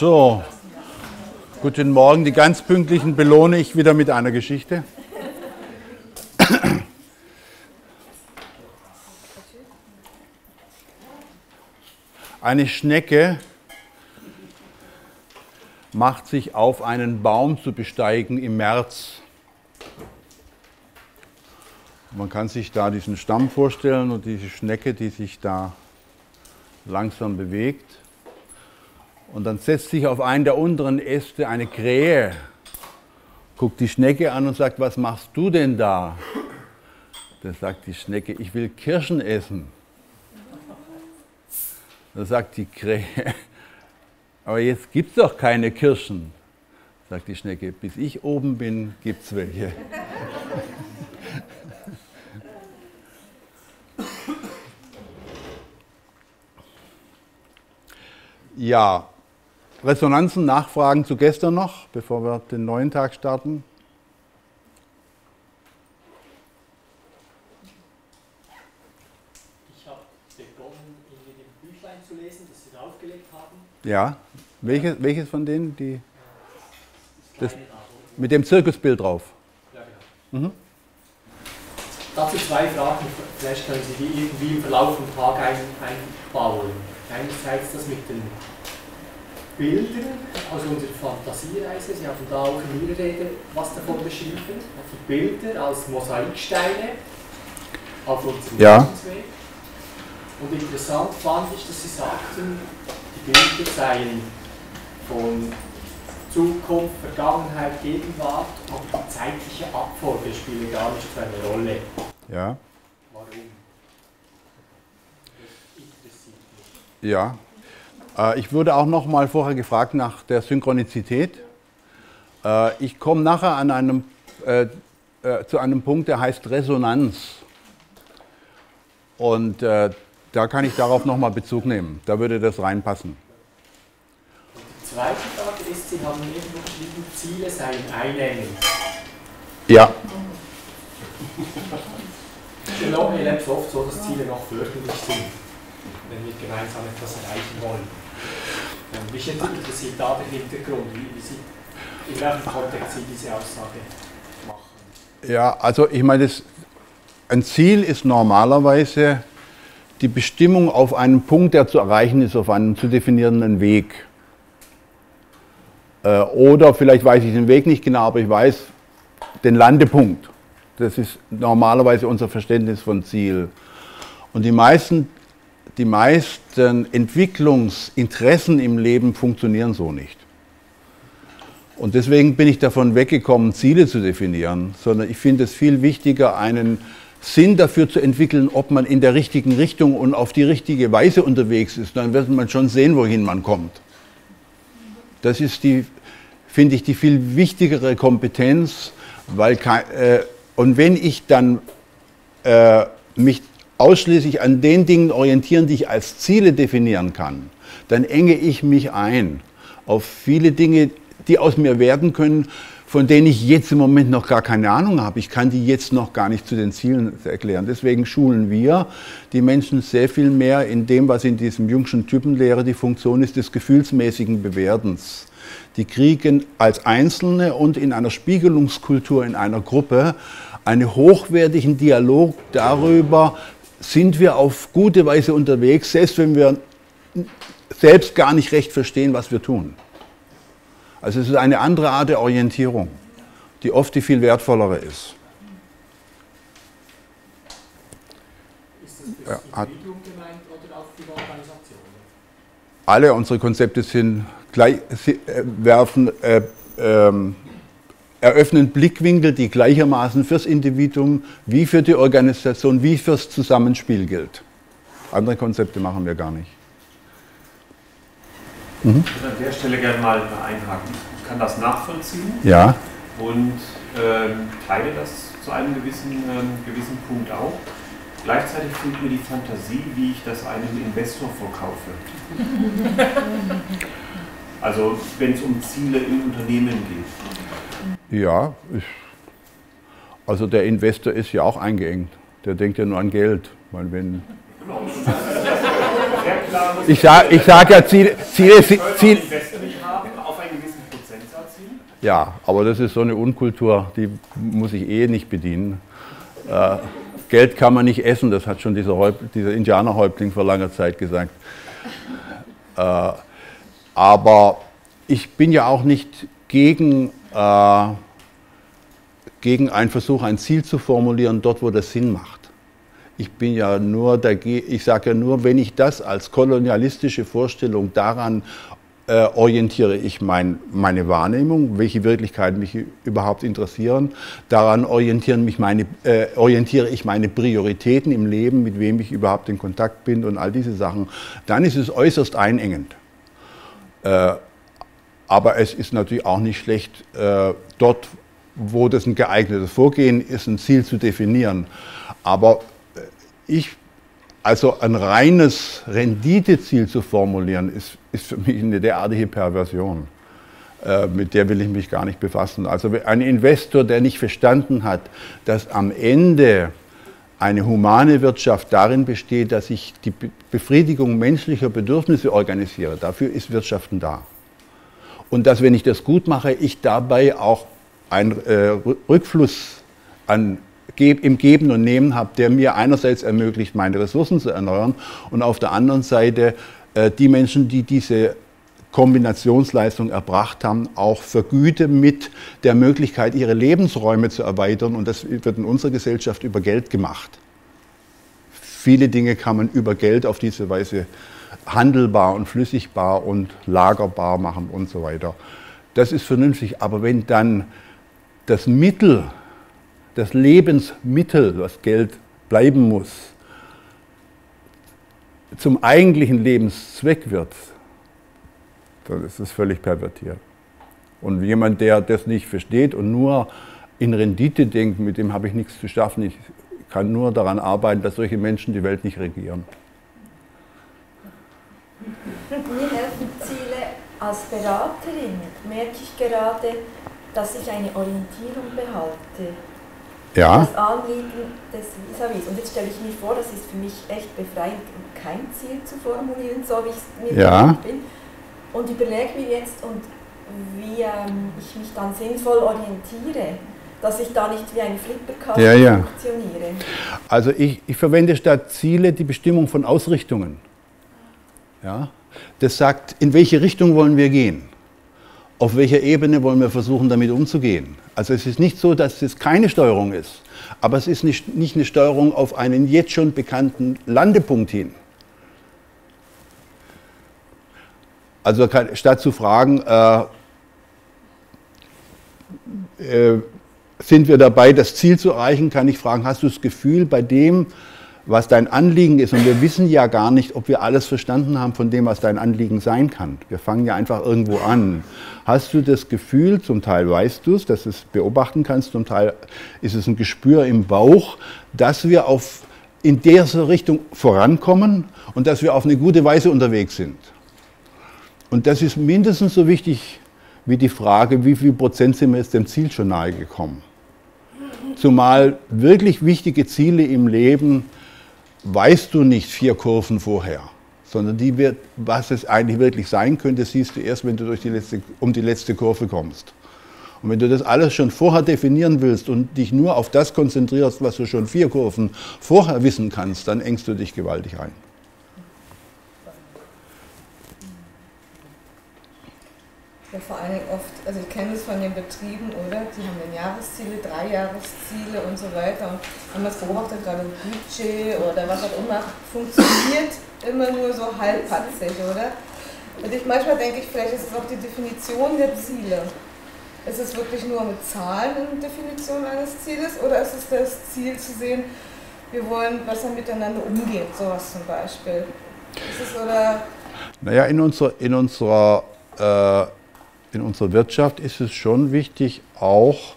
So, guten Morgen. Die ganz pünktlichen belohne ich wieder mit einer Geschichte. Eine Schnecke macht sich auf, einen Baum zu besteigen im März. Man kann sich da diesen Stamm vorstellen und diese Schnecke, die sich da langsam bewegt. Und dann setzt sich auf einen der unteren Äste eine Krähe, guckt die Schnecke an und sagt, was machst du denn da? Da sagt die Schnecke, ich will Kirschen essen. Da sagt die Krähe, aber jetzt gibt es doch keine Kirschen. Sagt die Schnecke, bis ich oben bin, gibt es welche. Ja, Resonanzen, Nachfragen zu gestern noch, bevor wir den neuen Tag starten. Ich habe begonnen, in dem Büchlein zu lesen, das Sie draufgelegt haben. Ja, welches, welches von denen? Die, Das Das- da, mit dem Zirkusbild drauf. Ja, genau. Mhm. Dazu zwei Fragen, vielleicht können Sie die irgendwie im Verlauf des Tages ein, einbauen. Einerseits das mit den Bildern aus unserer Fantasiereise. Sie haben da auch in Ihrer Rede was davon beschrieben. Die Bilder als Mosaiksteine auf unserem Ja. Lebensweg. Und interessant fand ich, dass Sie sagten, die Bilder seien von Zukunft, Vergangenheit, Gegenwart, aber die zeitliche Abfolge spiele gar nicht so eine Rolle. Ja, Warum? Das interessiert mich. ja. Äh, Ich wurde auch noch mal vorher gefragt nach der Synchronizität. Äh, Ich komme nachher an einem, äh, äh, zu einem Punkt, der heißt Resonanz. Und äh, da kann ich darauf noch mal Bezug nehmen. Da würde das reinpassen. Und die zweite Frage ist, Sie haben irgendwo geschrieben, Ziele seien einengend. Ja, Genau, mir erlebt es oft so, dass Ziele noch förderlich sind, wenn wir gemeinsam etwas erreichen wollen. Und mich interessiert da der Hintergrund, wie, wie Sie, in welchem Kontext Sie diese Aussage machen. Ja, also ich meine, das, ein Ziel ist normalerweise die Bestimmung auf einen Punkt, der zu erreichen ist, auf einem zu definierenden Weg. Äh, oder vielleicht weiß ich den Weg nicht genau, aber ich weiß den Landepunkt. Das ist normalerweise unser Verständnis von Ziel. Und die meisten, die meisten Entwicklungsinteressen im Leben funktionieren so nicht. Und deswegen bin ich davon weggekommen, Ziele zu definieren, sondern ich finde es viel wichtiger, einen Sinn dafür zu entwickeln, ob man in der richtigen Richtung und auf die richtige Weise unterwegs ist. Dann wird man schon sehen, wohin man kommt. Das ist die, finde ich, die viel wichtigere Kompetenz, weil äh, und wenn ich dann äh, mich ausschließlich an den Dingen orientieren, die ich als Ziele definieren kann, dann enge ich mich ein auf viele Dinge, die aus mir werden können, von denen ich jetzt im Moment noch gar keine Ahnung habe. Ich kann die jetzt noch gar nicht zu den Zielen erklären. Deswegen schulen wir die Menschen sehr viel mehr in dem, was in diesem jüngsten Typenlehre die Funktion ist des gefühlsmäßigen Bewertens. Die kriegen als Einzelne und in einer Spiegelungskultur in einer Gruppe einen hochwertigen Dialog darüber, sind wir auf gute Weise unterwegs, selbst wenn wir selbst gar nicht recht verstehen, was wir tun. Also es ist eine andere Art der Orientierung, die oft die viel wertvollere ist. Ist das Ja, gemeint oder auch für Organisationen? Alle unsere Konzepte sind gleich, äh, werfen, äh, ähm, eröffnen Blickwinkel, die gleichermaßen fürs Individuum wie für die Organisation wie fürs Zusammenspiel gilt. Andere Konzepte machen wir gar nicht. Ich würde an der Stelle gerne mal einhaken. Ich kann das nachvollziehen Ja, und ähm, teile das zu einem gewissen, ähm, gewissen Punkt auch. Gleichzeitig fehlt mir die Fantasie, wie ich das einem Investor verkaufe. Also wenn es um Ziele im Unternehmen geht. Ja. Ich, also der Investor ist ja auch eingeengt. Der denkt ja nur an Geld. Weil wenn, ich sage ich sag ja, Ziele, Ziele, Ziele. Ja, aber das ist so eine Unkultur, die muss ich eh nicht bedienen. Äh, Geld kann man nicht essen, das hat schon dieser, dieser Indianerhäuptling vor langer Zeit gesagt. Äh, aber ich bin ja auch nicht gegen, äh, gegen einen Versuch, ein Ziel zu formulieren, dort, wo das Sinn macht. Ich bin ja nur dagegen, ich sage ja nur, wenn ich das als kolonialistische Vorstellung daran äh, orientiere ich mein, meine Wahrnehmung, welche Wirklichkeiten mich überhaupt interessieren. Daran orientieren mich meine, äh, orientiere ich meine Prioritäten im Leben, mit wem ich überhaupt in Kontakt bin und all diese Sachen. Dann ist es äußerst einengend. Äh, aber es ist natürlich auch nicht schlecht, äh, dort, wo das ein geeignetes Vorgehen ist, ein Ziel zu definieren. Aber ich, also ein reines Renditeziel zu formulieren, ist, ist für mich eine derartige Perversion. Äh, mit der will ich mich gar nicht befassen. Also ein Investor, der nicht verstanden hat, dass am Ende eine humane Wirtschaft darin besteht, dass ich die Befriedigung menschlicher Bedürfnisse organisiere. Dafür ist Wirtschaften da. Und dass, wenn ich das gut mache, ich dabei auch einen äh, Rückfluss an im Geben und Nehmen habe, der mir einerseits ermöglicht, meine Ressourcen zu erneuern und auf der anderen Seite äh, die Menschen, die diese Kombinationsleistung erbracht haben, auch vergüte mit der Möglichkeit, ihre Lebensräume zu erweitern. Und das wird in unserer Gesellschaft über Geld gemacht. Viele Dinge kann man über Geld auf diese Weise handelbar und flüssigbar und lagerbar machen und so weiter. Das ist vernünftig. Aber wenn dann das Mittel das Lebensmittel, was Geld bleiben muss, zum eigentlichen Lebenszweck wird, dann ist es völlig pervertiert. Und jemand, der das nicht versteht und nur in Rendite denkt, mit dem habe ich nichts zu schaffen. Ich kann nur daran arbeiten, dass solche Menschen die Welt nicht regieren. Mir helfen Ziele als Beraterin, merke ich gerade, dass ich eine Orientierung behalte ja. das Anliegen des Vis-a-vis. Und jetzt stelle ich mir vor, das ist für mich echt befreiend, kein Ziel zu formulieren, so wie ich es mir ja. bin. Und überlege mir jetzt, und wie ähm, ich mich dann sinnvoll orientiere, dass ich da nicht wie ein Flipperkarte ja, ja. funktioniere. Also ich, ich verwende statt Ziele die Bestimmung von Ausrichtungen. Ja? Das sagt, in welche Richtung wollen wir gehen auf welcher Ebene wollen wir versuchen, damit umzugehen. Also es ist nicht so, dass es keine Steuerung ist, aber es ist nicht, nicht eine Steuerung auf einen jetzt schon bekannten Landepunkt hin. Also statt zu fragen, äh, äh, sind wir dabei, das Ziel zu erreichen, kann ich fragen, hast du das Gefühl, bei dem, was dein Anliegen ist. Und wir wissen ja gar nicht, ob wir alles verstanden haben von dem, was dein Anliegen sein kann. Wir fangen ja einfach irgendwo an. Hast du das Gefühl, zum Teil weißt du es, dass du es beobachten kannst, zum Teil ist es ein Gespür im Bauch, dass wir auf, in dieser Richtung vorankommen und dass wir auf eine gute Weise unterwegs sind. Und das ist mindestens so wichtig wie die Frage, wie viel Prozent sind wir jetzt dem Ziel schon nahe gekommen. Zumal wirklich wichtige Ziele im Leben weißt du nicht vier Kurven vorher, sondern die wird, was es eigentlich wirklich sein könnte, siehst du erst, wenn du durch die letzte, um die letzte Kurve kommst. Und wenn du das alles schon vorher definieren willst und dich nur auf das konzentrierst, was du schon vier Kurven vorher wissen kannst, dann engst du dich gewaltig ein. Ja, vor allen Dingen oft, also ich kenne das von den Betrieben, oder? Die haben dann Jahresziele, Dreijahresziele und so weiter. Und wenn man es beobachtet, gerade Budget oder was auch immer, funktioniert immer nur so halbpatzig, oder? Und ich manchmal denke ich, vielleicht ist es auch die Definition der Ziele. Ist es wirklich nur mit Zahlen eine Definition eines Zieles oder ist es das Ziel zu sehen, wir wollen besser miteinander umgehen, sowas zum Beispiel? Ist es oder. Naja, in unserer, in unserer äh in unserer Wirtschaft ist es schon wichtig, auch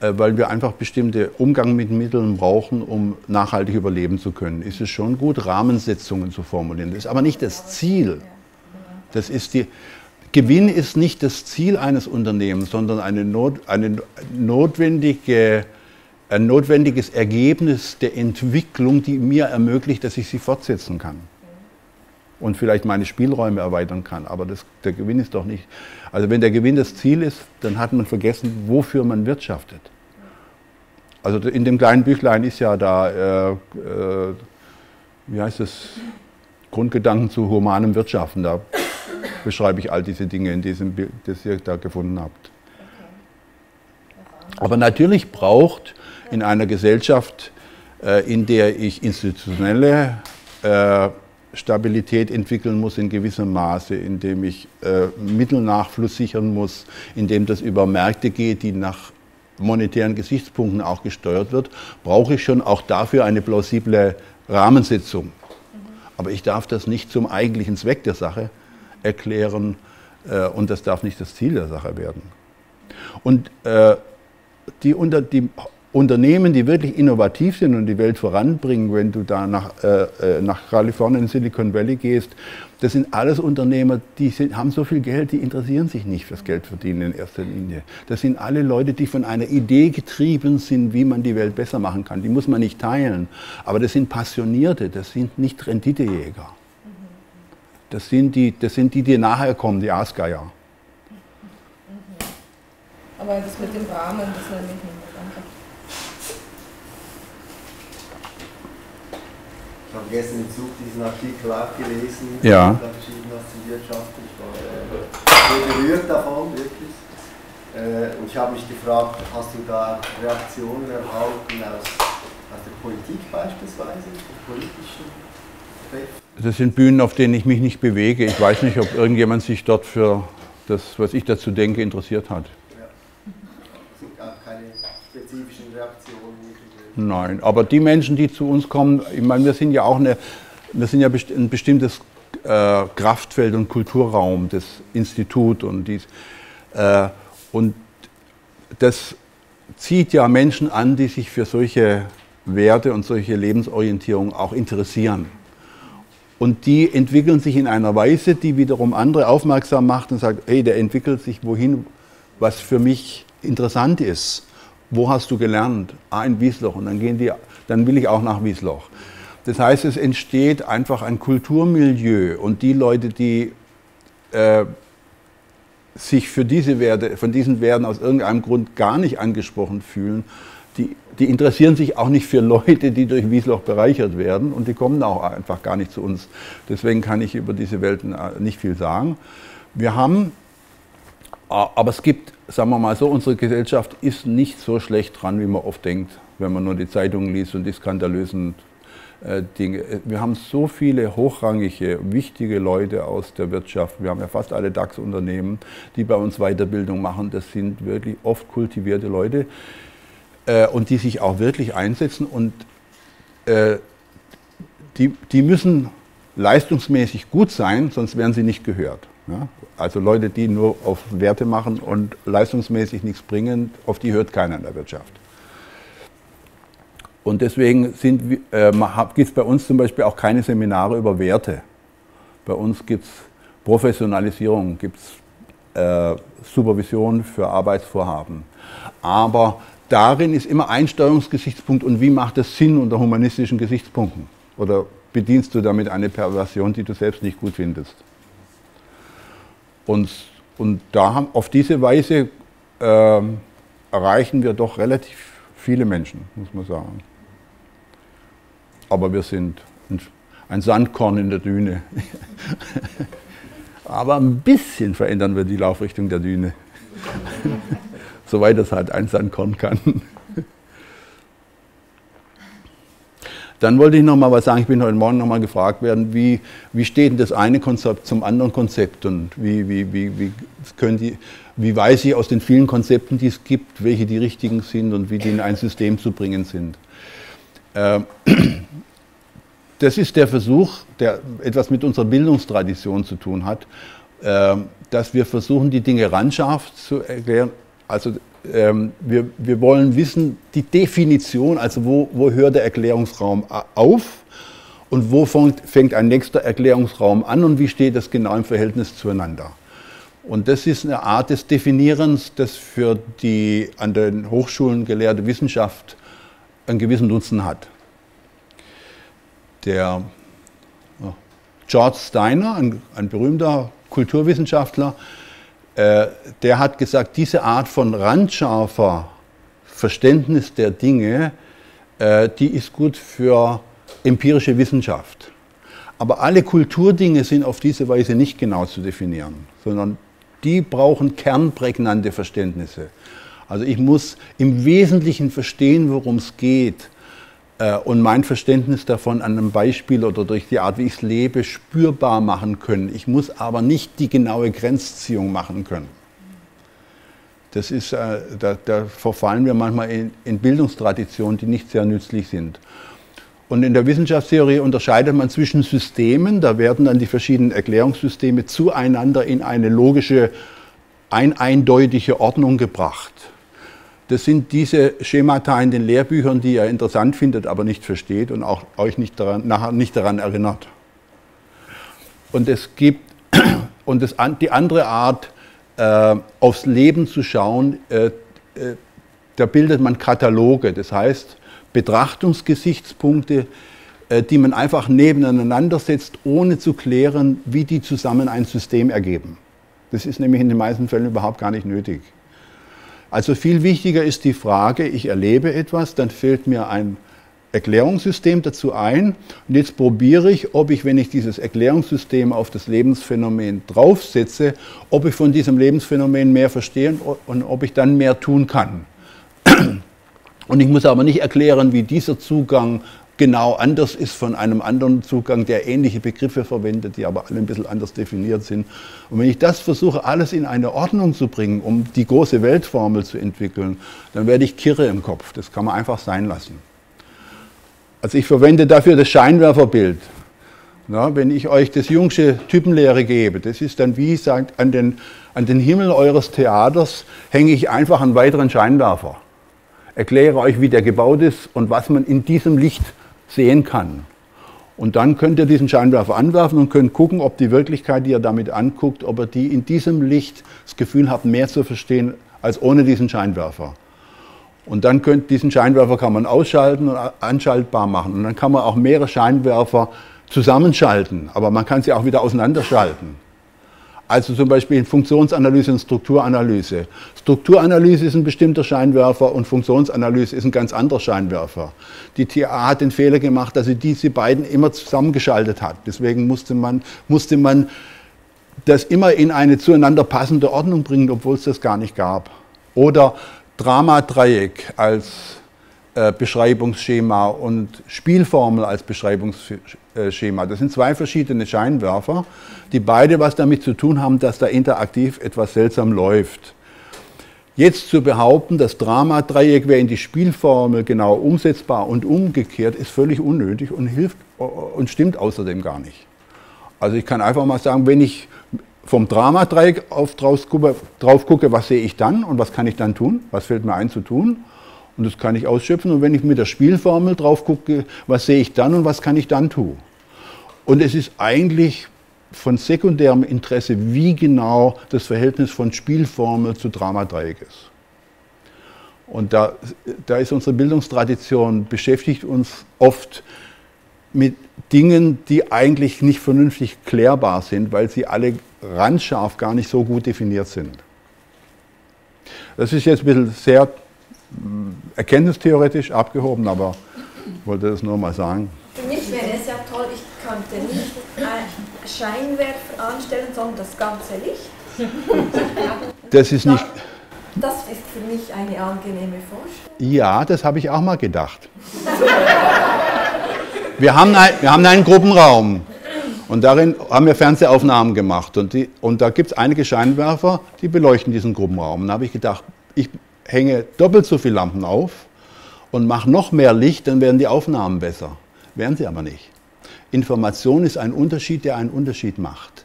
äh, weil wir einfach bestimmte Umgang mit Mitteln brauchen, um nachhaltig überleben zu können, ist es schon gut, Rahmensetzungen zu formulieren. Das ist aber nicht das Ziel. Das ist die, Gewinn ist nicht das Ziel eines Unternehmens, sondern eine, Not, eine notwendige, ein notwendiges Ergebnis der Entwicklung, die mir ermöglicht, dass ich sie fortsetzen kann. Und vielleicht meine Spielräume erweitern kann. Aber das, der Gewinn ist doch nicht. Also wenn der Gewinn das Ziel ist, dann hat man vergessen, wofür man wirtschaftet. Also in dem kleinen Büchlein ist ja da, äh, äh, wie heißt das, Grundgedanken zu humanem Wirtschaften. Da beschreibe ich all diese Dinge in diesem Bild, das ihr da gefunden habt. Aber natürlich braucht in einer Gesellschaft, äh, in der ich institutionelle äh, Stabilität entwickeln muss in gewissem Maße, indem ich äh, Mittelnachfluss sichern muss, indem das über Märkte geht, die nach monetären Gesichtspunkten auch gesteuert wird, brauche ich schon auch dafür eine plausible Rahmensetzung. Aber ich darf das nicht zum eigentlichen Zweck der Sache erklären äh, und das darf nicht das Ziel der Sache werden. Und äh, die, unter, die Unternehmen, die wirklich innovativ sind und die Welt voranbringen, wenn du da nach, äh, äh, nach Kalifornien, Silicon Valley gehst, das sind alles Unternehmer, die sind, haben so viel Geld, die interessieren sich nicht fürs Geldverdienen in erster Linie. Das sind alle Leute, die von einer Idee getrieben sind, wie man die Welt besser machen kann. Die muss man nicht teilen. Aber das sind Passionierte, das sind nicht Renditejäger. Das sind die, das sind die, die nachher kommen, die Aasgeier. Aber das mit dem Rahmen, das nenne ich nicht. Ich habe gestern im Zug diesen Artikel auch gelesen, ja. da geschrieben hast zur Wirtschaft. Ich war äh, berührt davon, wirklich. Äh, und ich habe mich gefragt, hast du da Reaktionen erhalten aus, aus der Politik beispielsweise, politischen Kräften? Das sind Bühnen, auf denen ich mich nicht bewege. Ich weiß nicht, ob irgendjemand sich dort für das, was ich dazu denke, interessiert hat. Ja. Es gibt auch keine spezifischen Reaktionen. Nein, aber die Menschen, die zu uns kommen, ich meine, wir sind ja auch eine, wir sind ja ein bestimmtes äh, Kraftfeld und Kulturraum, das Institut und dies. Äh, und das zieht ja Menschen an, die sich für solche Werte und solche Lebensorientierung auch interessieren. Und die entwickeln sich in einer Weise, die wiederum andere aufmerksam macht und sagt, hey, der entwickelt sich wohin, was für mich interessant ist. Wo hast du gelernt? Ah, in Wiesloch. Und dann gehen die, dann will ich auch nach Wiesloch. Das heißt, es entsteht einfach ein Kulturmilieu und die Leute, die äh, sich für diese Werte, von diesen Werten aus irgendeinem Grund gar nicht angesprochen fühlen, die, die interessieren sich auch nicht für Leute, die durch Wiesloch bereichert werden und die kommen auch einfach gar nicht zu uns. Deswegen kann ich über diese Welten äh, nicht viel sagen. Wir haben aber es gibt, sagen wir mal so, unsere Gesellschaft ist nicht so schlecht dran, wie man oft denkt, wenn man nur die Zeitungen liest und die skandalösen äh, Dinge. Wir haben so viele hochrangige, wichtige Leute aus der Wirtschaft. Wir haben ja fast alle DAX-Unternehmen, die bei uns Weiterbildung machen. Das sind wirklich oft kultivierte Leute äh, und die sich auch wirklich einsetzen und äh, die, die müssen leistungsmäßig gut sein, sonst werden sie nicht gehört. Ja? Also Leute, die nur auf Werte machen und leistungsmäßig nichts bringen, auf die hört keiner in der Wirtschaft. Und deswegen äh, gibt es bei uns zum Beispiel auch keine Seminare über Werte. Bei uns gibt es Professionalisierung, gibt es äh, Supervision für Arbeitsvorhaben. Aber darin ist immer ein Steuerungsgesichtspunkt und wie macht das Sinn unter humanistischen Gesichtspunkten? Oder bedienst du damit eine Perversion, die du selbst nicht gut findest? Und, und da haben, auf diese Weise äh, erreichen wir doch relativ viele Menschen, muss man sagen. Aber wir sind ein Sandkorn in der Düne. Aber ein bisschen verändern wir die Laufrichtung der Düne. Soweit das halt ein Sandkorn kann. Dann wollte ich noch mal was sagen. Ich bin heute Morgen noch mal gefragt werden, wie, wie steht denn das eine Konzept zum anderen Konzept und wie, wie, wie, wie, können die, wie weiß ich aus den vielen Konzepten, die es gibt, welche die richtigen sind und wie die in ein System zu bringen sind. Ähm, das ist der Versuch, der etwas mit unserer Bildungstradition zu tun hat, ähm, dass wir versuchen, die Dinge randscharf zu erklären. Also ähm, wir, wir wollen wissen, die Definition, also wo, wo hört der Erklärungsraum auf und wo fängt, fängt ein nächster Erklärungsraum an und wie steht das genau im Verhältnis zueinander. Und das ist eine Art des Definierens, das für die an den Hochschulen gelehrte Wissenschaft einen gewissen Nutzen hat. Der oh, George Steiner, ein, ein berühmter Kulturwissenschaftler, äh, der hat gesagt, diese Art von randscharfer Verständnis der Dinge, äh, die ist gut für empirische Wissenschaft. Aber alle Kulturdinge sind auf diese Weise nicht genau zu definieren, sondern die brauchen kernprägnante Verständnisse. Also ich muss im Wesentlichen verstehen, worum es geht und mein Verständnis davon an einem Beispiel oder durch die Art, wie ich es lebe, spürbar machen können. Ich muss aber nicht die genaue Grenzziehung machen können. Das ist, äh, da, da, verfallen wir manchmal in, in Bildungstraditionen, die nicht sehr nützlich sind. Und in der Wissenschaftstheorie unterscheidet man zwischen Systemen, da werden dann die verschiedenen Erklärungssysteme zueinander in eine logische, ein eindeutige Ordnung gebracht. Das sind diese Schemata in den Lehrbüchern, die ihr interessant findet, aber nicht versteht und auch euch nicht daran, nachher nicht daran erinnert. Und es gibt, und das, die andere Art, äh, aufs Leben zu schauen, äh, äh, da bildet man Kataloge, das heißt Betrachtungsgesichtspunkte, äh, die man einfach nebeneinander setzt, ohne zu klären, wie die zusammen ein System ergeben. Das ist nämlich in den meisten Fällen überhaupt gar nicht nötig. Also viel wichtiger ist die Frage, ich erlebe etwas, dann fällt mir ein Erklärungssystem dazu ein und jetzt probiere ich, ob ich, wenn ich dieses Erklärungssystem auf das Lebensphänomen draufsetze, ob ich von diesem Lebensphänomen mehr verstehe und ob ich dann mehr tun kann. Und ich muss aber nicht erklären, wie dieser Zugang genau anders ist von einem anderen Zugang, der ähnliche Begriffe verwendet, die aber alle ein bisschen anders definiert sind. Und wenn ich das versuche, alles in eine Ordnung zu bringen, um die große Weltformel zu entwickeln, dann werde ich kirre im Kopf. Das kann man einfach sein lassen. Also ich verwende dafür das Scheinwerferbild. Na, wenn ich euch das Jungsche Typenlehre gebe, das ist dann wie sagt, an den, an den Himmel eures Theaters hänge ich einfach einen weiteren Scheinwerfer. Erkläre euch, wie der gebaut ist und was man in diesem Licht sehen kann. Und dann könnt ihr diesen Scheinwerfer anwerfen und könnt gucken, ob die Wirklichkeit, die ihr damit anguckt, ob ihr die in diesem Licht das Gefühl habt, mehr zu verstehen als ohne diesen Scheinwerfer. Und dann könnt diesen Scheinwerfer kann man ausschalten und anschaltbar machen. Und dann kann man auch mehrere Scheinwerfer zusammenschalten, aber man kann sie auch wieder auseinanderschalten. Also zum Beispiel in Funktionsanalyse und Strukturanalyse. Strukturanalyse ist ein bestimmter Scheinwerfer und Funktionsanalyse ist ein ganz anderer Scheinwerfer. Die TA hat den Fehler gemacht, dass sie diese beiden immer zusammengeschaltet hat. Deswegen musste man, musste man das immer in eine zueinander passende Ordnung bringen, obwohl es das gar nicht gab. Oder Dramadreieck als Beschreibungsschema und Spielformel als Beschreibungsschema. Das sind zwei verschiedene Scheinwerfer, die beide was damit zu tun haben, dass da interaktiv etwas seltsam läuft. Jetzt zu behaupten, das Dramadreieck wäre in die Spielformel genau umsetzbar und umgekehrt, ist völlig unnötig und hilft und stimmt außerdem gar nicht. Also ich kann einfach mal sagen, wenn ich vom Dramadreieck auf drauf gucke, drauf gucke, was sehe ich dann und was kann ich dann tun, was fällt mir ein zu tun. Und das kann ich ausschöpfen. Und wenn ich mit der Spielformel drauf gucke, was sehe ich dann und was kann ich dann tun. Und es ist eigentlich von sekundärem Interesse, wie genau das Verhältnis von Spielformel zu Dramadreieck ist. Und da, da ist unsere Bildungstradition, beschäftigt uns oft mit Dingen, die eigentlich nicht vernünftig klärbar sind, weil sie alle randscharf gar nicht so gut definiert sind. Das ist jetzt ein bisschen sehr erkenntnistheoretisch abgehoben, aber ich wollte das nur mal sagen. Für mich wäre es ja toll, ich könnte nicht ein Scheinwerfer anstellen, sondern das ganze Licht. Das ist nicht. Das ist für mich eine angenehme Vorstellung. Ja, das habe ich auch mal gedacht. Wir haben, ein, wir haben einen Gruppenraum und darin haben wir Fernsehaufnahmen gemacht. Und, die, und da gibt es einige Scheinwerfer, die beleuchten diesen Gruppenraum. Und da habe ich gedacht, ich hänge doppelt so viele Lampen auf und mache noch mehr Licht, dann werden die Aufnahmen besser. Werden sie aber nicht. Information ist ein Unterschied, der einen Unterschied macht.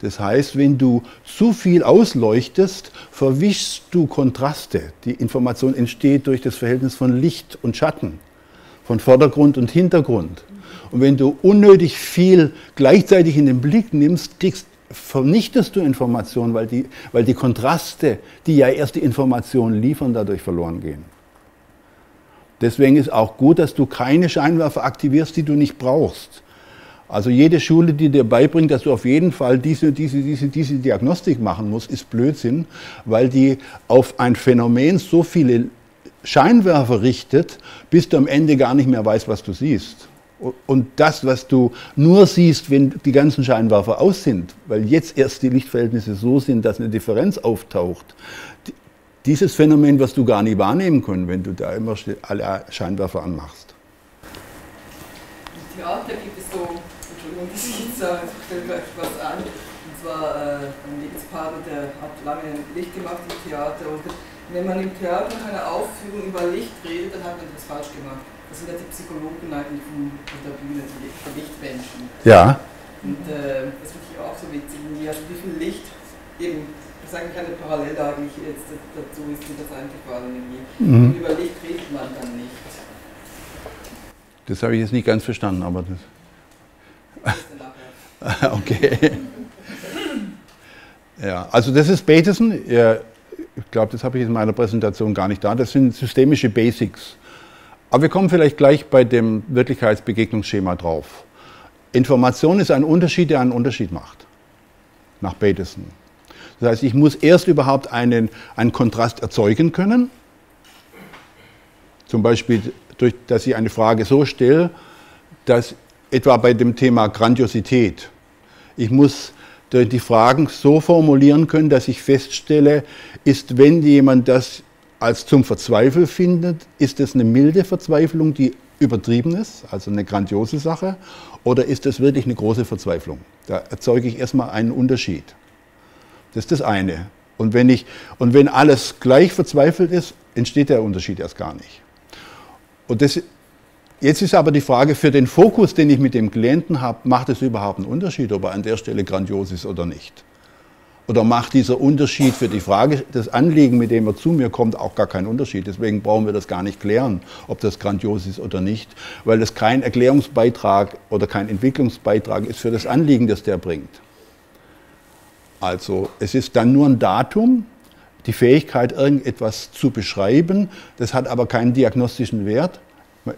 Das heißt, wenn du zu viel ausleuchtest, verwischst du Kontraste. Die Information entsteht durch das Verhältnis von Licht und Schatten, von Vordergrund und Hintergrund. Und wenn du unnötig viel gleichzeitig in den Blick nimmst, kriegst, vernichtest du Informationen, weil die, weil die Kontraste, die ja erst die Informationen liefern, dadurch verloren gehen. Deswegen ist auch gut, dass du keine Scheinwerfer aktivierst, die du nicht brauchst. Also jede Schule, die dir beibringt, dass du auf jeden Fall diese, diese, diese, diese Diagnostik machen musst, ist Blödsinn, weil die auf ein Phänomen so viele Scheinwerfer richtet, bis du am Ende gar nicht mehr weißt, was du siehst. Und das, was du nur siehst, wenn die ganzen Scheinwerfer aus sind, weil jetzt erst die Lichtverhältnisse so sind, dass eine Differenz auftaucht, dieses Phänomen wirst du gar nicht wahrnehmen können, wenn du da immer alle Scheinwerfer anmachst. Im Theater gibt es so, Entschuldigung, dass ich jetzt sage, ich gleich was an. Und zwar äh, ein Lebenspartner, der hat lange Licht gemacht im Theater. Und wenn man im Theater nach einer Aufführung über Licht redet, dann hat man etwas falsch gemacht. Das sind ja die Psychologen eigentlich von, von der Bühne, die, die Lichtmenschen. Ja. Und äh, das finde ich auch so witzig, also wie viel Licht eben das ist eigentlich eine Parallele eigentlich jetzt dazu ist, wie das eigentlich war. Mhm. Über Licht redet man dann nicht. Das habe ich jetzt nicht ganz verstanden, aber das. okay. Ja, also das ist Bateson. Ich glaube, das habe ich in meiner Präsentation gar nicht da. Das sind systemische Basics. Aber wir kommen vielleicht gleich bei dem Wirklichkeitsbegegnungsschema drauf. Information ist ein Unterschied, der einen Unterschied macht. Nach Bateson. Das heißt, ich muss erst überhaupt einen, einen Kontrast erzeugen können. Zum Beispiel, durch, dass ich eine Frage so stelle, dass etwa bei dem Thema Grandiosität, ich muss die Fragen so formulieren können, dass ich feststelle, ist, wenn jemand das als zum Verzweifeln findet, ist es eine milde Verzweiflung, die übertrieben ist, also eine grandiose Sache, oder ist es wirklich eine große Verzweiflung? Da erzeuge ich erstmal einen Unterschied. Das ist das eine. Und wenn, ich, und wenn alles gleich verzweifelt ist, entsteht der Unterschied erst gar nicht. Und das, jetzt ist aber die Frage, für den Fokus, den ich mit dem Klienten habe, macht es überhaupt einen Unterschied, ob er an der Stelle grandios ist oder nicht? Oder macht dieser Unterschied für die Frage, das Anliegen, mit dem er zu mir kommt, auch gar keinen Unterschied? Deswegen brauchen wir das gar nicht klären, ob das grandios ist oder nicht, weil das kein Erklärungsbeitrag oder kein Entwicklungsbeitrag ist für das Anliegen, das der bringt. Also es ist dann nur ein Datum, die Fähigkeit, irgendetwas zu beschreiben. Das hat aber keinen diagnostischen Wert.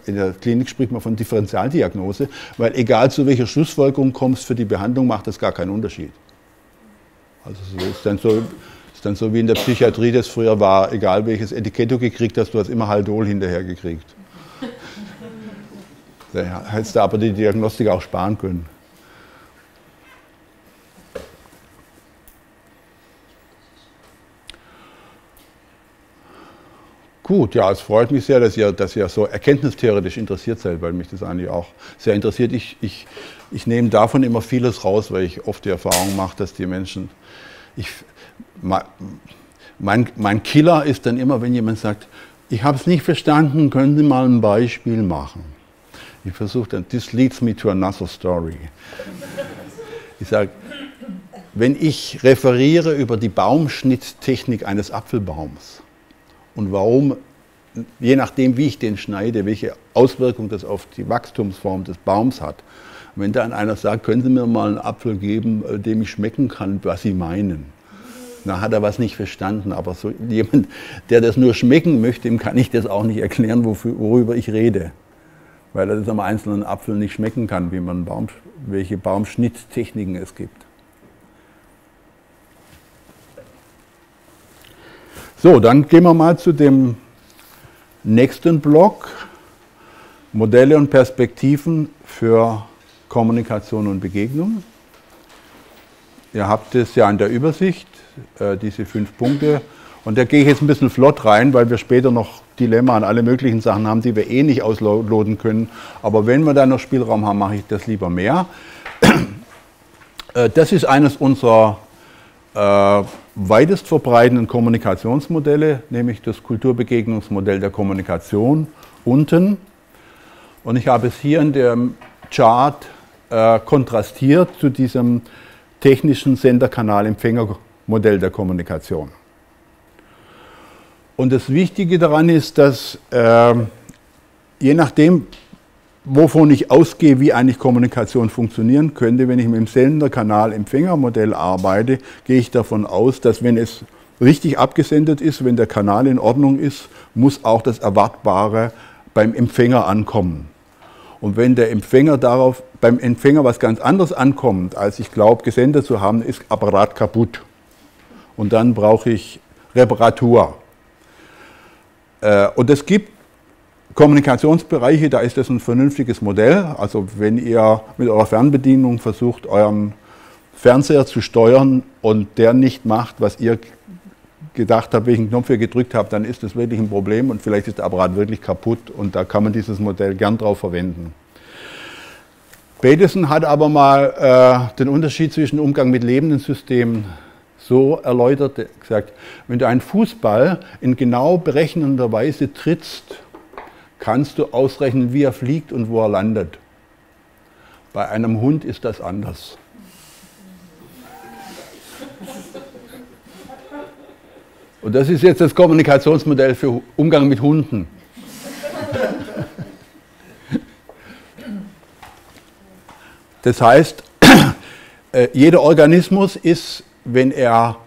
In der Klinik spricht man von Differentialdiagnose, weil egal zu welcher Schlussfolgerung kommst für die Behandlung, macht das gar keinen Unterschied. Also so ist dann so, ist dann so wie in der Psychiatrie das früher war, egal welches Etikett du gekriegt hast, du hast immer Haldol hinterher gekriegt. Da hättest du aber die Diagnostik auch sparen können. Gut, ja, es freut mich sehr, dass ihr, dass ihr so erkenntnistheoretisch interessiert seid, weil mich das eigentlich auch sehr interessiert. Ich, ich, ich nehme davon immer vieles raus, weil ich oft die Erfahrung mache, dass die Menschen. Ich, mein, mein Killer ist dann immer, wenn jemand sagt, ich habe es nicht verstanden, können Sie mal ein Beispiel machen? Ich versuche dann, this leads me to another story. Ich sage, wenn ich referiere über die Baumschnitttechnik eines Apfelbaums, und warum, je nachdem, wie ich den schneide, welche Auswirkung das auf die Wachstumsform des Baums hat. Wenn dann einer sagt, können Sie mir mal einen Apfel geben, äh, dem ich schmecken kann, was Sie meinen. Da hat er was nicht verstanden. Aber so jemand, der das nur schmecken möchte, dem kann ich das auch nicht erklären, worüber ich rede. Weil er das am einzelnen Apfel nicht schmecken kann, wie man Baum, welche Baumschnitttechniken es gibt. So, dann gehen wir mal zu dem nächsten Block. Modelle und Perspektiven für Kommunikation und Begegnung. Ihr habt es ja in der Übersicht, äh, diese fünf Punkte. Und da gehe ich jetzt ein bisschen flott rein, weil wir später noch Dilemma und alle möglichen Sachen haben, die wir eh nicht ausloten können. Aber wenn wir da noch Spielraum haben, mache ich das lieber mehr. Äh, das ist eines unserer äh, weitest verbreitenden Kommunikationsmodelle, nämlich das Kulturbegegnungsmodell der Kommunikation unten. Und ich habe es hier in dem Chart äh, kontrastiert zu diesem technischen Senderkanal-Empfängermodell der Kommunikation. Und das Wichtige daran ist, dass äh, je nachdem, wovon ich ausgehe, wie eigentlich Kommunikation funktionieren könnte. Wenn ich mit dem Sender-Kanal-Empfänger-Modell arbeite, gehe ich davon aus, dass wenn es richtig abgesendet ist, wenn der Kanal in Ordnung ist, muss auch das Erwartbare beim Empfänger ankommen. Und wenn der Empfänger darauf, beim Empfänger was ganz anderes ankommt, als ich glaube, gesendet zu haben, ist Apparat kaputt. Und dann brauche ich Reparatur. Äh, und es gibt Kommunikationsbereiche, da ist das ein vernünftiges Modell. Also wenn ihr mit eurer Fernbedienung versucht, euren Fernseher zu steuern und der nicht macht, was ihr gedacht habt, welchen Knopf ihr gedrückt habt, dann ist das wirklich ein Problem und vielleicht ist der Apparat wirklich kaputt und da kann man dieses Modell gern drauf verwenden. Bateson hat aber mal äh, den Unterschied zwischen Umgang mit lebenden Systemen so erläutert, gesagt, wenn du einen Fußball in genau berechnender Weise trittst, kannst du ausrechnen, wie er fliegt und wo er landet. Bei einem Hund ist das anders. Und das ist jetzt das Kommunikationsmodell für Umgang mit Hunden. Das heißt, äh, jeder Organismus ist, wenn er,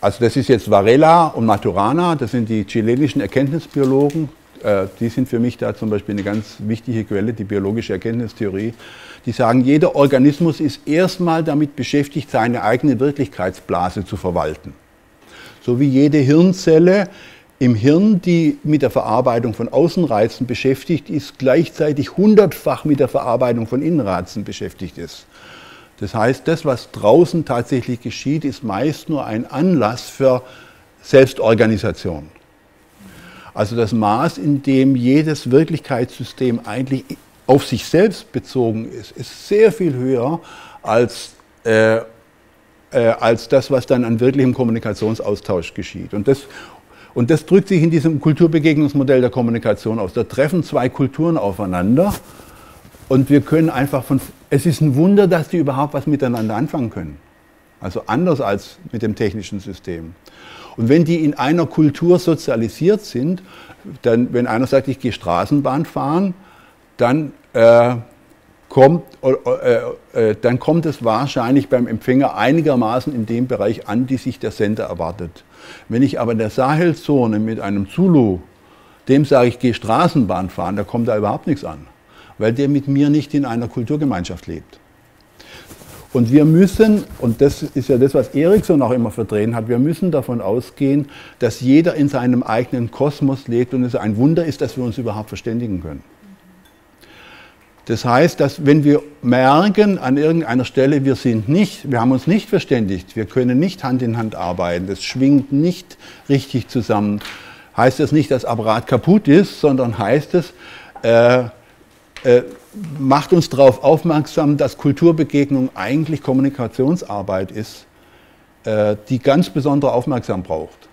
also das ist jetzt Varela und Maturana, das sind die chilenischen Erkenntnisbiologen, äh, die sind für mich da zum Beispiel eine ganz wichtige Quelle, die biologische Erkenntnistheorie. Die sagen, jeder Organismus ist erstmal damit beschäftigt, seine eigene Wirklichkeitsblase zu verwalten. So wie jede Hirnzelle im Hirn, die mit der Verarbeitung von Außenreizen beschäftigt ist, gleichzeitig hundertfach mit der Verarbeitung von Innenreizen beschäftigt ist. Das heißt, das, was draußen tatsächlich geschieht, ist meist nur ein Anlass für Selbstorganisation. Also das Maß, in dem jedes Wirklichkeitssystem eigentlich auf sich selbst bezogen ist, ist sehr viel höher als, äh, äh, als das, was dann an wirklichem Kommunikationsaustausch geschieht. Und das, und das drückt sich in diesem Kulturbegegnungsmodell der Kommunikation aus. Da treffen zwei Kulturen aufeinander und wir können einfach von. Es ist ein Wunder, dass die überhaupt was miteinander anfangen können. Also anders als mit dem technischen System. Und wenn die in einer Kultur sozialisiert sind, dann, wenn einer sagt, ich gehe Straßenbahn fahren, dann, äh, kommt, äh, äh, dann kommt es wahrscheinlich beim Empfänger einigermaßen in dem Bereich an, die sich der Sender erwartet. Wenn ich aber in der Sahelzone mit einem Zulu, dem sage ich, gehe Straßenbahn fahren, da kommt da überhaupt nichts an, weil der mit mir nicht in einer Kulturgemeinschaft lebt. Und wir müssen, und das ist ja das, was Erikson auch immer verdrehen hat, wir müssen davon ausgehen, dass jeder in seinem eigenen Kosmos lebt und es ein Wunder ist, dass wir uns überhaupt verständigen können. Das heißt, dass wenn wir merken an irgendeiner Stelle, wir sind nicht, wir haben uns nicht verständigt, wir können nicht Hand in Hand arbeiten, das schwingt nicht richtig zusammen, heißt das nicht, dass Apparat kaputt ist, sondern heißt es, äh, äh, macht uns darauf aufmerksam, dass Kulturbegegnung eigentlich Kommunikationsarbeit ist, äh, die ganz besondere Aufmerksamkeit braucht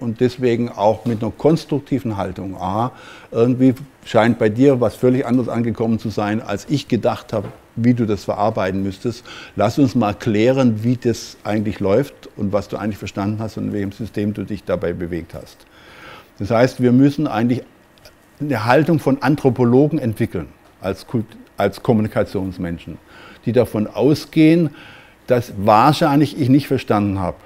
und deswegen auch mit einer konstruktiven Haltung. Aha, irgendwie scheint bei dir was völlig anderes angekommen zu sein, als ich gedacht habe, wie du das verarbeiten müsstest. Lass uns mal klären, wie das eigentlich läuft und was du eigentlich verstanden hast und in welchem System du dich dabei bewegt hast. Das heißt, wir müssen eigentlich eine Haltung von Anthropologen entwickeln als, Kult, als Kommunikationsmenschen, die davon ausgehen, dass wahrscheinlich ich nicht verstanden habe,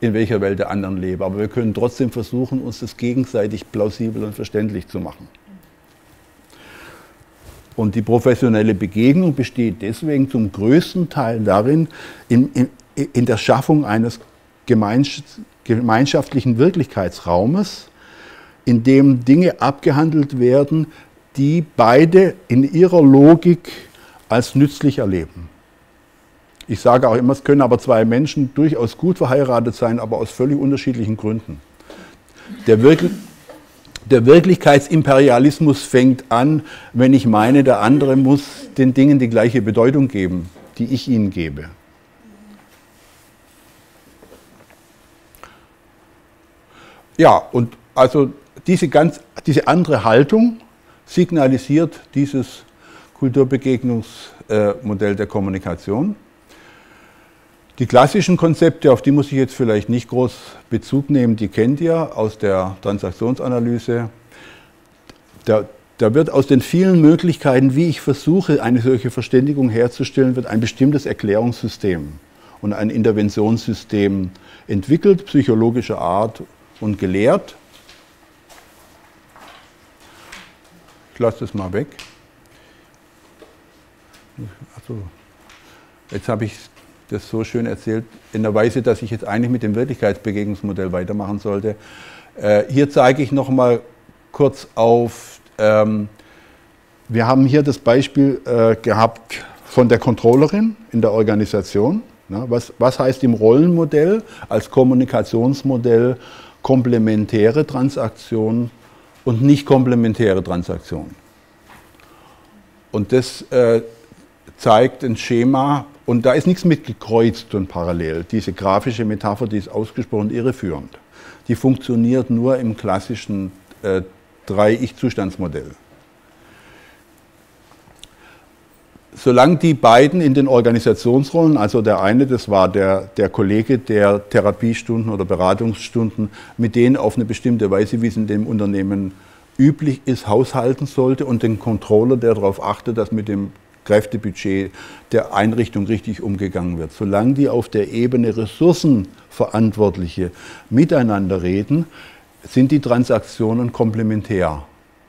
in welcher Welt der anderen lebe. Aber wir können trotzdem versuchen, uns das gegenseitig plausibel und verständlich zu machen. Und die professionelle Begegnung besteht deswegen zum größten Teil darin, in, in, in der Schaffung eines gemeinschaftlichen Wirklichkeitsraumes, in dem Dinge abgehandelt werden, die beide in ihrer Logik als nützlich erleben. Ich sage auch immer, es können aber zwei Menschen durchaus gut verheiratet sein, aber aus völlig unterschiedlichen Gründen. Der, Wirkl der Wirklichkeitsimperialismus fängt an, wenn ich meine, der andere muss den Dingen die gleiche Bedeutung geben, die ich ihnen gebe. Ja, und also diese, ganz, diese andere Haltung signalisiert dieses Kulturbegegnungsmodell der Kommunikation. Die klassischen Konzepte, auf die muss ich jetzt vielleicht nicht groß Bezug nehmen, die kennt ihr aus der Transaktionsanalyse. Da, da wird aus den vielen Möglichkeiten, wie ich versuche, eine solche Verständigung herzustellen, wird ein bestimmtes Erklärungssystem und ein Interventionssystem entwickelt, psychologischer Art und gelehrt. Ich lasse das mal weg. Also, jetzt habe ich das so schön erzählt, in der Weise, dass ich jetzt eigentlich mit dem Wirklichkeitsbegegnungsmodell weitermachen sollte. Äh, hier zeige ich noch mal kurz auf, ähm, wir haben hier das Beispiel äh, gehabt von der Controllerin in der Organisation. Na, was, was heißt im Rollenmodell als Kommunikationsmodell komplementäre Transaktionen und nicht komplementäre Transaktionen? Und das äh, zeigt ein Schema, und da ist nichts mit gekreuzt und parallel. Diese grafische Metapher, die ist ausgesprochen irreführend. Die funktioniert nur im klassischen äh, Drei-Ich-Zustandsmodell. solange die beiden in den Organisationsrollen, also der eine, das war der, der Kollege, der Therapiestunden oder Beratungsstunden mit denen auf eine bestimmte Weise, wie es in dem Unternehmen üblich ist, haushalten sollte und den Controller, der darauf achtet, dass mit dem Kräftebudget der Einrichtung richtig umgegangen wird. Solange die auf der Ebene Ressourcenverantwortliche miteinander reden, sind die Transaktionen komplementär.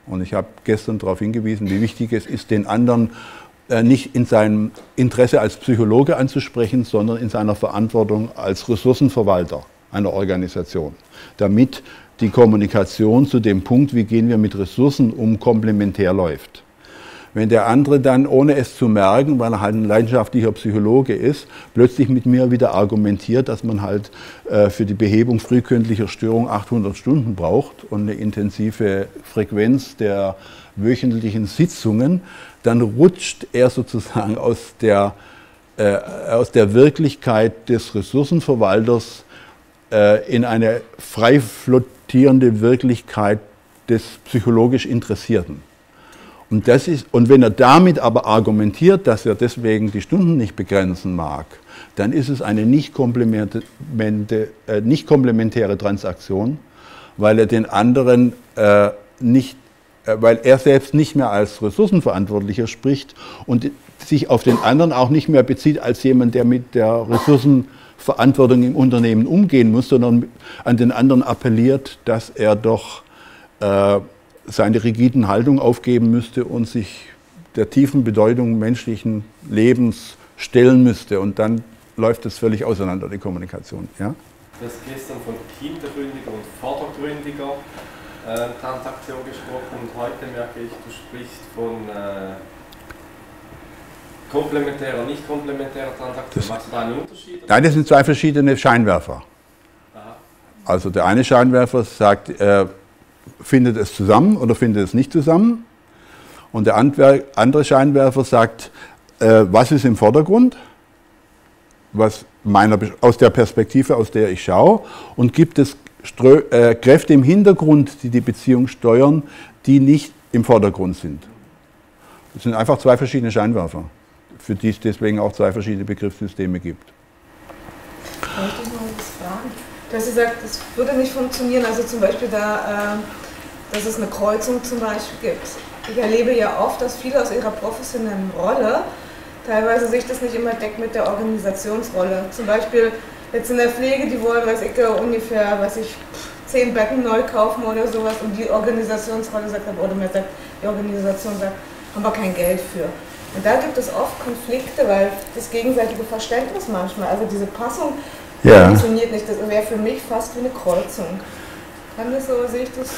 Und ich habe gestern darauf hingewiesen, wie wichtig es ist, den anderen äh, nicht in seinem Interesse als Psychologe anzusprechen, sondern in seiner Verantwortung als Ressourcenverwalter einer Organisation, damit die Kommunikation zu dem Punkt, wie gehen wir mit Ressourcen um, komplementär läuft. Wenn der andere dann, ohne es zu merken, weil er halt ein leidenschaftlicher Psychologe ist, plötzlich mit mir wieder argumentiert, dass man halt äh, für die Behebung frühkindlicher Störung 800 Stunden braucht und eine intensive Frequenz der wöchentlichen Sitzungen, dann rutscht er sozusagen aus der, äh, aus der Wirklichkeit des Ressourcenverwalters äh, in eine frei flottierende Wirklichkeit des psychologisch Interessierten. Und, das ist, und wenn er damit aber argumentiert, dass er deswegen die Stunden nicht begrenzen mag, dann ist es eine nicht komplementäre, äh, nicht komplementäre Transaktion, weil er den anderen äh, nicht äh, weil er selbst nicht mehr als Ressourcenverantwortlicher spricht und sich auf den anderen auch nicht mehr bezieht als jemand, der mit der Ressourcenverantwortung im Unternehmen umgehen muss, sondern an den anderen appelliert, dass er doch äh, seine rigiden Haltung aufgeben müsste und sich der tiefen Bedeutung menschlichen Lebens stellen müsste. Und dann läuft es völlig auseinander, die Kommunikation. Ja? Das gestern von hintergründiger und vordergründiger äh, Transaktion gesprochen und heute merke ich, du sprichst von äh, komplementärer, nicht komplementärer Transaktion. Machst du da einen Unterschied? Nein, das sind zwei verschiedene Scheinwerfer. Aha. Also der eine Scheinwerfer sagt, er findet es zusammen oder findet es nicht zusammen. Und der andere Scheinwerfer sagt, äh, was ist im Vordergrund, was meiner, aus der Perspektive, aus der ich schaue, und gibt es Strö äh, Kräfte im Hintergrund, die die Beziehung steuern, die nicht im Vordergrund sind. Das sind einfach zwei verschiedene Scheinwerfer, für die es deswegen auch zwei verschiedene Begriffssysteme gibt. Was? Du hast gesagt, das würde nicht funktionieren, also zum Beispiel da, äh, dass es eine Kreuzung zum Beispiel gibt. Ich erlebe ja oft, dass viele aus ihrer professionellen Rolle teilweise sich das nicht immer deckt mit der Organisationsrolle. Zum Beispiel jetzt in der Pflege, die wollen, weiß ich, ungefähr, weiß ich, zehn Betten neu kaufen oder sowas und die Organisationsrolle sagt, oder man sagt, die Organisation sagt, haben wir kein Geld für. Und da gibt es oft Konflikte, weil das gegenseitige Verständnis manchmal, also diese Passung ja. funktioniert nicht. Das wäre für mich fast wie eine Kreuzung. Kann das so, sehe ich das?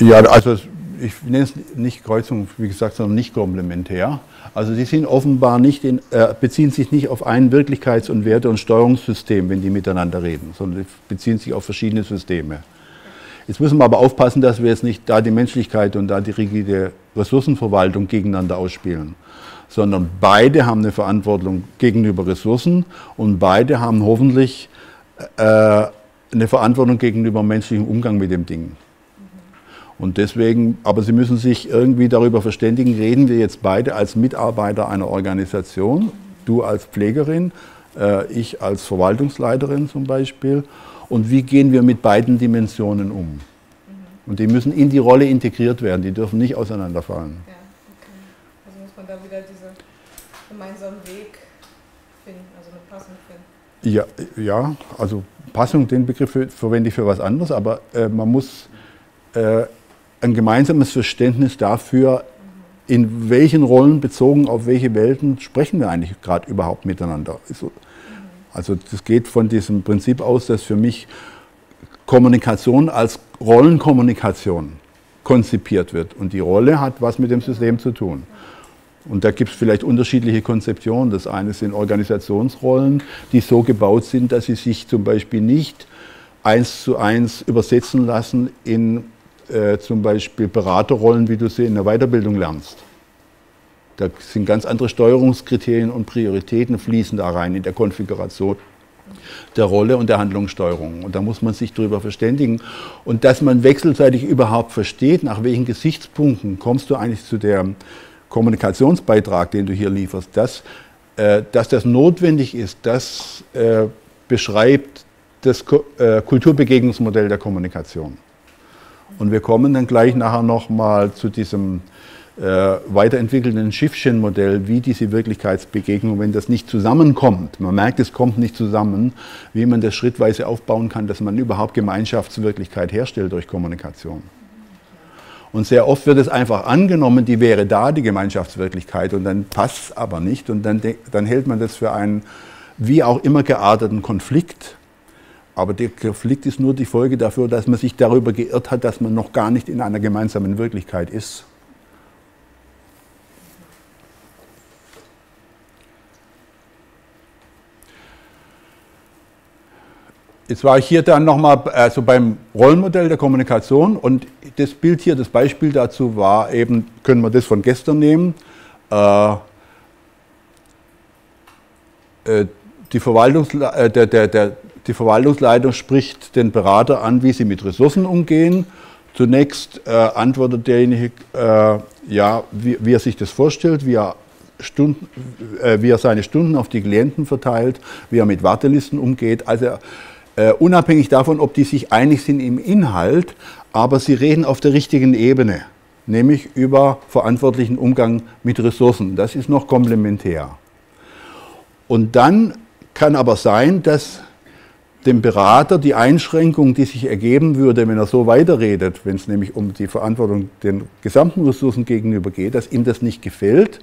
Ja, also ich nenne es nicht Kreuzung, wie gesagt, sondern nicht komplementär. Also die sind offenbar nicht in, äh, beziehen sich nicht auf ein Wirklichkeits- und Werte- und Steuerungssystem, wenn die miteinander reden, sondern beziehen sich auf verschiedene Systeme. Jetzt müssen wir aber aufpassen, dass wir jetzt nicht da die Menschlichkeit und da die rigide Ressourcenverwaltung gegeneinander ausspielen, sondern beide haben eine Verantwortung gegenüber Ressourcen und beide haben hoffentlich äh, eine Verantwortung gegenüber menschlichem Umgang mit dem Ding. Und deswegen, aber Sie müssen sich irgendwie darüber verständigen, reden wir jetzt beide als Mitarbeiter einer Organisation, du als Pflegerin, äh, ich als Verwaltungsleiterin zum Beispiel, und wie gehen wir mit beiden Dimensionen um? Und die müssen in die Rolle integriert werden, die dürfen nicht auseinanderfallen. Ja, okay. Also muss man da wieder diesen gemeinsamen Weg finden, also eine Passung finden. Ja, ja also Passung, den Begriff verwende ich für was anderes, aber äh, man muss äh, ein gemeinsames Verständnis dafür in welchen Rollen bezogen auf welche Welten sprechen wir eigentlich gerade überhaupt miteinander. Also das geht von diesem Prinzip aus, dass für mich Kommunikation als Rollenkommunikation konzipiert wird. Und die Rolle hat was mit dem System zu tun. Und da gibt es vielleicht unterschiedliche Konzeptionen. Das eine sind Organisationsrollen, die so gebaut sind, dass sie sich zum Beispiel nicht eins zu eins übersetzen lassen in äh, zum Beispiel Beraterrollen, wie du sie in der Weiterbildung lernst. Da sind ganz andere Steuerungskriterien und Prioritäten fließen da rein in der Konfiguration der Rolle und der Handlungssteuerung. Und da muss man sich darüber verständigen. Und dass man wechselseitig überhaupt versteht, nach welchen Gesichtspunkten kommst du eigentlich zu dem Kommunikationsbeitrag, den du hier lieferst, dass, äh, dass das notwendig ist, das äh, beschreibt das äh, Kulturbegegnungsmodell der Kommunikation. Und wir kommen dann gleich nachher nochmal zu diesem äh, weiterentwickelten Schiffchen-Modell, wie diese Wirklichkeitsbegegnung, wenn das nicht zusammenkommt, man merkt, es kommt nicht zusammen, wie man das schrittweise aufbauen kann, dass man überhaupt Gemeinschaftswirklichkeit herstellt durch Kommunikation. Und sehr oft wird es einfach angenommen, die wäre da, die Gemeinschaftswirklichkeit, und dann passt es aber nicht. Und dann, dann hält man das für einen wie auch immer gearteten Konflikt. Aber der Konflikt ist nur die Folge dafür, dass man sich darüber geirrt hat, dass man noch gar nicht in einer gemeinsamen Wirklichkeit ist. Jetzt war ich hier dann nochmal also beim Rollenmodell der Kommunikation und das Bild hier, das Beispiel dazu war eben, können wir das von gestern nehmen, äh, äh, die, Verwaltungsle äh, der, der, der, die Verwaltungsleitung spricht den Berater an, wie sie mit Ressourcen umgehen. Zunächst äh, antwortet derjenige, äh, ja, wie, wie, er sich das vorstellt, wie er, Stunden, äh, wie er seine Stunden auf die Klienten verteilt, wie er mit Wartelisten umgeht. Also Uh, unabhängig davon, ob die sich einig sind im Inhalt, aber sie reden auf der richtigen Ebene, nämlich über verantwortlichen Umgang mit Ressourcen. Das ist noch komplementär. Und dann kann aber sein, dass dem Berater die Einschränkung, die sich ergeben würde, wenn er so weiterredet, wenn es nämlich um die Verantwortung den gesamten Ressourcen gegenüber geht, dass ihm das nicht gefällt.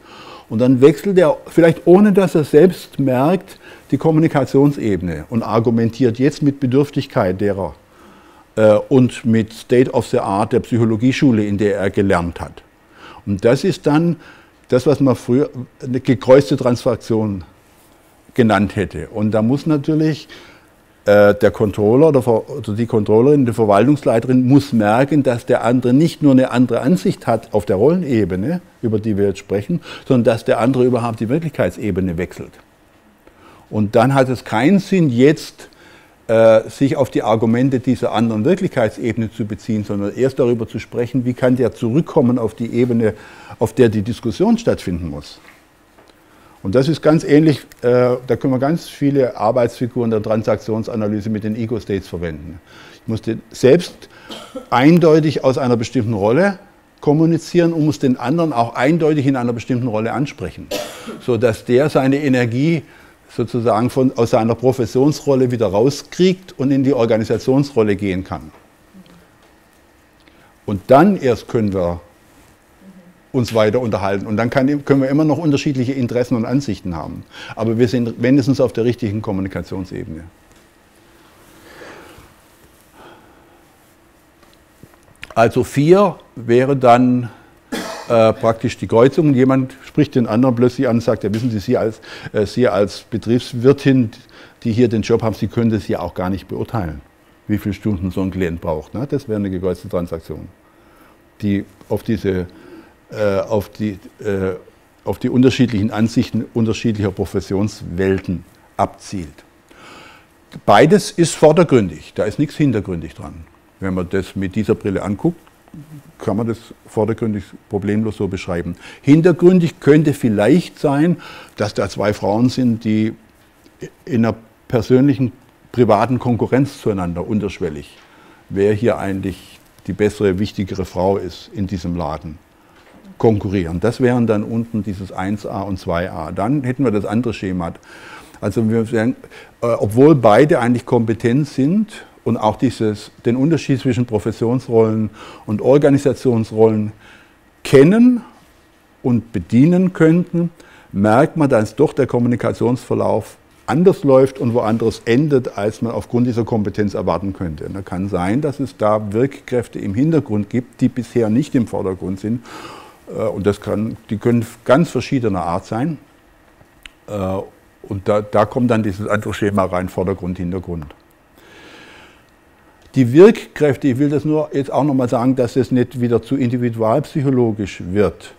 Und dann wechselt er, vielleicht ohne dass er selbst merkt, die Kommunikationsebene und argumentiert jetzt mit Bedürftigkeit derer äh, und mit State of the Art der Psychologieschule, in der er gelernt hat. Und das ist dann das, was man früher eine gekreuzte Transaktion genannt hätte. Und da muss natürlich äh, der Controller oder die Controllerin, die Verwaltungsleiterin muss merken, dass der andere nicht nur eine andere Ansicht hat auf der Rollenebene, über die wir jetzt sprechen, sondern dass der andere überhaupt die Wirklichkeitsebene wechselt. Und dann hat es keinen Sinn, jetzt äh, sich auf die Argumente dieser anderen Wirklichkeitsebene zu beziehen, sondern erst darüber zu sprechen, wie kann der zurückkommen auf die Ebene, auf der die Diskussion stattfinden muss. Und das ist ganz ähnlich, äh, da können wir ganz viele Arbeitsfiguren der Transaktionsanalyse mit den Ego-States verwenden. Ich musste selbst eindeutig aus einer bestimmten Rolle kommunizieren und muss den anderen auch eindeutig in einer bestimmten Rolle ansprechen, sodass der seine Energie sozusagen von, aus seiner Professionsrolle wieder rauskriegt und in die Organisationsrolle gehen kann. Und dann erst können wir uns weiter unterhalten. Und dann kann, können wir immer noch unterschiedliche Interessen und Ansichten haben. Aber wir sind wenigstens auf der richtigen Kommunikationsebene. Also vier wäre dann äh, praktisch die Kreuzung. Jemand spricht den anderen plötzlich an und sagt, ja wissen Sie, Sie als, äh, Sie als Betriebswirtin, die hier den Job haben, Sie können das ja auch gar nicht beurteilen, wie viele Stunden so ein Klient braucht. Ne? Das wäre eine gekreuzte Transaktion, die auf diese, äh, auf, die, äh, auf die unterschiedlichen Ansichten unterschiedlicher Professionswelten abzielt. Beides ist vordergründig, da ist nichts hintergründig dran. Wenn man das mit dieser Brille anguckt, kann man das vordergründig problemlos so beschreiben. Hintergründig könnte vielleicht sein, dass da zwei Frauen sind, die in einer persönlichen, privaten Konkurrenz zueinander unterschwellig, wer hier eigentlich die bessere, wichtigere Frau ist in diesem Laden, konkurrieren. Das wären dann unten dieses 1a und 2a. Dann hätten wir das andere Schema. Also wir sagen, äh, obwohl beide eigentlich kompetent sind, und auch dieses, den Unterschied zwischen Professionsrollen und Organisationsrollen kennen, und bedienen könnten, merkt man, dass doch der Kommunikationsverlauf anders läuft und woanders endet, als man aufgrund dieser Kompetenz erwarten könnte. Und da kann sein, dass es da Wirkkräfte im Hintergrund gibt, die bisher nicht im Vordergrund sind. Äh, und das kann, die können ganz verschiedener Art sein. Äh, und da, da kommt dann dieses andere Schema rein, Vordergrund, Hintergrund. Die Wirkkräfte, ich will das nur jetzt auch nochmal sagen, dass es nicht wieder zu individualpsychologisch wird.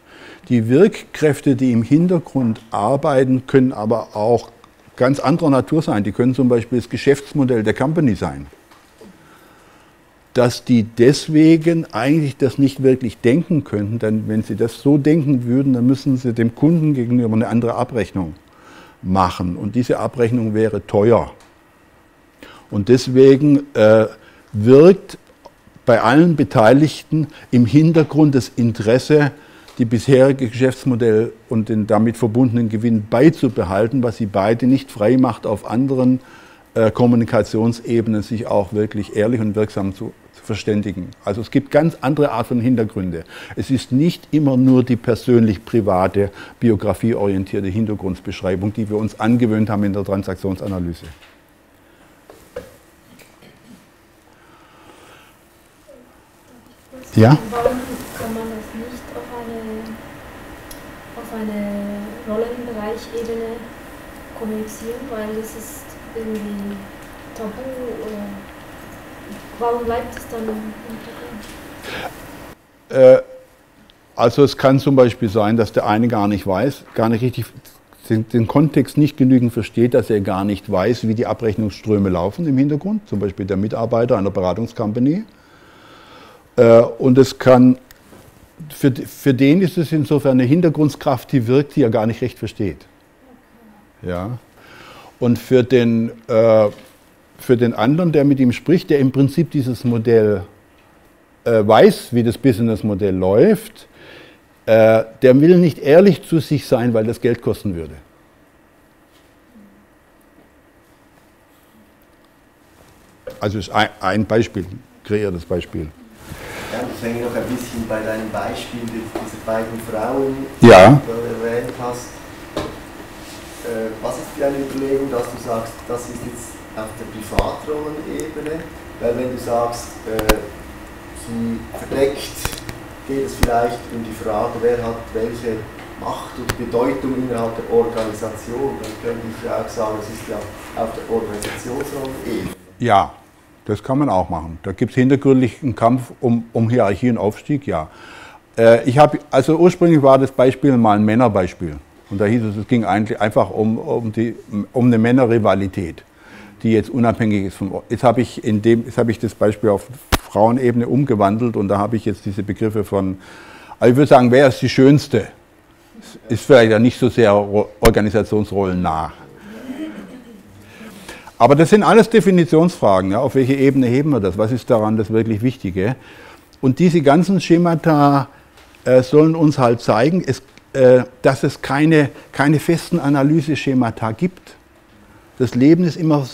Die Wirkkräfte, die im Hintergrund arbeiten, können aber auch ganz anderer Natur sein. Die können zum Beispiel das Geschäftsmodell der Company sein. Dass die deswegen eigentlich das nicht wirklich denken könnten, denn wenn sie das so denken würden, dann müssen sie dem Kunden gegenüber eine andere Abrechnung machen. Und diese Abrechnung wäre teuer. Und deswegen äh, wirkt bei allen Beteiligten im Hintergrund das Interesse die bisherige Geschäftsmodell und den damit verbundenen Gewinn beizubehalten, was sie beide nicht frei macht, auf anderen äh, Kommunikationsebenen sich auch wirklich ehrlich und wirksam zu, zu, verständigen. Also es gibt ganz andere Art von Hintergründe. Es ist nicht immer nur die persönlich private, biografieorientierte Hintergrundbeschreibung, die wir uns angewöhnt haben in der Transaktionsanalyse. Ja? Warum kann man das nicht auf eine, auf eine Rollenbereichebene kommunizieren, weil das ist irgendwie tabu oder warum bleibt es dann im Hintergrund? Äh, also es kann zum Beispiel sein, dass der eine gar nicht weiß, gar nicht richtig den, den, Kontext nicht genügend versteht, dass er gar nicht weiß, wie die Abrechnungsströme laufen im Hintergrund, zum Beispiel der Mitarbeiter einer Beratungskompanie. Äh, und es kann, für, für den ist es insofern eine Hintergrundkraft, die wirkt, die er gar nicht recht versteht. Ja. Und für den, äh, für den anderen, der mit ihm spricht, der im Prinzip dieses Modell äh, weiß, wie das Businessmodell läuft, äh, der will nicht ehrlich zu sich sein, weil das Geld kosten würde. Also ist ein, ein Beispiel, kreiertes Beispiel. Ja, ich hänge noch ein bisschen bei deinem Beispiel dieser beiden Frauen, ja. die du erwähnt hast. Äh, was ist deine Überlegung, dass du sagst, das ist jetzt auf der Privatrollenebene? Weil wenn du sagst, äh, sie verdeckt, geht es vielleicht um die Frage, wer hat welche Macht und Bedeutung innerhalb der Organisation. Dann könnte ich auch sagen, es ist ja auf der Organisationsrollenebene. Ja, das kann man auch machen. Da gibt es hintergründlich einen Kampf um, um Hierarchie und Aufstieg, ja. Äh, ich habe, also ursprünglich war das Beispiel mal ein Männerbeispiel. Und da hieß es, es ging eigentlich einfach um, um, die, um eine Männerrivalität, die jetzt unabhängig ist vom. Jetzt habe ich, habe ich das Beispiel auf Frauenebene umgewandelt und da habe ich jetzt diese Begriffe von, also ich würde sagen, wer ist die Schönste? Ist vielleicht ja nicht so sehr Organisationsrollen nah. Aber das sind alles Definitionsfragen. Ja? Auf welche Ebene heben wir das? Was ist daran das wirklich Wichtige? Und diese ganzen Schemata äh, sollen uns halt zeigen, es, äh, dass es keine, keine festen Analyseschemata gibt. Das Leben ist immer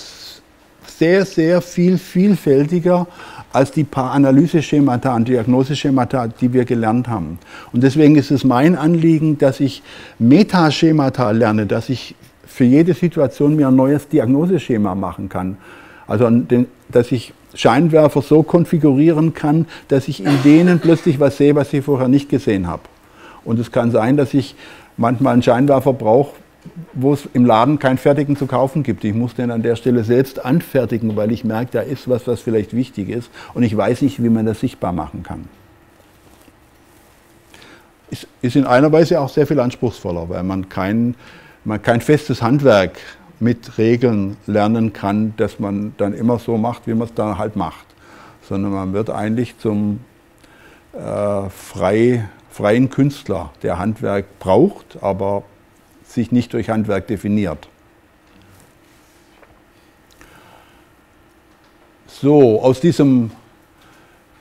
sehr, sehr viel vielfältiger als die paar Analyseschemata und Diagnoseschemata, die wir gelernt haben. Und deswegen ist es mein Anliegen, dass ich Metaschemata lerne, dass ich für jede Situation mir ein neues Diagnoseschema machen kann. Also, dass ich Scheinwerfer so konfigurieren kann, dass ich in denen plötzlich was sehe, was ich vorher nicht gesehen habe. Und es kann sein, dass ich manchmal einen Scheinwerfer brauche, wo es im Laden keinen fertigen zu kaufen gibt. Ich muss den an der Stelle selbst anfertigen, weil ich merke, da ist was, was vielleicht wichtig ist und ich weiß nicht, wie man das sichtbar machen kann. Ist, ist in einer Weise auch sehr viel anspruchsvoller, weil man keinen man kein festes Handwerk mit Regeln lernen kann, dass man dann immer so macht, wie man es dann halt macht, sondern man wird eigentlich zum äh, frei, freien Künstler, der Handwerk braucht, aber sich nicht durch Handwerk definiert. So, aus, diesem,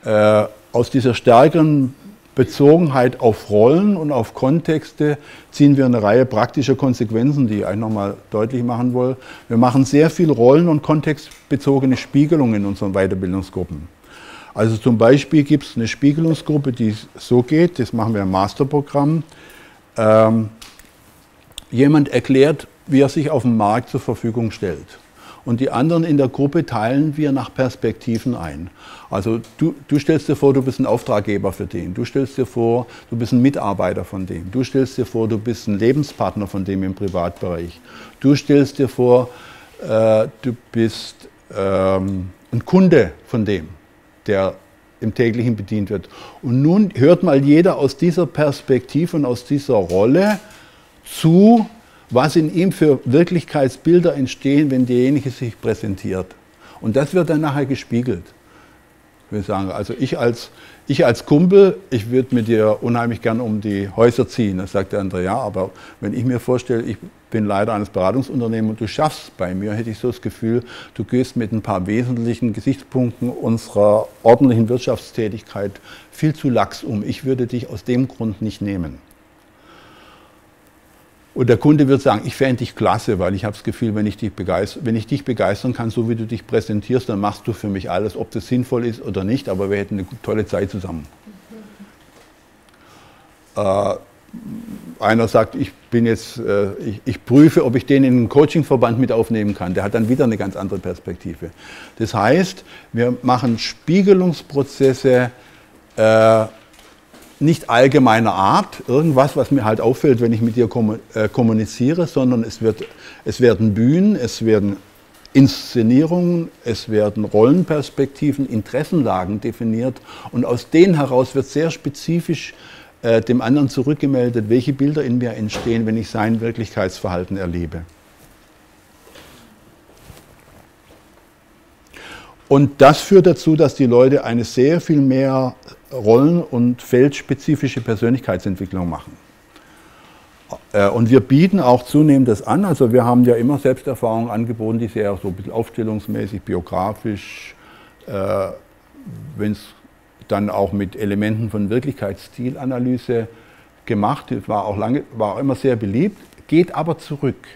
äh, aus dieser stärkeren Bezogenheit auf Rollen und auf Kontexte ziehen wir eine Reihe praktischer Konsequenzen, die ich eigentlich nochmal deutlich machen will. Wir machen sehr viel Rollen- und kontextbezogene Spiegelungen in unseren Weiterbildungsgruppen. Also zum Beispiel gibt es eine Spiegelungsgruppe, die so geht, das machen wir im Masterprogramm. ähm, jemand erklärt, wie er sich auf dem Markt zur Verfügung stellt. Und die anderen in der Gruppe teilen wir nach Perspektiven ein. Also du, du stellst dir vor, du bist ein Auftraggeber für den. Du stellst dir vor, du bist ein Mitarbeiter von dem. Du stellst dir vor, du bist ein Lebenspartner von dem im Privatbereich. Du stellst dir vor, äh, du bist ähm, ein Kunde von dem, der im täglichen bedient wird. Und nun hört mal jeder aus dieser Perspektive und aus dieser Rolle zu, was in ihm für Wirklichkeitsbilder entstehen, wenn derjenige sich präsentiert. Und das wird dann nachher gespiegelt. Ich will sagen, also ich als, ich als Kumpel, ich würde mit dir unheimlich gern um die Häuser ziehen. Das sagt der andere, ja, aber wenn ich mir vorstelle, ich bin Leiter eines Beratungsunternehmens und du schaffst bei mir, hätte ich so das Gefühl, du gehst mit ein paar wesentlichen Gesichtspunkten unserer ordentlichen Wirtschaftstätigkeit viel zu lax um. Ich würde dich aus dem Grund nicht nehmen. Und der Kunde wird sagen, ich fände dich klasse, weil ich habe das Gefühl, wenn ich, dich wenn ich dich begeistern kann, so wie du dich präsentierst, dann machst du für mich alles, ob das sinnvoll ist oder nicht, aber wir hätten eine tolle Zeit zusammen. Äh, einer sagt, ich bin jetzt, äh, ich, ich, prüfe, ob ich den in einen Coachingverband mit aufnehmen kann. Der hat dann wieder eine ganz andere Perspektive. Das heißt, wir machen Spiegelungsprozesse äh, nicht allgemeiner Art, irgendwas, was mir halt auffällt, wenn ich mit dir äh, kommuniziere, sondern es, wird, es werden Bühnen, es werden Inszenierungen, es werden Rollenperspektiven, Interessenlagen definiert und aus denen heraus wird sehr spezifisch äh, dem anderen zurückgemeldet, welche Bilder in mir entstehen, wenn ich sein Wirklichkeitsverhalten erlebe. Und das führt dazu, dass die Leute eine sehr viel mehr rollen- und feldspezifische Persönlichkeitsentwicklung machen. Äh, und wir bieten auch zunehmend das an. Also wir haben ja immer Selbsterfahrungen angeboten, die sehr so ein bisschen aufstellungsmäßig, biografisch, äh, wenn es dann auch mit Elementen von Wirklichkeitsstilanalyse gemacht. Das war auch lange, war auch immer sehr beliebt, geht aber zurück.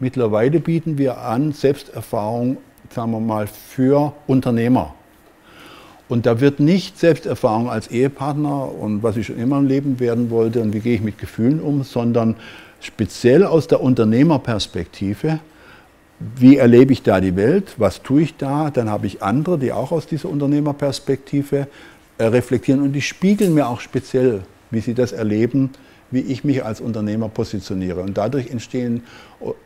Mittlerweile bieten wir an Selbsterfahrung, sagen wir mal, für Unternehmer. Und da wird nicht Selbsterfahrung als Ehepartner und was ich schon immer im Leben werden wollte und wie gehe ich mit Gefühlen um, sondern speziell aus der Unternehmerperspektive, wie erlebe ich da die Welt, was tue ich da, dann habe ich andere, die auch aus dieser Unternehmerperspektive äh, reflektieren und die spiegeln mir auch speziell, wie sie das erleben, wie ich mich als Unternehmer positioniere. Und dadurch entstehen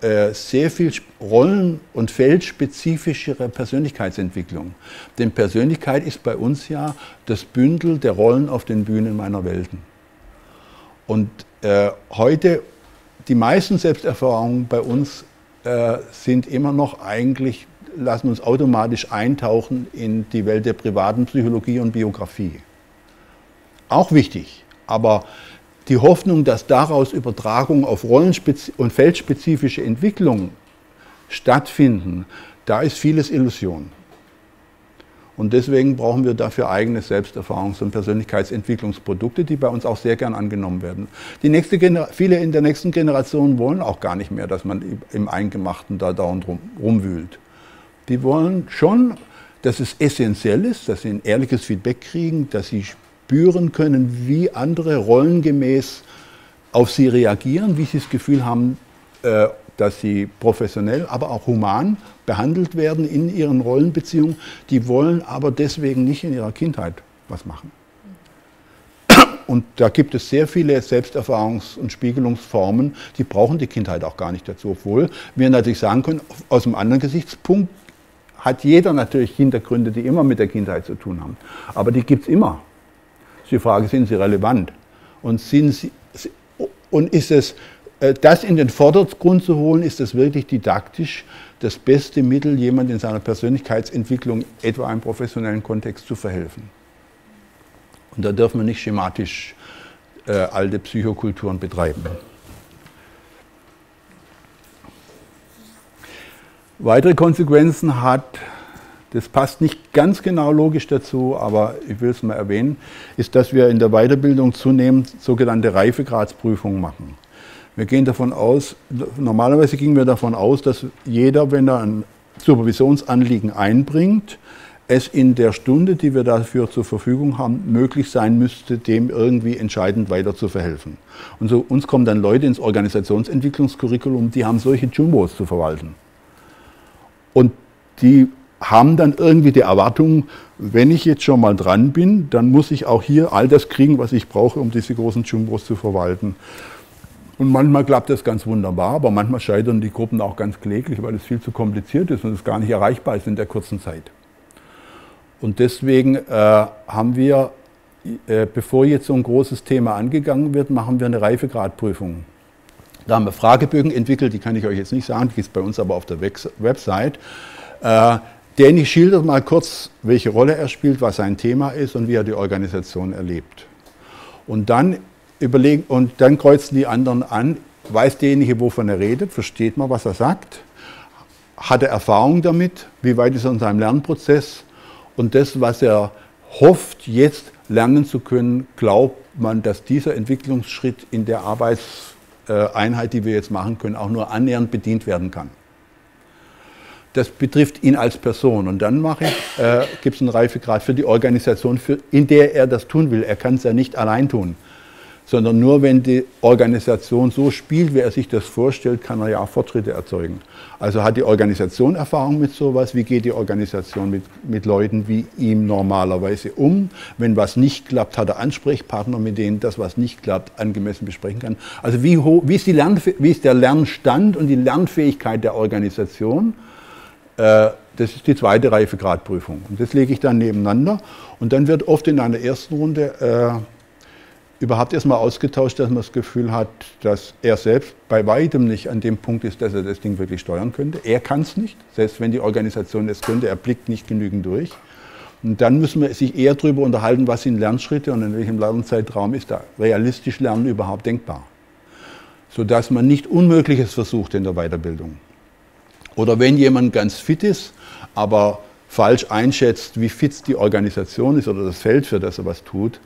äh, sehr viel rollen- und feldspezifischere Persönlichkeitsentwicklung. Denn Persönlichkeit ist bei uns ja das Bündel der Rollen auf den Bühnen meiner Welten. Und äh, heute, die meisten Selbsterfahrungen bei uns äh, sind immer noch eigentlich lassen uns automatisch eintauchen in die Welt der privaten Psychologie und Biografie. Auch wichtig, aber die Hoffnung, dass daraus Übertragungen auf rollen- und feldspezifische Entwicklungen stattfinden, da ist vieles Illusion. Und deswegen brauchen wir dafür eigene Selbsterfahrungs- und Persönlichkeitsentwicklungsprodukte, die bei uns auch sehr gern angenommen werden. Die nächste viele in der nächsten Generation wollen auch gar nicht mehr, dass man im Eingemachten da dauernd rum, rumwühlt. Die wollen schon, dass es essentiell ist, dass sie ein ehrliches Feedback kriegen, dass sie spüren können, wie andere rollengemäß auf sie reagieren, wie sie das Gefühl haben, äh, dass sie professionell, aber auch human behandelt werden in ihren Rollenbeziehungen. Die wollen aber deswegen nicht in ihrer Kindheit was machen. Und da gibt es sehr viele Selbsterfahrungs- und Spiegelungsformen, die brauchen die Kindheit auch gar nicht dazu. Obwohl wir natürlich sagen können, aus einem anderen Gesichtspunkt hat jeder natürlich Hintergründe, die immer mit der Kindheit zu tun haben. Aber die gibt es immer. Die Frage, sind sie relevant? Und, sind sie, und ist es, äh, das in den Vordergrund zu holen, ist das wirklich didaktisch das beste Mittel, jemand in seiner Persönlichkeitsentwicklung etwa im professionellen Kontext zu verhelfen? Und da dürfen wir nicht schematisch äh, alte Psychokulturen betreiben. Weitere Konsequenzen hat, das passt nicht ganz genau logisch dazu, aber ich will es mal erwähnen, ist, dass wir in der Weiterbildung zunehmend sogenannte Reifegradsprüfungen machen. Wir gehen davon aus, normalerweise gingen wir davon aus, dass jeder, wenn er ein Supervisionsanliegen einbringt, es in der Stunde, die wir dafür zur Verfügung haben, möglich sein müsste, dem irgendwie entscheidend weiter zu verhelfen. Und so uns kommen dann Leute ins Organisationsentwicklungskurriculum, die haben solche Jumbos zu verwalten. Und die haben dann irgendwie die Erwartung, wenn ich jetzt schon mal dran bin, dann muss ich auch hier all das kriegen, was ich brauche, um diese großen Jumbos zu verwalten. Und manchmal klappt das ganz wunderbar, aber manchmal scheitern die Gruppen auch ganz kläglich, weil es viel zu kompliziert ist und es gar nicht erreichbar ist in der kurzen Zeit. Und deswegen äh, haben wir, äh, bevor jetzt so ein großes Thema angegangen wird, machen wir eine Reifegradprüfung. Da haben wir Fragebögen entwickelt, die kann ich euch jetzt nicht sagen, die ist bei uns aber auf der Website. Äh, Danny schildert mal kurz, welche Rolle er spielt, was sein Thema ist und wie er die Organisation erlebt. Und dann überlegen, und dann kreuzen die anderen an, weiß derjenige, wovon er redet, versteht man, was er sagt, hat er Erfahrung damit, wie weit ist er in seinem Lernprozess und das, was er hofft, jetzt lernen zu können, glaubt man, dass dieser Entwicklungsschritt in der Arbeitseinheit, die wir jetzt machen können, auch nur annähernd bedient werden kann. Das betrifft ihn als Person. Und dann äh, gibt es einen Reifegrad für die Organisation, für, in der er das tun will. Er kann es ja nicht allein tun sondern nur wenn die Organisation so spielt, wie er sich das vorstellt, kann er ja auch Fortschritte erzeugen. Also hat die Organisation Erfahrung mit sowas, wie geht die Organisation mit, mit Leuten wie ihm normalerweise um? Wenn was nicht klappt, hat er Ansprechpartner, mit denen das, was nicht klappt, angemessen besprechen kann. Also wie, wie, ist, wie ist der Lernstand und die Lernfähigkeit der Organisation? Äh, das ist die zweite Reifegradprüfung. Und das lege ich dann nebeneinander. Und dann wird oft in einer ersten Runde äh, überhaupt erstmal ausgetauscht, dass man das Gefühl hat, dass er selbst bei weitem nicht an dem Punkt ist, dass er das Ding wirklich steuern könnte. Er kann es nicht, selbst wenn die Organisation es könnte, er blickt nicht genügend durch. Und dann müssen wir sich eher darüber unterhalten, was sind Lernschritte und in welchem Lernzeitraum ist da realistisch Lernen überhaupt denkbar. Sodass man nicht Unmögliches versucht in der Weiterbildung. Oder wenn jemand ganz fit ist, aber falsch einschätzt, wie fit die Organisation ist oder das Feld, für das er was tut,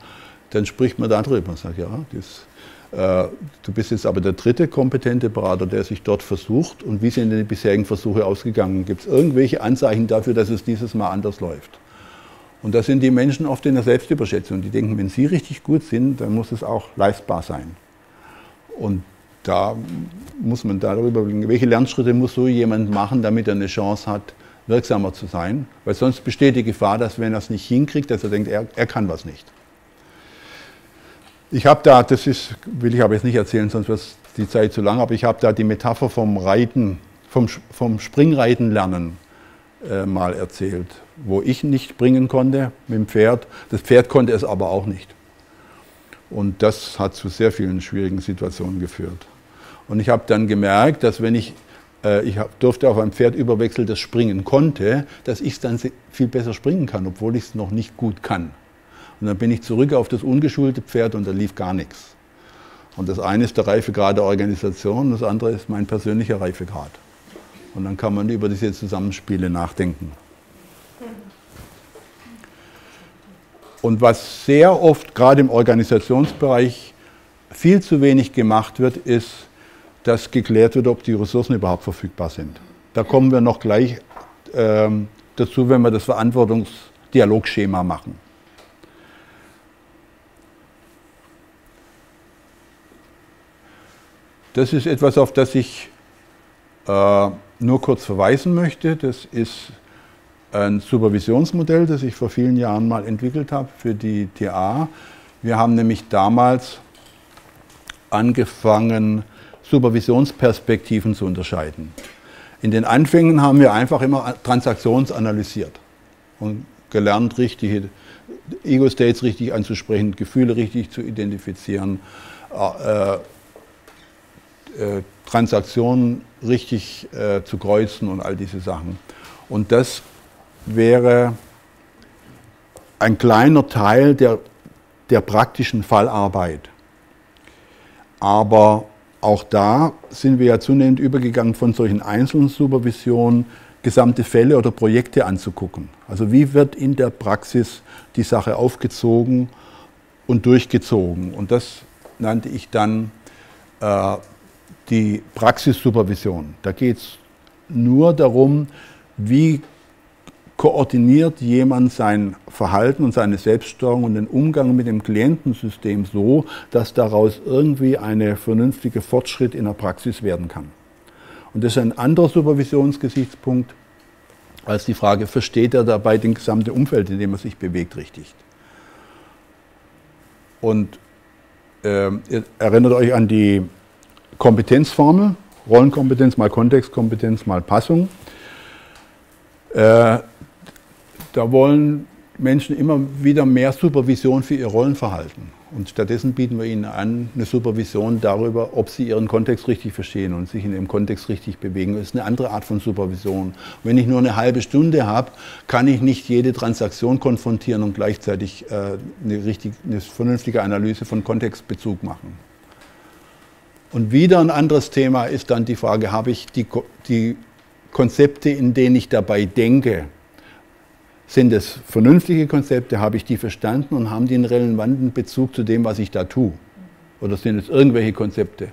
dann spricht man darüber und sagt, ja, das, äh, du bist jetzt aber der dritte kompetente Berater, der sich dort versucht. Und wie sind denn die bisherigen Versuche ausgegangen? Gibt es irgendwelche Anzeichen dafür, dass es dieses Mal anders läuft? Und da sind die Menschen oft in der Selbstüberschätzung. Die denken, wenn sie richtig gut sind, dann muss es auch leistbar sein. Und da muss man darüber überlegen, welche Lernschritte muss so jemand machen, damit er eine Chance hat, wirksamer zu sein. Weil sonst besteht die Gefahr, dass wenn er es nicht hinkriegt, dass er denkt, er, er kann was nicht. Ich habe da, das ist, will ich aber jetzt nicht erzählen, sonst wird die Zeit zu lang, aber ich habe da die Metapher vom Reiten, vom, vom Springreiten lernen äh, mal erzählt, wo ich nicht springen konnte mit dem Pferd. Das Pferd konnte es aber auch nicht. Und das hat zu sehr vielen schwierigen Situationen geführt. Und ich habe dann gemerkt, dass wenn ich, äh, ich durfte auf ein Pferd überwechseln, das springen konnte, dass ich es dann viel besser springen kann, obwohl ich es noch nicht gut kann. Und dann bin ich zurück auf das ungeschulte Pferd und da lief gar nichts. Und das eine ist der Reifegrad der Organisation, das andere ist mein persönlicher Reifegrad. Und dann kann man über diese Zusammenspiele nachdenken. Und was sehr oft, gerade im Organisationsbereich, viel zu wenig gemacht wird, ist, dass geklärt wird, ob die Ressourcen überhaupt verfügbar sind. Da kommen wir noch gleich ähm, dazu, wenn wir das Verantwortungsdialogschema machen. Das ist etwas, auf das ich äh, nur kurz verweisen möchte. Das ist ein Supervisionsmodell, das ich vor vielen Jahren mal entwickelt habe für die TA. Wir haben nämlich damals angefangen, Supervisionsperspektiven zu unterscheiden. In den Anfängen haben wir einfach immer transaktionsanalysiert und gelernt, richtige Ego-States richtig anzusprechen, Gefühle richtig zu identifizieren, äh, äh, Transaktionen richtig äh, zu kreuzen und all diese Sachen. Und das wäre ein kleiner Teil der, der praktischen Fallarbeit. Aber auch da sind wir ja zunehmend übergegangen von solchen einzelnen Supervisionen, gesamte Fälle oder Projekte anzugucken. Also wie wird in der Praxis die Sache aufgezogen und durchgezogen. Und das nannte ich dann äh, die Praxissupervision. Da geht es nur darum, wie koordiniert jemand sein Verhalten und seine Selbststeuerung und den Umgang mit dem Klientensystem so, dass daraus irgendwie ein vernünftiger Fortschritt in der Praxis werden kann. Und das ist ein anderer Supervisionsgesichtspunkt als die Frage, versteht er dabei den gesamte Umfeld, in dem er sich bewegt, richtig? Und äh, erinnert euch an die Kompetenzformel, Rollenkompetenz mal Kontextkompetenz mal Passung. Äh, da wollen Menschen immer wieder mehr Supervision für ihr Rollenverhalten. Und stattdessen bieten wir ihnen an, eine Supervision darüber, ob sie ihren Kontext richtig verstehen und sich in dem Kontext richtig bewegen. Das ist eine andere Art von Supervision. wenn ich nur eine halbe Stunde habe, kann ich nicht jede Transaktion konfrontieren und gleichzeitig äh, eine, richtig, eine vernünftige Analyse von Kontextbezug machen. Und wieder ein anderes Thema ist dann die Frage, habe ich die, die Konzepte, in denen ich dabei denke, sind es vernünftige Konzepte, habe ich die verstanden und haben die einen relevanten Bezug zu dem, was ich da tue? Oder sind es irgendwelche Konzepte?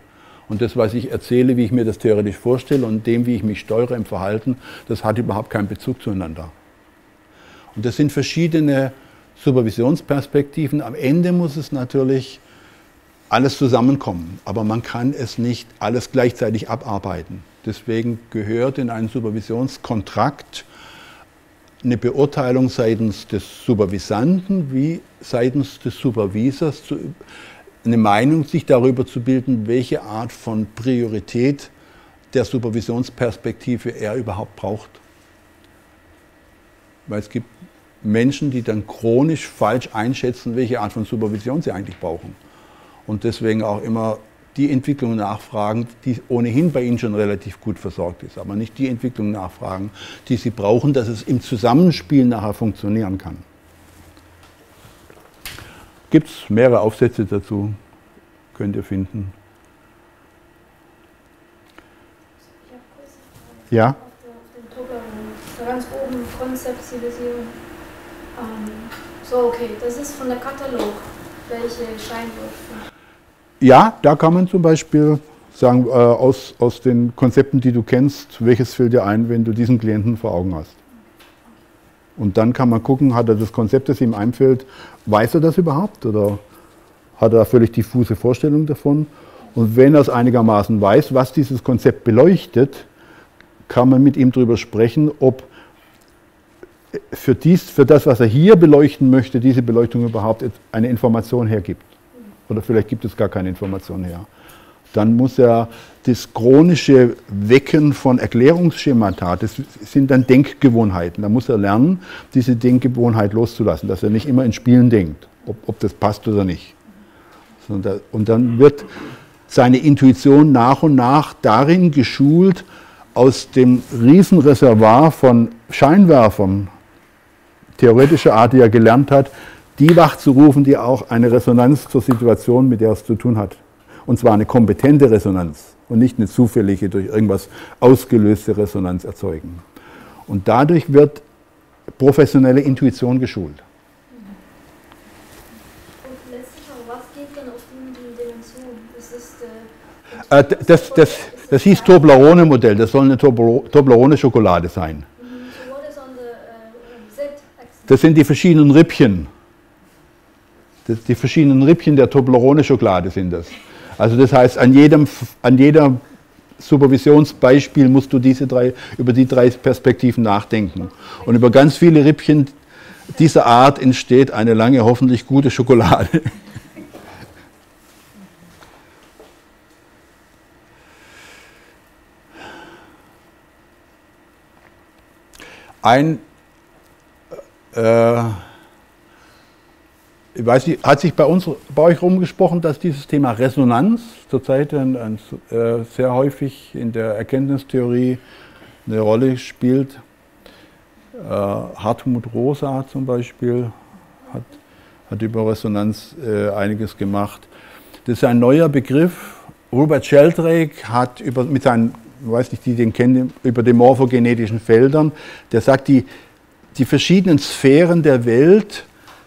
Und das, was ich erzähle, wie ich mir das theoretisch vorstelle und dem, wie ich mich steuere im Verhalten, das hat überhaupt keinen Bezug zueinander. Und das sind verschiedene Supervisionsperspektiven. Am Ende muss es natürlich alles zusammenkommen, aber man kann es nicht alles gleichzeitig abarbeiten. Deswegen gehört in einen Supervisionskontrakt eine Beurteilung seitens des Supervisanten wie seitens des Supervisors, eine Meinung sich darüber zu bilden, welche Art von Priorität der Supervisionsperspektive er überhaupt braucht. Weil es gibt Menschen, die dann chronisch falsch einschätzen, welche Art von Supervision sie eigentlich brauchen. Und deswegen auch immer die Entwicklung nachfragen, die ohnehin bei Ihnen schon relativ gut versorgt ist, aber nicht die Entwicklung nachfragen, die Sie brauchen, dass es im Zusammenspiel nachher funktionieren kann. Gibt es mehrere Aufsätze dazu, könnt ihr finden. Ja? Ganz oben Konzeptualisierung. Ähm, so, okay, das ist von der Katalog. Welche Scheinwürfe? Ja, da kann man zum Beispiel sagen, äh, aus, aus den Konzepten, die du kennst, welches fällt dir ein, wenn du diesen Klienten vor Augen hast. Und dann kann man gucken, hat er das Konzept, das ihm einfällt, weiß er das überhaupt oder hat er völlig diffuse Vorstellungen davon? Und wenn er es einigermaßen weiß, was dieses Konzept beleuchtet, kann man mit ihm darüber sprechen, ob für, dies, für das, was er hier beleuchten möchte, diese Beleuchtung überhaupt eine Information hergibt oder vielleicht gibt es gar keine Information her. Dann muss er das chronische Wecken von Erklärungsschemata, das sind dann Denkgewohnheiten. Da muss er lernen, diese Denkgewohnheit loszulassen, dass er nicht immer in Spielen denkt, ob, ob das passt oder nicht. Und dann wird seine Intuition nach und nach darin geschult, aus dem Riesenreservoir von Scheinwerfern, theoretischer Art, die er gelernt hat, die wachzurufen, die auch eine Resonanz zur Situation, mit der es zu tun hat. Und zwar eine kompetente Resonanz und nicht eine zufällige, durch irgendwas ausgelöste Resonanz erzeugen. Und dadurch wird professionelle Intuition geschult. Äh, das, das, das hieß Toblerone-Modell, das soll eine Toblerone-Schokolade sein. Mhm. Äh, das sind die verschiedenen Rippchen. Die verschiedenen Rippchen der Toblerone-Schokolade sind das. Also das heißt, an jedem, an jeder Supervisionsbeispiel musst du diese drei, über die drei Perspektiven nachdenken. Und über ganz viele Rippchen dieser Art entsteht eine lange, hoffentlich gute Schokolade. Ein äh, ich weiß nicht, hat sich bei uns, bei euch rumgesprochen, dass dieses Thema Resonanz zurzeit ein, ein, äh, sehr häufig in der Erkenntnistheorie eine Rolle spielt. Äh, Hartmut Rosa zum Beispiel hat, hat über Resonanz äh, einiges gemacht. Das ist ein neuer Begriff. Robert Sheldrake hat über, mit seinen, weiß nicht, die den kennen, über die morphogenetischen Feldern, der sagt, die, die verschiedenen Sphären der Welt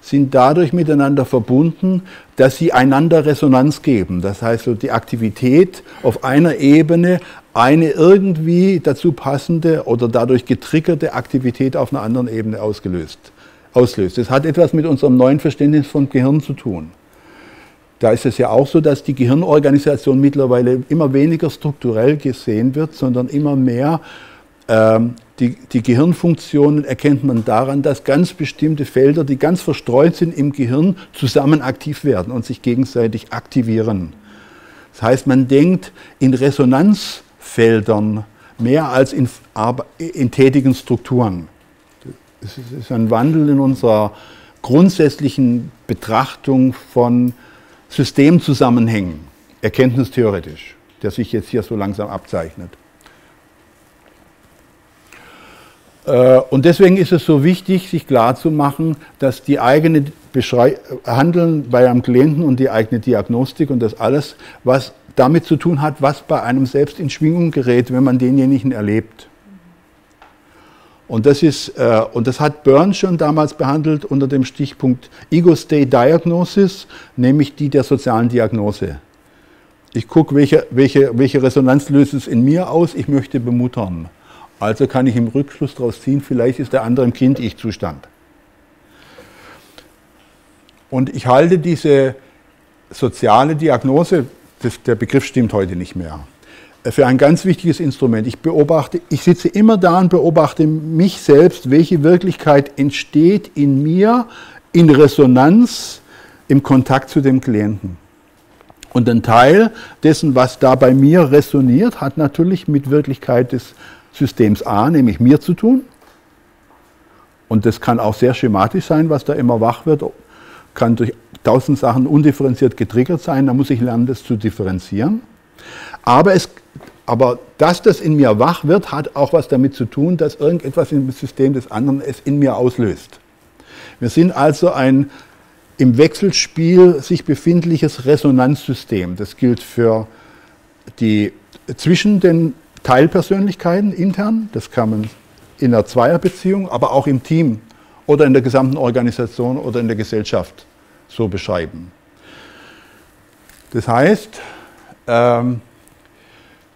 sind dadurch miteinander verbunden, dass sie einander Resonanz geben. Das heißt, die Aktivität auf einer Ebene eine irgendwie dazu passende oder dadurch getriggerte Aktivität auf einer anderen Ebene ausgelöst, auslöst. Das hat etwas mit unserem neuen Verständnis von Gehirn zu tun. Da ist es ja auch so, dass die Gehirnorganisation mittlerweile immer weniger strukturell gesehen wird, sondern immer mehr ähm, die, die, Gehirnfunktionen erkennt man daran, dass ganz bestimmte Felder, die ganz verstreut sind im Gehirn, zusammen aktiv werden und sich gegenseitig aktivieren. Das heißt, man denkt in Resonanzfeldern mehr als in, in tätigen Strukturen. Es ist ein Wandel in unserer grundsätzlichen Betrachtung von Systemzusammenhängen, erkenntnistheoretisch, der sich jetzt hier so langsam abzeichnet. Äh, und deswegen ist es so wichtig, sich klarzumachen, dass die eigene Beschrei Handeln bei einem Klienten und die eigene Diagnostik und das alles, was damit zu tun hat, was bei einem selbst in Schwingung gerät, wenn man denjenigen erlebt. Und das, ist, äh, und das hat Burns schon damals behandelt unter dem Stichpunkt Ego-State Diagnosis, nämlich die der sozialen Diagnose. Ich gucke, welche, welche, welche Resonanz löst es in mir aus, ich möchte bemuttern. Also kann ich im Rückschluss daraus ziehen, vielleicht ist der andere im Kind-Ich-Zustand. Und ich halte diese soziale Diagnose, das, der Begriff stimmt heute nicht mehr, für ein ganz wichtiges Instrument. Ich beobachte, ich sitze immer da und beobachte mich selbst, welche Wirklichkeit entsteht in mir in Resonanz im Kontakt zu dem Klienten. Und ein Teil dessen, was da bei mir resoniert, hat natürlich mit Wirklichkeit des Systems A, nämlich mir zu tun. Und das kann auch sehr schematisch sein, was da immer wach wird, kann durch tausend Sachen undifferenziert getriggert sein, da muss ich lernen, das zu differenzieren. Aber, es, aber dass das in mir wach wird, hat auch was damit zu tun, dass irgendetwas im System des anderen es in mir auslöst. Wir sind also ein im Wechselspiel sich befindliches Resonanzsystem. Das gilt für die zwischen den Teilpersönlichkeiten intern, das kann man in einer Zweierbeziehung, aber auch im Team oder in der gesamten Organisation oder in der Gesellschaft so beschreiben. Das heißt, ähm,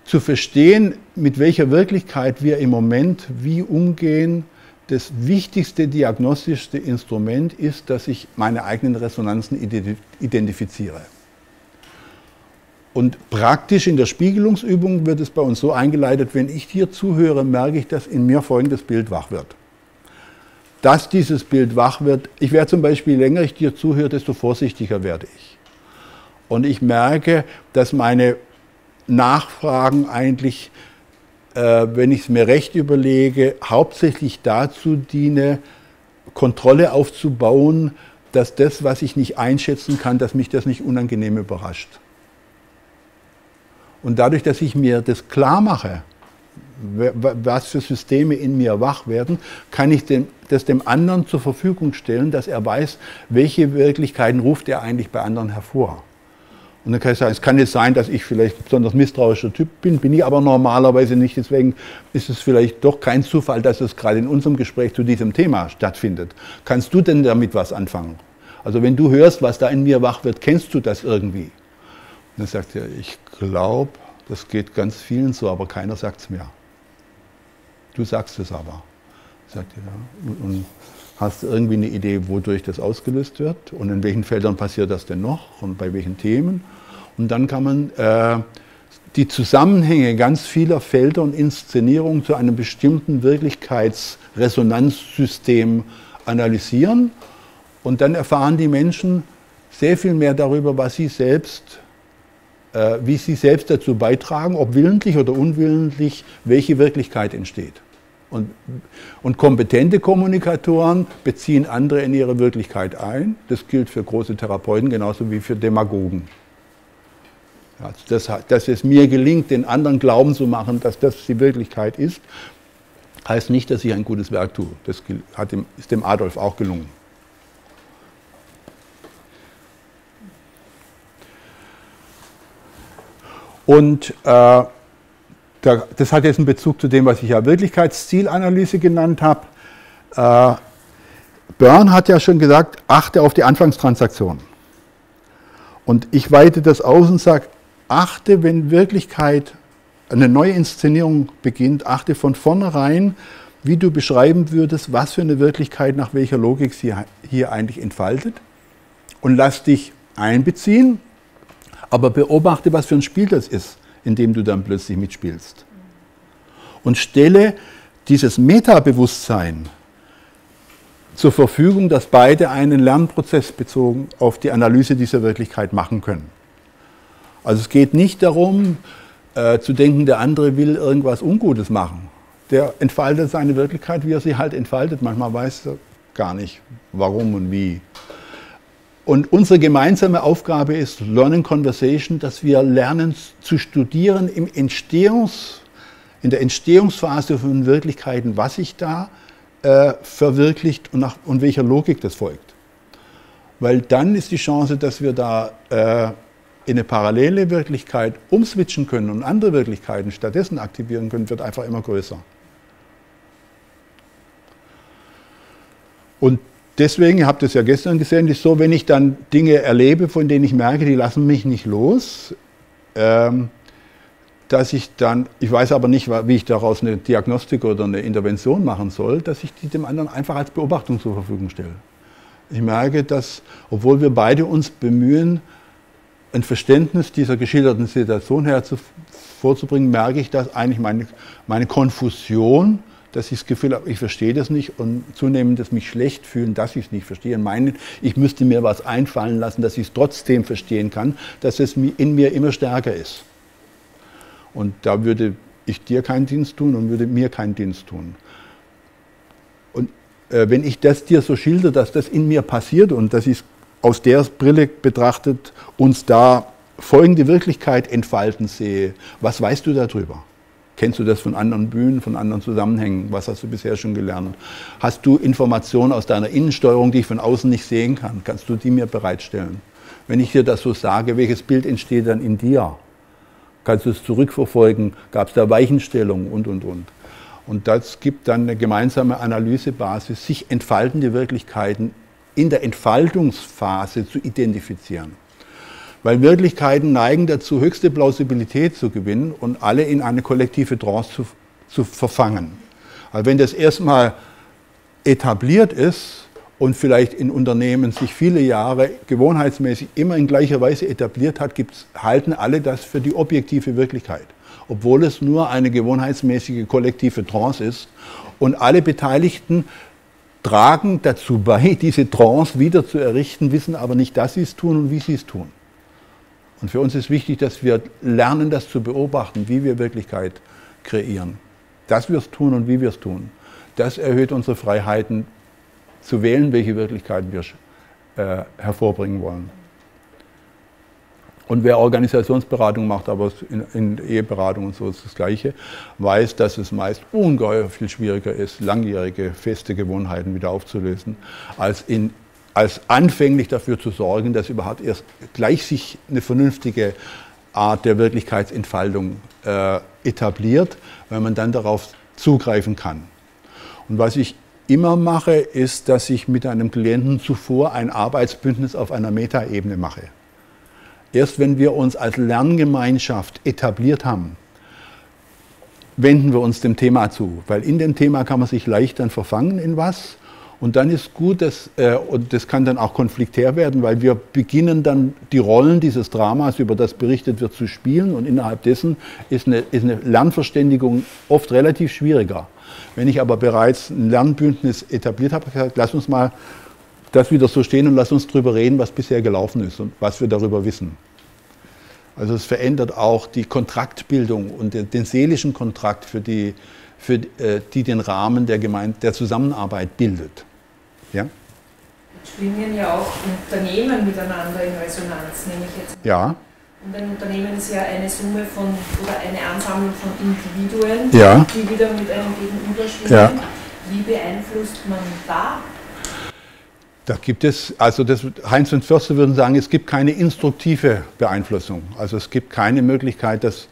zu verstehen, mit welcher Wirklichkeit wir im Moment wie umgehen, das wichtigste diagnostischste Instrument ist, dass ich meine eigenen Resonanzen identifiziere. Und praktisch in der Spiegelungsübung wird es bei uns so eingeleitet, wenn ich dir zuhöre, merke ich, dass in mir folgendes Bild wach wird. Dass dieses Bild wach wird, ich werde zum Beispiel, je länger ich dir zuhöre, desto vorsichtiger werde ich. Und ich merke, dass meine Nachfragen eigentlich, äh, wenn ich es mir recht überlege, hauptsächlich dazu diene, Kontrolle aufzubauen, dass das, was ich nicht einschätzen kann, dass mich das nicht unangenehm überrascht. Und dadurch, dass ich mir das klar mache, was für Systeme in mir wach werden, kann ich dem, das dem anderen zur Verfügung stellen, dass er weiß, welche Wirklichkeiten ruft er eigentlich bei anderen hervor. Und dann kann ich sagen, es kann jetzt sein, dass ich vielleicht ein besonders misstrauischer Typ bin, bin ich aber normalerweise nicht. Deswegen ist es vielleicht doch kein Zufall, dass es gerade in unserem Gespräch zu diesem Thema stattfindet. Kannst du denn damit was anfangen? Also wenn du hörst, was da in mir wach wird, kennst du das irgendwie? dann sagt er, ich glaube, das geht ganz vielen so, aber keiner sagt es mir. Du sagst es aber. Sagt ja. Und hast irgendwie eine Idee, wodurch das ausgelöst wird und in welchen Feldern passiert das denn noch und bei welchen Themen. Und dann kann man äh, die Zusammenhänge ganz vieler Felder und Inszenierungen zu einem bestimmten Wirklichkeitsresonanzsystem analysieren. Und dann erfahren die Menschen sehr viel mehr darüber, was sie selbst wie sie selbst dazu beitragen, ob willentlich oder unwillentlich, welche Wirklichkeit entsteht. Und, und, kompetente Kommunikatoren beziehen andere in ihre Wirklichkeit ein. Das gilt für große Therapeuten genauso wie für Demagogen. Also das, dass es mir gelingt, den anderen glauben zu machen, dass das die Wirklichkeit ist, heißt nicht, dass ich ein gutes Werk tue. Das ist dem Adolf auch gelungen. Und äh, das hat jetzt einen Bezug zu dem, was ich ja Wirklichkeitszielanalyse genannt habe. Äh, Byrne hat ja schon gesagt, achte auf die Anfangstransaktion. Und ich weite das aus und sage, achte, wenn Wirklichkeit eine neue Inszenierung beginnt, achte von vornherein, wie du beschreiben würdest, was für eine Wirklichkeit nach welcher Logik sie hier eigentlich entfaltet und lass dich einbeziehen, aber beobachte, was für ein Spiel das ist, in dem du dann plötzlich mitspielst. Und stelle dieses Metabewusstsein zur Verfügung, dass beide einen Lernprozess bezogen auf die Analyse dieser Wirklichkeit machen können. Also es geht nicht darum, äh, zu denken, der andere will irgendwas Ungutes machen. Der entfaltet seine Wirklichkeit, wie er sie halt entfaltet. Manchmal weiß er gar nicht, warum und wie. Und unsere gemeinsame Aufgabe ist Learning Conversation, dass wir lernen zu studieren im Entstehungs, in der Entstehungsphase von Wirklichkeiten, was sich da äh, verwirklicht und, nach, und welcher Logik das folgt. Weil dann ist die Chance, dass wir da äh, in eine parallele Wirklichkeit umswitchen können und andere Wirklichkeiten stattdessen aktivieren können, wird einfach immer größer. Und deswegen, ihr habt es ja gestern gesehen, ist so, wenn ich dann Dinge erlebe, von denen ich merke, die lassen mich nicht los, ähm, dass ich dann, ich weiß aber nicht, wie ich daraus eine Diagnostik oder eine Intervention machen soll, dass ich die dem anderen einfach als Beobachtung zur Verfügung stelle. Ich merke, dass, obwohl wir beide uns bemühen, ein Verständnis dieser geschilderten Situation hervorzubringen, merke ich, dass eigentlich meine, meine Konfusion dass ich das Gefühl habe, ich verstehe das nicht und zunehmend das mich schlecht fühlen, dass ich es nicht verstehe und meinen, ich müsste mir was einfallen lassen, dass ich es trotzdem verstehen kann, dass es in mir immer stärker ist. Und da würde ich dir keinen Dienst tun und würde mir keinen Dienst tun. Und äh, wenn ich das dir so schilder, dass das in mir passiert und dass ich aus der Brille betrachtet uns da folgende Wirklichkeit entfalten sehe, was weißt du darüber? Kennst du das von anderen Bühnen, von anderen Zusammenhängen? Was hast du bisher schon gelernt? Hast du Informationen aus deiner Innensteuerung, die ich von außen nicht sehen kann? Kannst du die mir bereitstellen? Wenn ich dir das so sage, welches Bild entsteht dann in dir? Kannst du es zurückverfolgen? Gab es da Weichenstellungen und, und, und? Und das gibt dann eine gemeinsame Analysebasis, sich entfaltende Wirklichkeiten in der Entfaltungsphase zu identifizieren. Weil Wirklichkeiten neigen dazu, höchste Plausibilität zu gewinnen und alle in eine kollektive Trance zu, zu verfangen. Also wenn das erstmal etabliert ist und vielleicht in Unternehmen sich viele Jahre gewohnheitsmäßig immer in gleicher Weise etabliert hat, halten alle das für die objektive Wirklichkeit. Obwohl es nur eine gewohnheitsmäßige kollektive Trance ist und alle Beteiligten tragen dazu bei, diese Trance wieder zu errichten, wissen aber nicht, dass sie es tun und wie sie es tun. Und für uns ist wichtig, dass wir lernen, das zu beobachten, wie wir Wirklichkeit kreieren. Dass wir es tun und wie wir es tun. Das erhöht unsere Freiheiten zu wählen, welche Wirklichkeiten wir äh, hervorbringen wollen. Und wer Organisationsberatung macht, aber in, in, Eheberatung und so ist das Gleiche, weiß, dass es meist ungeheuer viel schwieriger ist, langjährige feste Gewohnheiten wieder aufzulösen, als in als anfänglich dafür zu sorgen, dass überhaupt erst gleich sich eine vernünftige Art der Wirklichkeitsentfaltung äh, etabliert, weil man dann darauf zugreifen kann. Und was ich immer mache, ist, dass ich mit einem Klienten zuvor ein Arbeitsbündnis auf einer Metaebene mache. Erst wenn wir uns als Lerngemeinschaft etabliert haben, wenden wir uns dem Thema zu, weil in dem Thema kann man sich leicht dann verfangen in was und dann ist gut, dass, äh, und das kann dann auch konfliktär werden, weil wir beginnen dann die Rollen dieses Dramas, über das berichtet wird, zu spielen. Und innerhalb dessen ist eine, ist eine Lernverständigung oft relativ schwieriger. Wenn ich aber bereits ein Lernbündnis etabliert habe, gesagt, lass uns mal das wieder so stehen und lass uns darüber reden, was bisher gelaufen ist und was wir darüber wissen. Also es verändert auch die Kontraktbildung und den, den seelischen Kontrakt, für die, für äh, die den Rahmen der, Gemeinde, der Zusammenarbeit bildet. Ja? Schwingen ja auch Unternehmen miteinander in Resonanz, nehme ich jetzt. Ja. Und ein Unternehmen ist ja eine Summe von oder eine Ansammlung von Individuen, ja. die wieder mit einem Gegenüber schwingen. Ja. Wie beeinflusst man da? Da gibt es, also das, Heinz und Förster würden sagen, es gibt keine instruktive Beeinflussung. Also es gibt keine Möglichkeit, das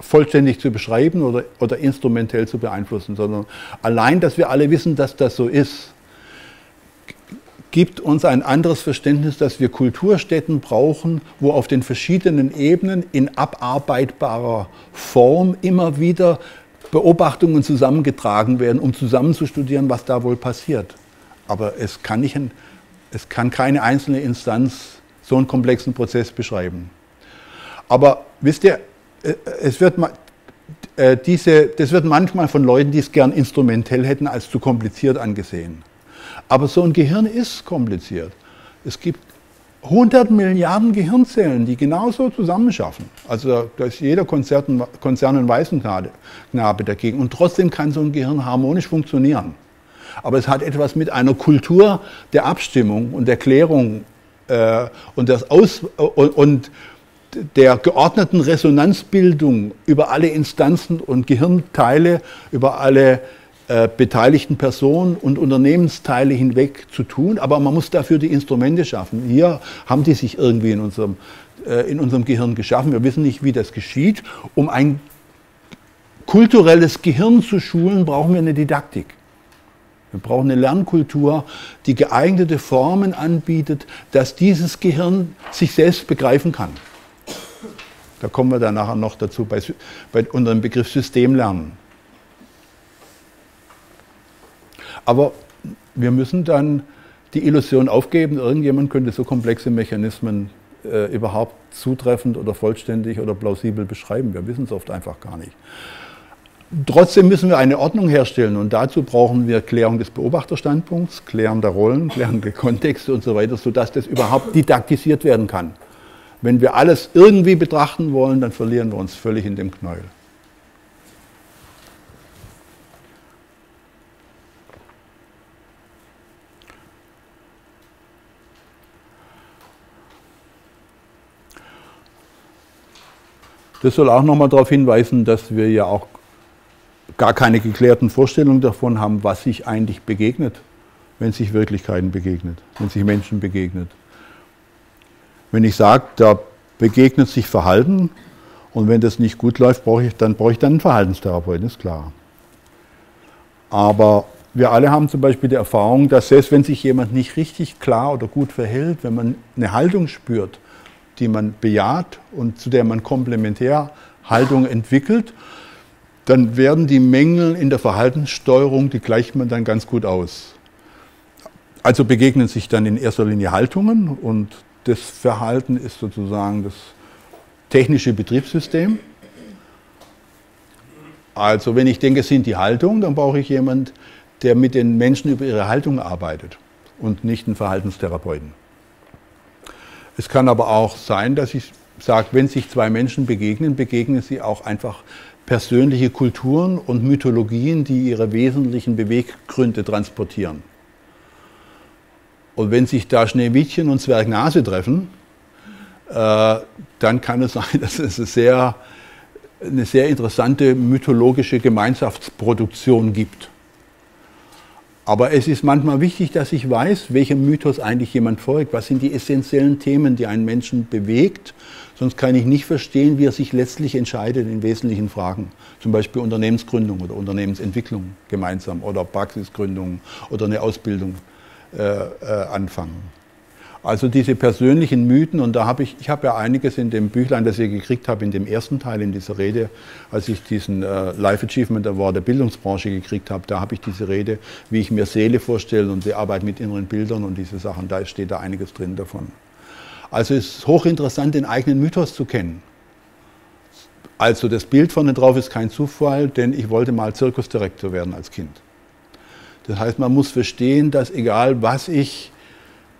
vollständig zu beschreiben oder, oder instrumentell zu beeinflussen, sondern allein, dass wir alle wissen, dass das so ist, gibt uns ein anderes Verständnis, dass wir Kulturstätten brauchen, wo auf den verschiedenen Ebenen in abarbeitbarer Form immer wieder Beobachtungen zusammengetragen werden, um zusammen zu studieren, was da wohl passiert. Aber es kann, nicht es kann keine einzelne Instanz so einen komplexen Prozess beschreiben. Aber wisst ihr, äh, es wird, äh, diese, das wird manchmal von Leuten, die es gern instrumentell hätten, als zu kompliziert angesehen. Aber so ein Gehirn ist kompliziert. Es gibt 100 Milliarden Gehirnzellen, die genauso zusammenschaffen. Also da ist jeder Konzern, Konzern ein Waisenknabe dagegen. Und trotzdem kann so ein Gehirn harmonisch funktionieren. Aber es hat etwas mit einer Kultur der Abstimmung und der Klärung äh, und, das Aus, und, und der geordneten Resonanzbildung über alle Instanzen und Gehirnteile, über alle äh, beteiligten Personen und Unternehmensteile hinweg zu tun, aber man muss dafür die Instrumente schaffen. Hier haben die sich irgendwie in unserem, äh, in unserem Gehirn geschaffen. Wir wissen nicht, wie das geschieht. Um ein kulturelles Gehirn zu schulen, brauchen wir eine Didaktik. Wir brauchen eine Lernkultur, die geeignete Formen anbietet, dass dieses Gehirn sich selbst begreifen kann. Da kommen wir dann nachher noch dazu bei, bei unserem Begriff Systemlernen. Aber wir müssen dann die Illusion aufgeben, irgendjemand könnte so komplexe Mechanismen äh, überhaupt zutreffend oder vollständig oder plausibel beschreiben. Wir wissen es oft einfach gar nicht. Trotzdem müssen wir eine Ordnung herstellen und dazu brauchen wir Klärung des Beobachterstandpunkts, Klärung der Rollen, Klärung der Kontexte und so weiter, sodass das überhaupt didaktisiert werden kann. Wenn wir alles irgendwie betrachten wollen, dann verlieren wir uns völlig in dem Knäuel. Das soll auch nochmal darauf hinweisen, dass wir ja auch gar keine geklärten Vorstellungen davon haben, was sich eigentlich begegnet, wenn sich Wirklichkeiten begegnet, wenn sich Menschen begegnet. Wenn ich sage, da begegnet sich Verhalten und wenn das nicht gut läuft, brauche ich, dann brauche ich dann einen Verhaltenstherapeuten, ist klar. Aber wir alle haben zum Beispiel die Erfahrung, dass selbst wenn sich jemand nicht richtig klar oder gut verhält, wenn man eine Haltung spürt, die man bejaht und zu der man Komplementärhaltung entwickelt, dann werden die Mängel in der Verhaltenssteuerung, die gleicht man dann ganz gut aus. Also begegnen sich dann in erster Linie Haltungen und das Verhalten ist sozusagen das technische Betriebssystem. Also wenn ich denke, es sind die Haltung, dann brauche ich jemanden, der mit den Menschen über ihre Haltung arbeitet und nicht einen Verhaltenstherapeuten. Es kann aber auch sein, dass ich sage, wenn sich zwei Menschen begegnen, begegnen sie auch einfach persönliche Kulturen und Mythologien, die ihre wesentlichen Beweggründe transportieren. Und wenn sich da Schneewittchen und Zwergnase treffen, äh, dann kann es sein, dass es eine sehr, eine sehr interessante mythologische Gemeinschaftsproduktion gibt. Aber es ist manchmal wichtig, dass ich weiß, welchem Mythos eigentlich jemand folgt. Was sind die essentiellen Themen, die einen Menschen bewegt? Sonst kann ich nicht verstehen, wie er sich letztlich entscheidet in wesentlichen Fragen. Zum Beispiel Unternehmensgründung oder Unternehmensentwicklung gemeinsam oder Praxisgründung oder eine Ausbildung äh, äh, anfangen. Also diese persönlichen Mythen, und da habe ich, ich habe ja einiges in dem Büchlein, das ich gekriegt habe, in dem ersten Teil in dieser Rede, als ich diesen äh, Life Achievement Award der Bildungsbranche gekriegt habe, da habe ich diese Rede, wie ich mir Seele vorstelle und die Arbeit mit inneren Bildern und diese Sachen, da steht da einiges drin davon. Also es ist hochinteressant, den eigenen Mythos zu kennen. Also das Bild vorne drauf ist kein Zufall, denn ich wollte mal Zirkusdirektor werden als Kind. Das heißt, man muss verstehen, dass egal was ich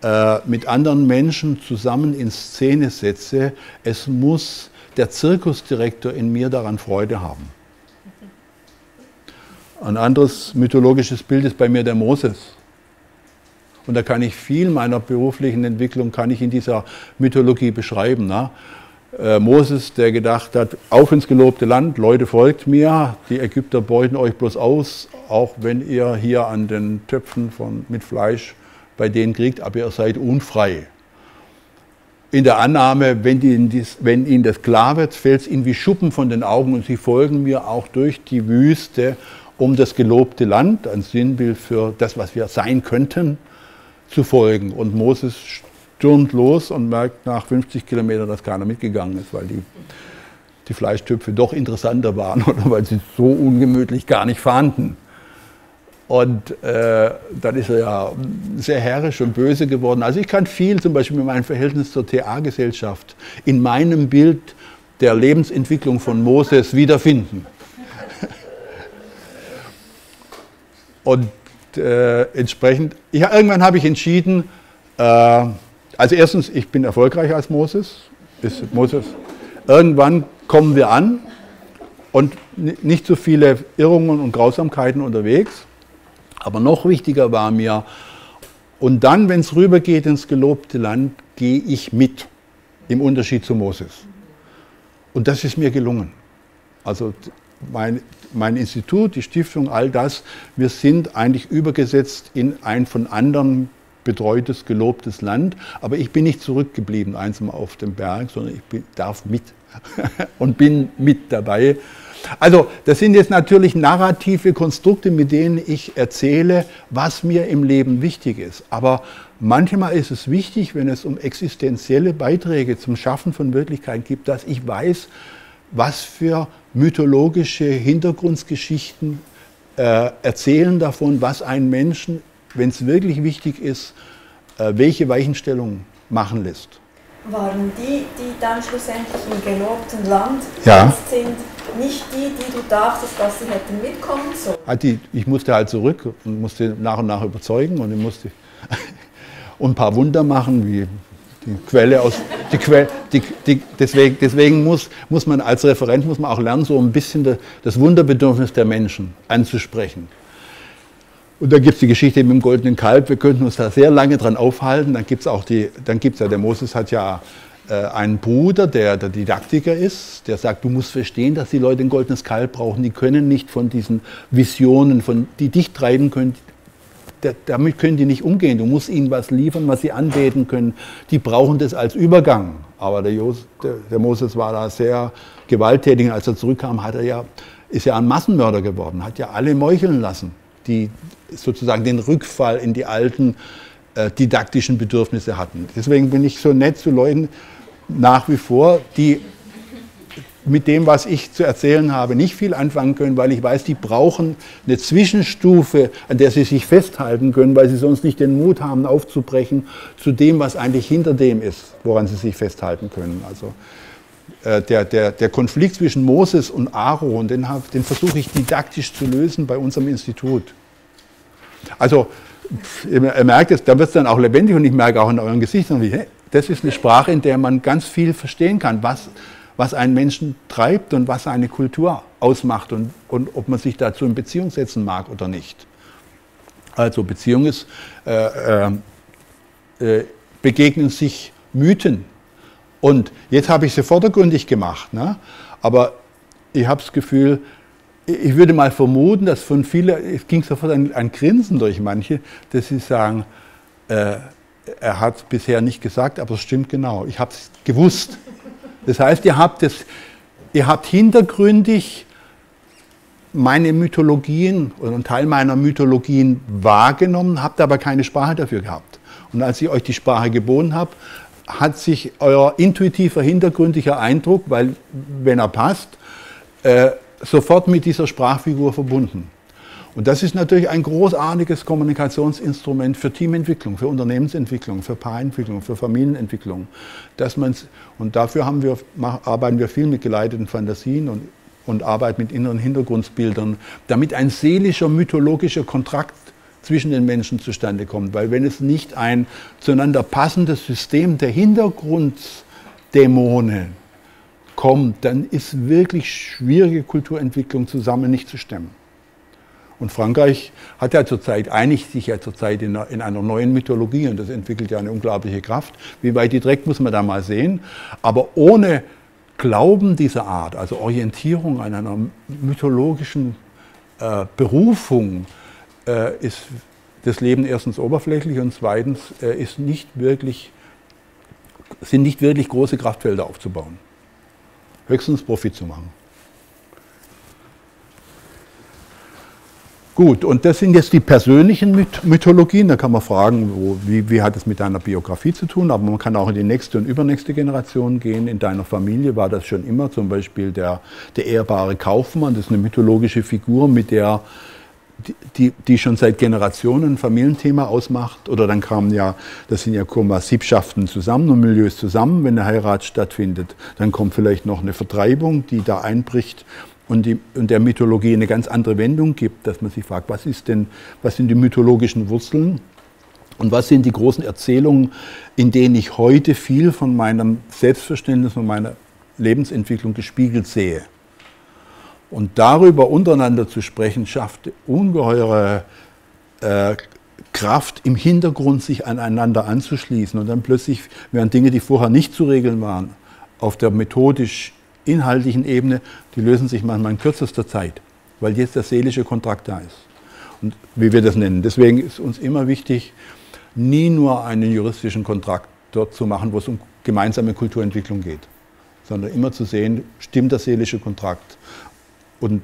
äh, mit anderen Menschen zusammen in Szene setze, es muss der Zirkusdirektor in mir daran Freude haben. Ein anderes mythologisches Bild ist bei mir der Moses. Und da kann ich viel meiner beruflichen Entwicklung kann ich in dieser Mythologie beschreiben. Ne? Moses, der gedacht hat, auf ins gelobte Land, Leute folgt mir, die Ägypter beuten euch bloß aus, auch wenn ihr hier an den Töpfen von, mit Fleisch bei denen kriegt, aber ihr seid unfrei. In der Annahme, wenn, die, wenn ihnen das klar wird, fällt es ihnen wie Schuppen von den Augen und sie folgen mir auch durch die Wüste um das gelobte Land, ein Sinnbild für das, was wir sein könnten. zu folgen. Und Moses stürmt los und merkt nach 50 Kilometern, dass keiner mitgegangen ist, weil die, die Fleischtöpfe doch interessanter waren oder weil sie so ungemütlich gar nicht fanden. Und äh, dann ist er ja sehr herrisch und böse geworden. Also ich kann viel zum Beispiel mit meinem Verhältnis zur TA-Gesellschaft in meinem Bild der Lebensentwicklung von Moses wiederfinden. Und äh, entsprechend, ja, irgendwann habe ich entschieden, äh, also erstens, ich bin erfolgreicher als Moses, ist Moses. Irgendwann kommen wir an und nicht so viele Irrungen und Grausamkeiten unterwegs. Aber noch wichtiger war mir, und dann, wenn es rübergeht ins gelobte Land, gehe ich mit, im Unterschied zu Moses. Und das ist mir gelungen. Also mein, mein Institut, die Stiftung, all das, wir sind eigentlich übergesetzt in ein von anderen betreutes, gelobtes Land. Aber ich bin nicht zurückgeblieben einsam auf dem Berg, sondern ich bin, darf mit und bin mit dabei. Also das sind jetzt natürlich narrative Konstrukte, mit denen ich erzähle, was mir im Leben wichtig ist. Aber manchmal ist es wichtig, wenn es um existenzielle Beiträge zum Schaffen von Wirklichkeit geht, dass ich weiß, was für mythologische Hintergrundgeschichten äh, erzählen davon, was einen Menschen, wenn es wirklich wichtig ist, äh, welche Weichenstellung machen lässt. Waren die, die dann schlussendlich im gelobten Land ja. sind, nicht die, die du dachtest, dass sie hätten mitkommen sollen? Ah, ich musste halt zurück und musste nach und nach überzeugen und ich musste und ein paar Wunder machen, wie die Quelle aus, die Quelle, die, die, deswegen, deswegen muss, muss man als Referent muss man auch lernen, so ein bisschen das Wunderbedürfnis der Menschen anzusprechen. Und dann gibt es die Geschichte mit dem goldenen Kalb, wir könnten uns da sehr lange dran aufhalten. Dann gibt es auch die, dann gibt ja, der Moses hat ja äh, einen Bruder, der der Didaktiker ist, der sagt, du musst verstehen, dass die Leute ein goldenes Kalb brauchen. Die können nicht von diesen Visionen, von, die dich treiben können, damit können die nicht umgehen. Du musst ihnen was liefern, was sie anbeten können. Die brauchen das als Übergang. Aber der, Jos, der, der Moses war da sehr gewalttätig. Als er zurückkam, hat er ja, ist ja ein Massenmörder geworden, hat ja alle meucheln lassen, die sozusagen den Rückfall in die alten äh, didaktischen Bedürfnisse hatten. Deswegen bin ich so nett zu Leuten nach wie vor, die mit dem, was ich zu erzählen habe, nicht viel anfangen können, weil ich weiß, die brauchen eine Zwischenstufe, an der sie sich festhalten können, weil sie sonst nicht den Mut haben, aufzubrechen zu dem, was eigentlich hinter dem ist, woran sie sich festhalten können. Also äh, der, der, der Konflikt zwischen Moses und Aaron, den, den versuche ich didaktisch zu lösen bei unserem Institut. Also ihr merkt es, da wird es dann auch lebendig und ich merke auch in euren Gesichtern, wie, das ist eine Sprache, in der man ganz viel verstehen kann, was, was einen Menschen treibt und was eine Kultur ausmacht und, und ob man sich dazu in Beziehung setzen mag oder nicht. Also Beziehung ist, äh, äh, äh, begegnen sich Mythen. Und jetzt habe ich sie vordergründig gemacht, ne? aber ich habe das Gefühl, ich würde mal vermuten, dass von vielen, es ging sofort ein, ein Grinsen durch manche, dass sie sagen, äh, er hat es bisher nicht gesagt, aber es stimmt genau, ich habe es gewusst. Das heißt, ihr habt, das, ihr habt hintergründig meine Mythologien oder einen Teil meiner Mythologien wahrgenommen, habt aber keine Sprache dafür gehabt. Und als ich euch die Sprache geboten habe, hat sich euer intuitiver, hintergründiger Eindruck, weil wenn er passt, äh, sofort mit dieser Sprachfigur verbunden. Und das ist natürlich ein großartiges Kommunikationsinstrument für Teamentwicklung, für Unternehmensentwicklung, für Paarentwicklung, für Familienentwicklung. Dass man's, und dafür haben wir, arbeiten wir viel mit geleiteten Fantasien und, und Arbeit mit inneren Hintergrundbildern, damit ein seelischer, mythologischer Kontrakt zwischen den Menschen zustande kommt. Weil wenn es nicht ein zueinander passendes System der Hintergrunddämonen kommt, dann ist wirklich schwierige Kulturentwicklung zusammen nicht zu stemmen. Und Frankreich hat ja zurzeit, einigt sich ja zurzeit in einer, in einer, neuen Mythologie und das entwickelt ja eine unglaubliche Kraft. Wie weit die trägt, muss man da mal sehen. Aber ohne Glauben dieser Art, also Orientierung an einer mythologischen äh, Berufung, äh, ist das Leben erstens oberflächlich und zweitens äh, ist nicht wirklich, sind nicht wirklich große Kraftfelder aufzubauen. Höchstens Profit zu machen. Gut, und das sind jetzt die persönlichen Mythologien. Da kann man fragen, wo, wie, wie, hat es mit deiner Biografie zu tun? Aber man kann auch in die nächste und übernächste Generation gehen. In deiner Familie war das schon immer zum Beispiel der, der ehrbare Kaufmann. Das ist eine mythologische Figur, mit der die, die schon seit Generationen ein Familienthema ausmacht. Oder dann kamen ja, das sind ja kommen Siebschaften zusammen und Milieus zusammen, wenn eine Heirat stattfindet. Dann kommt vielleicht noch eine Vertreibung, die da einbricht und, die, und der Mythologie eine ganz andere Wendung gibt, dass man sich fragt, was, ist denn, was sind die mythologischen Wurzeln und was sind die großen Erzählungen, in denen ich heute viel von meinem Selbstverständnis und meiner Lebensentwicklung gespiegelt sehe. Und darüber untereinander zu sprechen, schafft ungeheure äh, Kraft im Hintergrund, sich aneinander anzuschließen. Und dann plötzlich werden Dinge, die vorher nicht zu regeln waren, auf der methodisch inhaltlichen Ebene, die lösen sich manchmal in kürzester Zeit, weil jetzt der seelische Kontrakt da ist. Und wie wir das nennen. Deswegen ist uns immer wichtig, nie nur einen juristischen Kontrakt dort zu machen, wo es um gemeinsame Kulturentwicklung geht, sondern immer zu sehen, stimmt der seelische Kontrakt. Und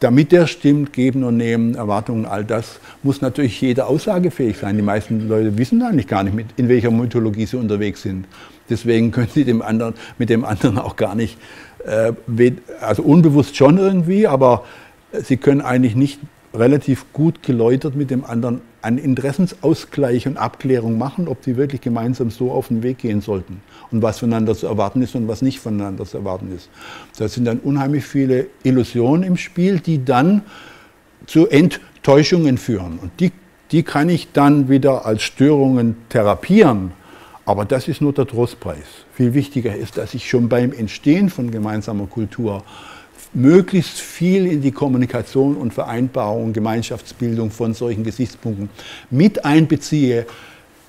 damit der stimmt, geben und nehmen, Erwartungen, all das, muss natürlich jeder aussagefähig sein. Die meisten Leute wissen eigentlich gar nicht, in welcher Mythologie sie unterwegs sind. Deswegen können sie dem anderen, mit dem anderen auch gar nicht, äh, also unbewusst schon irgendwie, aber sie können eigentlich nicht relativ gut geläutert mit dem anderen einen Interessensausgleich und Abklärung machen, ob sie wirklich gemeinsam so auf den Weg gehen sollten und was voneinander zu erwarten ist und was nicht voneinander zu erwarten ist. Da sind dann unheimlich viele Illusionen im Spiel, die dann zu Enttäuschungen führen. Und die, die kann ich dann wieder als Störungen therapieren aber das ist nur der Trostpreis. Viel wichtiger ist, dass ich schon beim Entstehen von gemeinsamer Kultur möglichst viel in die Kommunikation und Vereinbarung Gemeinschaftsbildung von solchen Gesichtspunkten mit einbeziehe,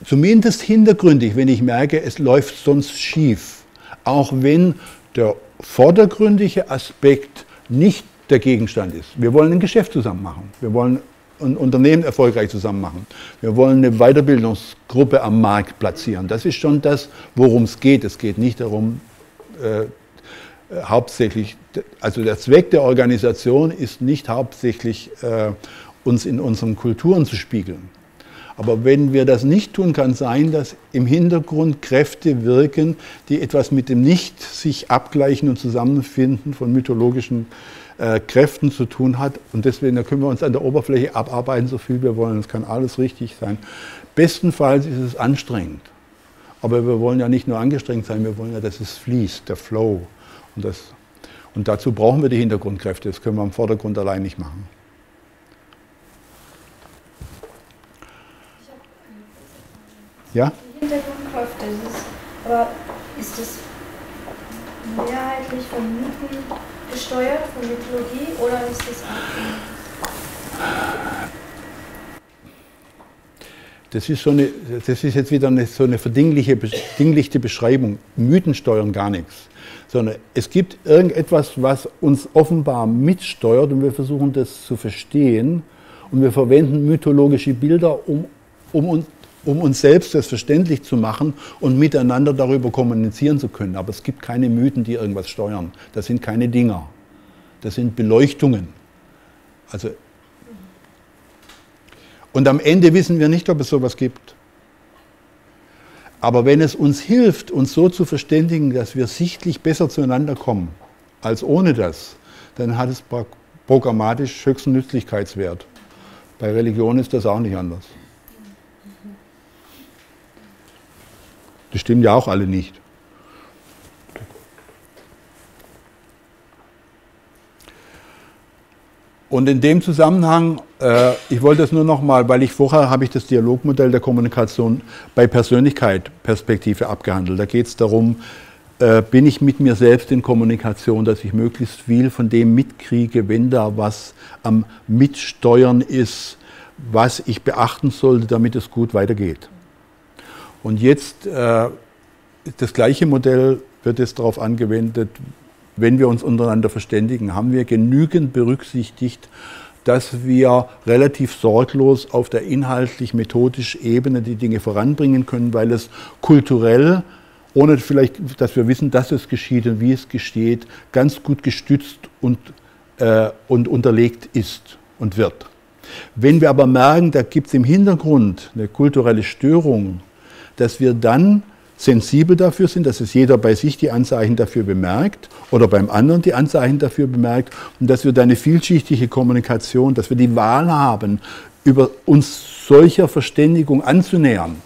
zumindest hintergründig, wenn ich merke, es läuft sonst schief. Auch wenn der vordergründige Aspekt nicht der Gegenstand ist. Wir wollen ein Geschäft zusammen machen. Wir wollen ein Unternehmen erfolgreich zusammen machen. Wir wollen eine Weiterbildungsgruppe am Markt platzieren. Das ist schon das, worum es geht. Es geht nicht darum, äh, hauptsächlich, also der Zweck der Organisation ist nicht hauptsächlich, äh, uns in unseren Kulturen zu spiegeln. Aber wenn wir das nicht tun, kann sein, dass im Hintergrund Kräfte wirken, die etwas mit dem Nicht sich abgleichen und zusammenfinden von mythologischen äh, Kräften zu tun hat. Und deswegen da können wir uns an der Oberfläche abarbeiten, so viel wir wollen. Es kann alles richtig sein. Bestenfalls ist es anstrengend. Aber wir wollen ja nicht nur angestrengt sein, wir wollen ja, dass es fließt, der Flow. Und, das, und dazu brauchen wir die Hintergrundkräfte. Das können wir im Vordergrund allein nicht machen. Ja? Die Hintergrundkräfte, ist, aber ist das mehrheitlich von Mythen gesteuert, von Mythologie, oder ist das auch das ist, so eine, das ist jetzt wieder eine, so eine verdinglichte Beschreibung. Mythen steuern gar nichts. Sondern es gibt irgendetwas, was uns offenbar mitsteuert und wir versuchen das zu verstehen. Und wir verwenden mythologische Bilder, um, um, uns, um uns selbst das verständlich zu machen und miteinander darüber kommunizieren zu können. Aber es gibt keine Mythen, die irgendwas steuern. Das sind keine Dinger. Das sind Beleuchtungen. Also und am Ende wissen wir nicht, ob es sowas gibt. Aber wenn es uns hilft, uns so zu verständigen, dass wir sichtlich besser zueinander kommen als ohne das, dann hat es programmatisch höchsten Nützlichkeitswert. Bei Religion ist das auch nicht anders. Das stimmen ja auch alle nicht. Und in dem Zusammenhang, äh, ich wollte das nur noch mal, weil ich vorher habe ich das Dialogmodell der Kommunikation bei Persönlichkeit Perspektive abgehandelt. Da geht es darum, äh, bin ich mit mir selbst in Kommunikation, dass ich möglichst viel von dem mitkriege, wenn da was am Mitsteuern ist, was ich beachten sollte, damit es gut weitergeht. Und jetzt äh, das gleiche Modell wird jetzt darauf angewendet, wenn wir uns untereinander verständigen, haben wir genügend berücksichtigt, dass wir relativ sorglos auf der inhaltlich-methodischen Ebene die Dinge voranbringen können, weil es kulturell, ohne vielleicht, dass wir wissen, dass es geschieht und wie es geschieht, ganz gut gestützt und, äh, und unterlegt ist und wird. Wenn wir aber merken, da gibt es im Hintergrund eine kulturelle Störung, dass wir dann sensibel dafür sind, dass es jeder bei sich die Anzeichen dafür bemerkt oder beim anderen die Anzeichen dafür bemerkt und dass wir da eine vielschichtige Kommunikation, dass wir die Wahl haben, über uns solcher Verständigung anzunähern,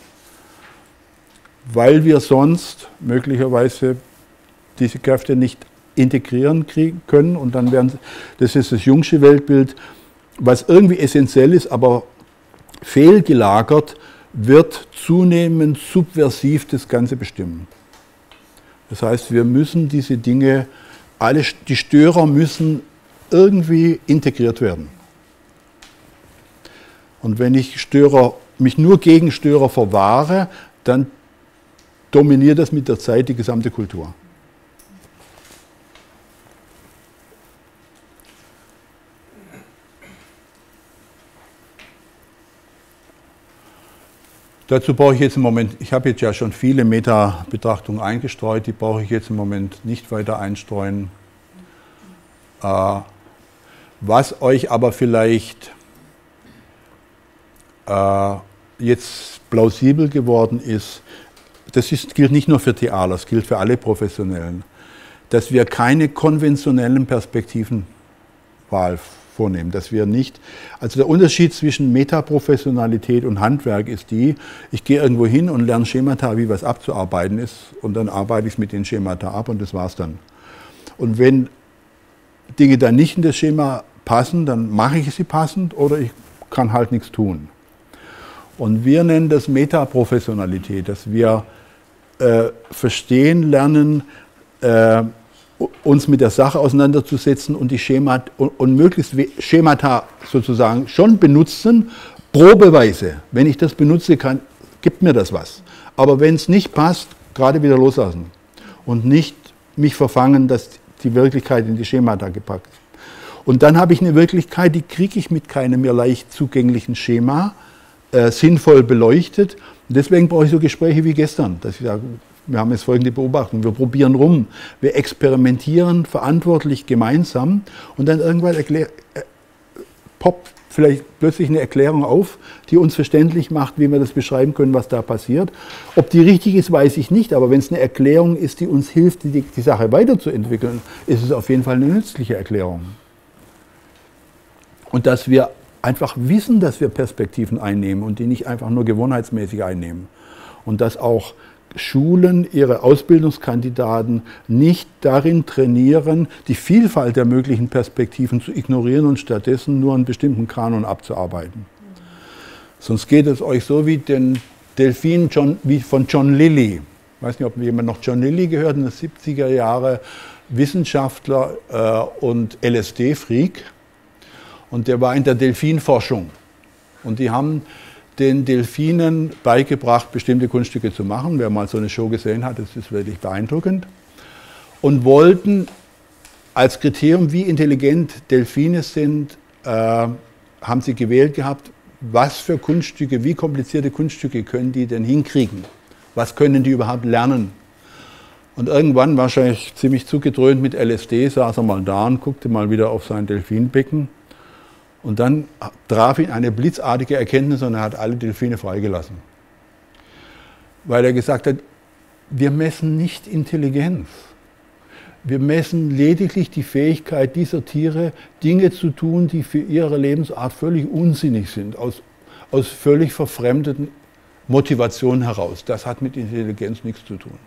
weil wir sonst möglicherweise diese Kräfte nicht integrieren kriegen können und dann werden, das ist das jungsche Weltbild, was irgendwie essentiell ist, aber fehlgelagert, wird zunehmend subversiv das Ganze bestimmen. Das heißt, wir müssen diese Dinge, alle die Störer müssen irgendwie integriert werden. Und wenn ich Störer, mich nur gegen Störer verwahre, dann dominiert das mit der Zeit die gesamte Kultur. Dazu brauche ich jetzt im Moment, ich habe jetzt ja schon viele Meta-Betrachtungen eingestreut, die brauche ich jetzt im Moment nicht weiter einstreuen. Äh, was euch aber vielleicht äh, jetzt plausibel geworden ist, das ist, gilt nicht nur für Theater, das gilt für alle Professionellen, dass wir keine konventionellen Perspektivenwahl vornehmen, dass wir nicht, also der Unterschied zwischen Metaprofessionalität und Handwerk ist die, ich gehe irgendwo hin und lerne Schemata, wie was abzuarbeiten ist und dann arbeite ich mit den Schemata ab und das war's dann. Und wenn Dinge dann nicht in das Schema passen, dann mache ich sie passend oder ich kann halt nichts tun. Und wir nennen das Metaprofessionalität, dass wir äh, verstehen lernen, äh, uns mit der Sache auseinanderzusetzen und die Schemat und, und möglichst Schemata sozusagen schon benutzen, probeweise. Wenn ich das benutze, kann, gibt mir das was. Aber wenn es nicht passt, gerade wieder loslassen und nicht mich verfangen, dass die Wirklichkeit in die Schemata gepackt ist. Und dann habe ich eine Wirklichkeit, die kriege ich mit keinem mir leicht zugänglichen Schema äh, sinnvoll beleuchtet. Und deswegen brauche ich so Gespräche wie gestern, dass ich sage, wir haben jetzt folgende Beobachtung. Wir probieren rum. Wir experimentieren verantwortlich gemeinsam und dann irgendwann äh, poppt vielleicht plötzlich eine Erklärung auf, die uns verständlich macht, wie wir das beschreiben können, was da passiert. Ob die richtig ist, weiß ich nicht, aber wenn es eine Erklärung ist, die uns hilft, die, die Sache weiterzuentwickeln, ist es auf jeden Fall eine nützliche Erklärung. Und dass wir einfach wissen, dass wir Perspektiven einnehmen und die nicht einfach nur gewohnheitsmäßig einnehmen. Und dass auch Schulen ihre Ausbildungskandidaten nicht darin trainieren, die Vielfalt der möglichen Perspektiven zu ignorieren und stattdessen nur einen bestimmten Kanon abzuarbeiten. Sonst geht es euch so wie den Delfin John, wie von John Lilly. Ich weiß nicht, ob jemand noch John Lilly gehört, in den 70er Jahre Wissenschaftler äh, und LSD-Freak. Und der war in der Delfinforschung. Und die haben den Delfinen beigebracht, bestimmte Kunststücke zu machen. Wer mal so eine Show gesehen hat, das ist wirklich beeindruckend. Und wollten als Kriterium, wie intelligent Delfine sind, äh, haben sie gewählt gehabt, was für Kunststücke, wie komplizierte Kunststücke können die denn hinkriegen? Was können die überhaupt lernen? Und irgendwann, wahrscheinlich ziemlich zugedröhnt mit LSD, saß er mal da und guckte mal wieder auf sein Delfinbecken und dann traf ihn eine blitzartige Erkenntnis und er hat alle Delfine freigelassen. Weil er gesagt hat, wir messen nicht Intelligenz. Wir messen lediglich die Fähigkeit dieser Tiere, Dinge zu tun, die für ihre Lebensart völlig unsinnig sind, aus, aus völlig verfremdeten Motivationen heraus. Das hat mit Intelligenz nichts zu tun.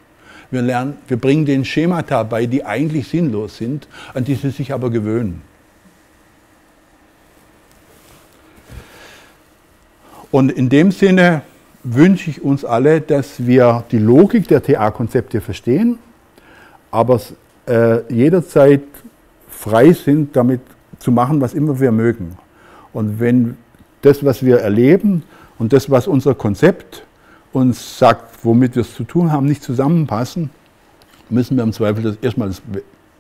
Wir, lernen, wir bringen den Schemata bei, die eigentlich sinnlos sind, an die sie sich aber gewöhnen. Und in dem Sinne wünsche ich uns alle, dass wir die Logik der TA-Konzepte verstehen, aber äh, jederzeit frei sind, damit zu machen, was immer wir mögen. Und wenn das, was wir erleben und das, was unser Konzept uns sagt, womit wir es zu tun haben, nicht zusammenpassen, müssen wir im Zweifel das erstmal das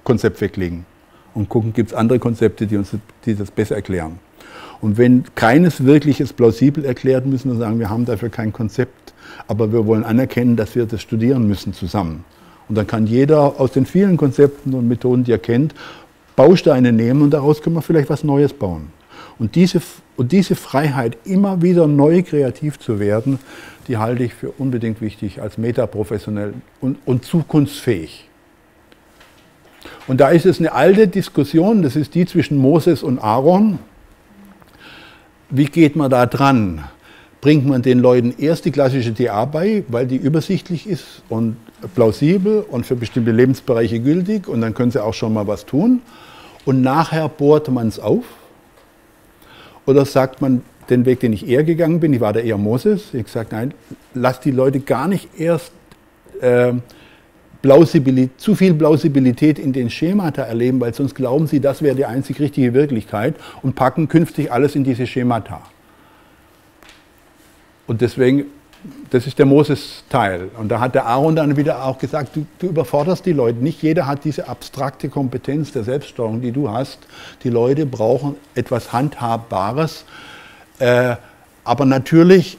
Konzept weglegen und gucken, gibt es andere Konzepte, die uns die das besser erklären. Und wenn keines wirklich ist plausibel erklärt, müssen wir sagen, wir haben dafür kein Konzept, aber wir wollen anerkennen, dass wir das studieren müssen zusammen. Und dann kann jeder aus den vielen Konzepten und Methoden, die er kennt, Bausteine nehmen und daraus können wir vielleicht was Neues bauen. Und diese, und diese Freiheit, immer wieder neu kreativ zu werden, die halte ich für unbedingt wichtig als metaprofessionell und, und zukunftsfähig. Und da ist es eine alte Diskussion, das ist die zwischen Moses und Aaron. Wie geht man da dran? Bringt man den Leuten erst die klassische TA bei, weil die übersichtlich ist und plausibel und für bestimmte Lebensbereiche gültig und dann können sie auch schon mal was tun. Und nachher bohrt man es auf. Oder sagt man, den Weg, den ich eher gegangen bin, ich war da eher Moses, ich habe gesagt, nein, lass die Leute gar nicht erst äh, zu viel Plausibilität in den Schemata erleben, weil sonst glauben sie, das wäre die einzig richtige Wirklichkeit und packen künftig alles in diese Schemata. Und deswegen das ist der Moses-Teil. Und da hat der Aaron dann wieder auch gesagt, du, du, überforderst die Leute. Nicht jeder hat diese abstrakte Kompetenz der Selbststeuerung, die du hast. Die Leute brauchen etwas Handhabbares. Äh, aber natürlich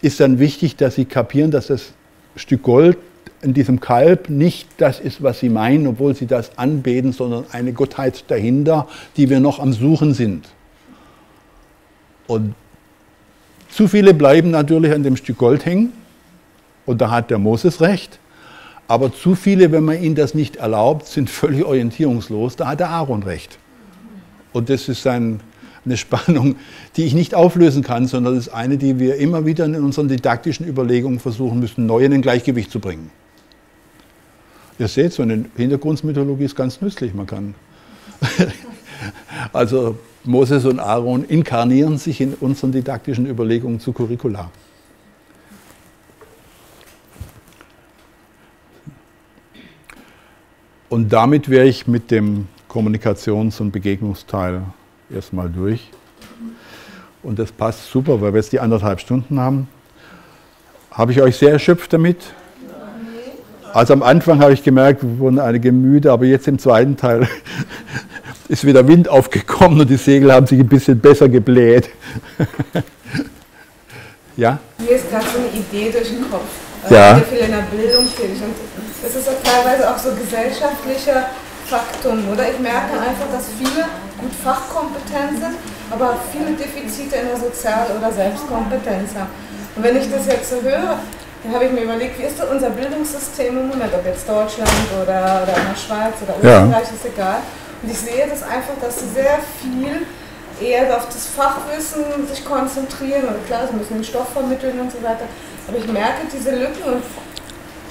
ist dann wichtig, dass sie kapieren, dass das Stück Gold in diesem Kalb nicht das ist, was sie meinen, obwohl sie das anbeten, sondern eine Gottheit dahinter, die wir noch am Suchen sind. Und zu viele bleiben natürlich an dem Stück Gold hängen und da hat der Moses recht. Aber zu viele, wenn man ihnen das nicht erlaubt, sind völlig orientierungslos. Da hat der Aaron recht. Und das ist ein, eine Spannung, die ich nicht auflösen kann, sondern das ist eine, die wir immer wieder in unseren didaktischen Überlegungen versuchen müssen, neu in ein Gleichgewicht zu bringen. Ihr seht, so eine Hintergrundmythologie ist ganz nützlich. Man kann also Moses und Aaron inkarnieren sich in unseren didaktischen Überlegungen zu Curricula. Und damit wäre ich mit dem Kommunikations- und Begegnungsteil erstmal durch. Und das passt super, weil wir jetzt die anderthalb Stunden haben. Habe ich euch sehr erschöpft damit? Also am Anfang habe ich gemerkt, wir wurden einige müde, aber jetzt im zweiten Teil ist wieder Wind aufgekommen und die Segel haben sich ein bisschen besser gebläht. ja? Mir ist gerade so eine Idee durch den Kopf. Ja. Ich bin viel in der Bildung tätig und es ist ja teilweise auch so gesellschaftlicher Faktum, oder? Ich merke einfach, dass viele gut fachkompetent sind, aber viele Defizite in der Sozial- oder Selbstkompetenz haben. Und wenn ich das jetzt so höre, dann habe ich mir überlegt, wie ist denn unser Bildungssystem im Moment, ob jetzt Deutschland oder, oder in der Schweiz oder Österreich, ja. ist egal. Und ich sehe das einfach, dass sie sehr viel eher auf das Fachwissen sich konzentrieren. Und klar, sie müssen den Stoff vermitteln und so weiter. Aber ich merke diese Lücken und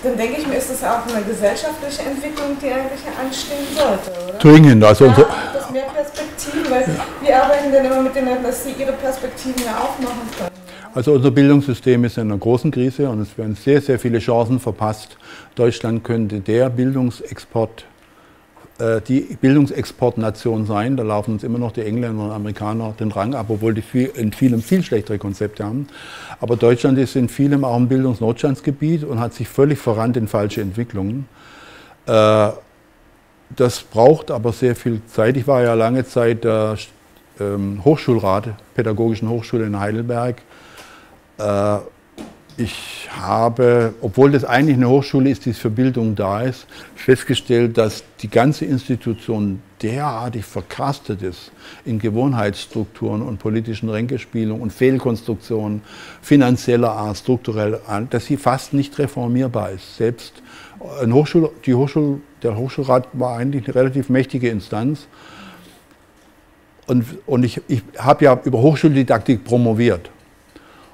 dann denke ich mir, ist das auch eine gesellschaftliche Entwicklung, die eigentlich anstehen sollte, oder? Dringend, also ja, das mehr Perspektiven, weil wir arbeiten dann immer mit denen, dass sie ihre Perspektiven ja aufmachen können. Also unser Bildungssystem ist in einer großen Krise und es werden sehr, sehr viele Chancen verpasst. Deutschland könnte der Bildungsexport äh, die Bildungsexportnation sein. Da laufen uns immer noch die Engländer und Amerikaner den Rang ab, obwohl die viel, in vielem viel schlechtere Konzepte haben. Aber Deutschland ist in vielem auch ein Bildungsnotstandsgebiet und hat sich völlig verrannt in falsche Entwicklungen. Äh, das braucht aber sehr viel Zeit. Ich war ja lange Zeit der ähm, Hochschulrat, Pädagogischen Hochschule in Heidelberg. Äh, ich habe, obwohl das eigentlich eine Hochschule ist, die für Bildung da ist, festgestellt, dass die ganze Institution derartig verkastet ist in Gewohnheitsstrukturen und politischen Ränkespielungen und Fehlkonstruktionen finanzieller Art, struktureller Art, dass sie fast nicht reformierbar ist. Selbst ein Hochschul, die Hochschul, der Hochschulrat war eigentlich eine relativ mächtige Instanz. Und, und ich, ich habe ja über Hochschuldidaktik promoviert.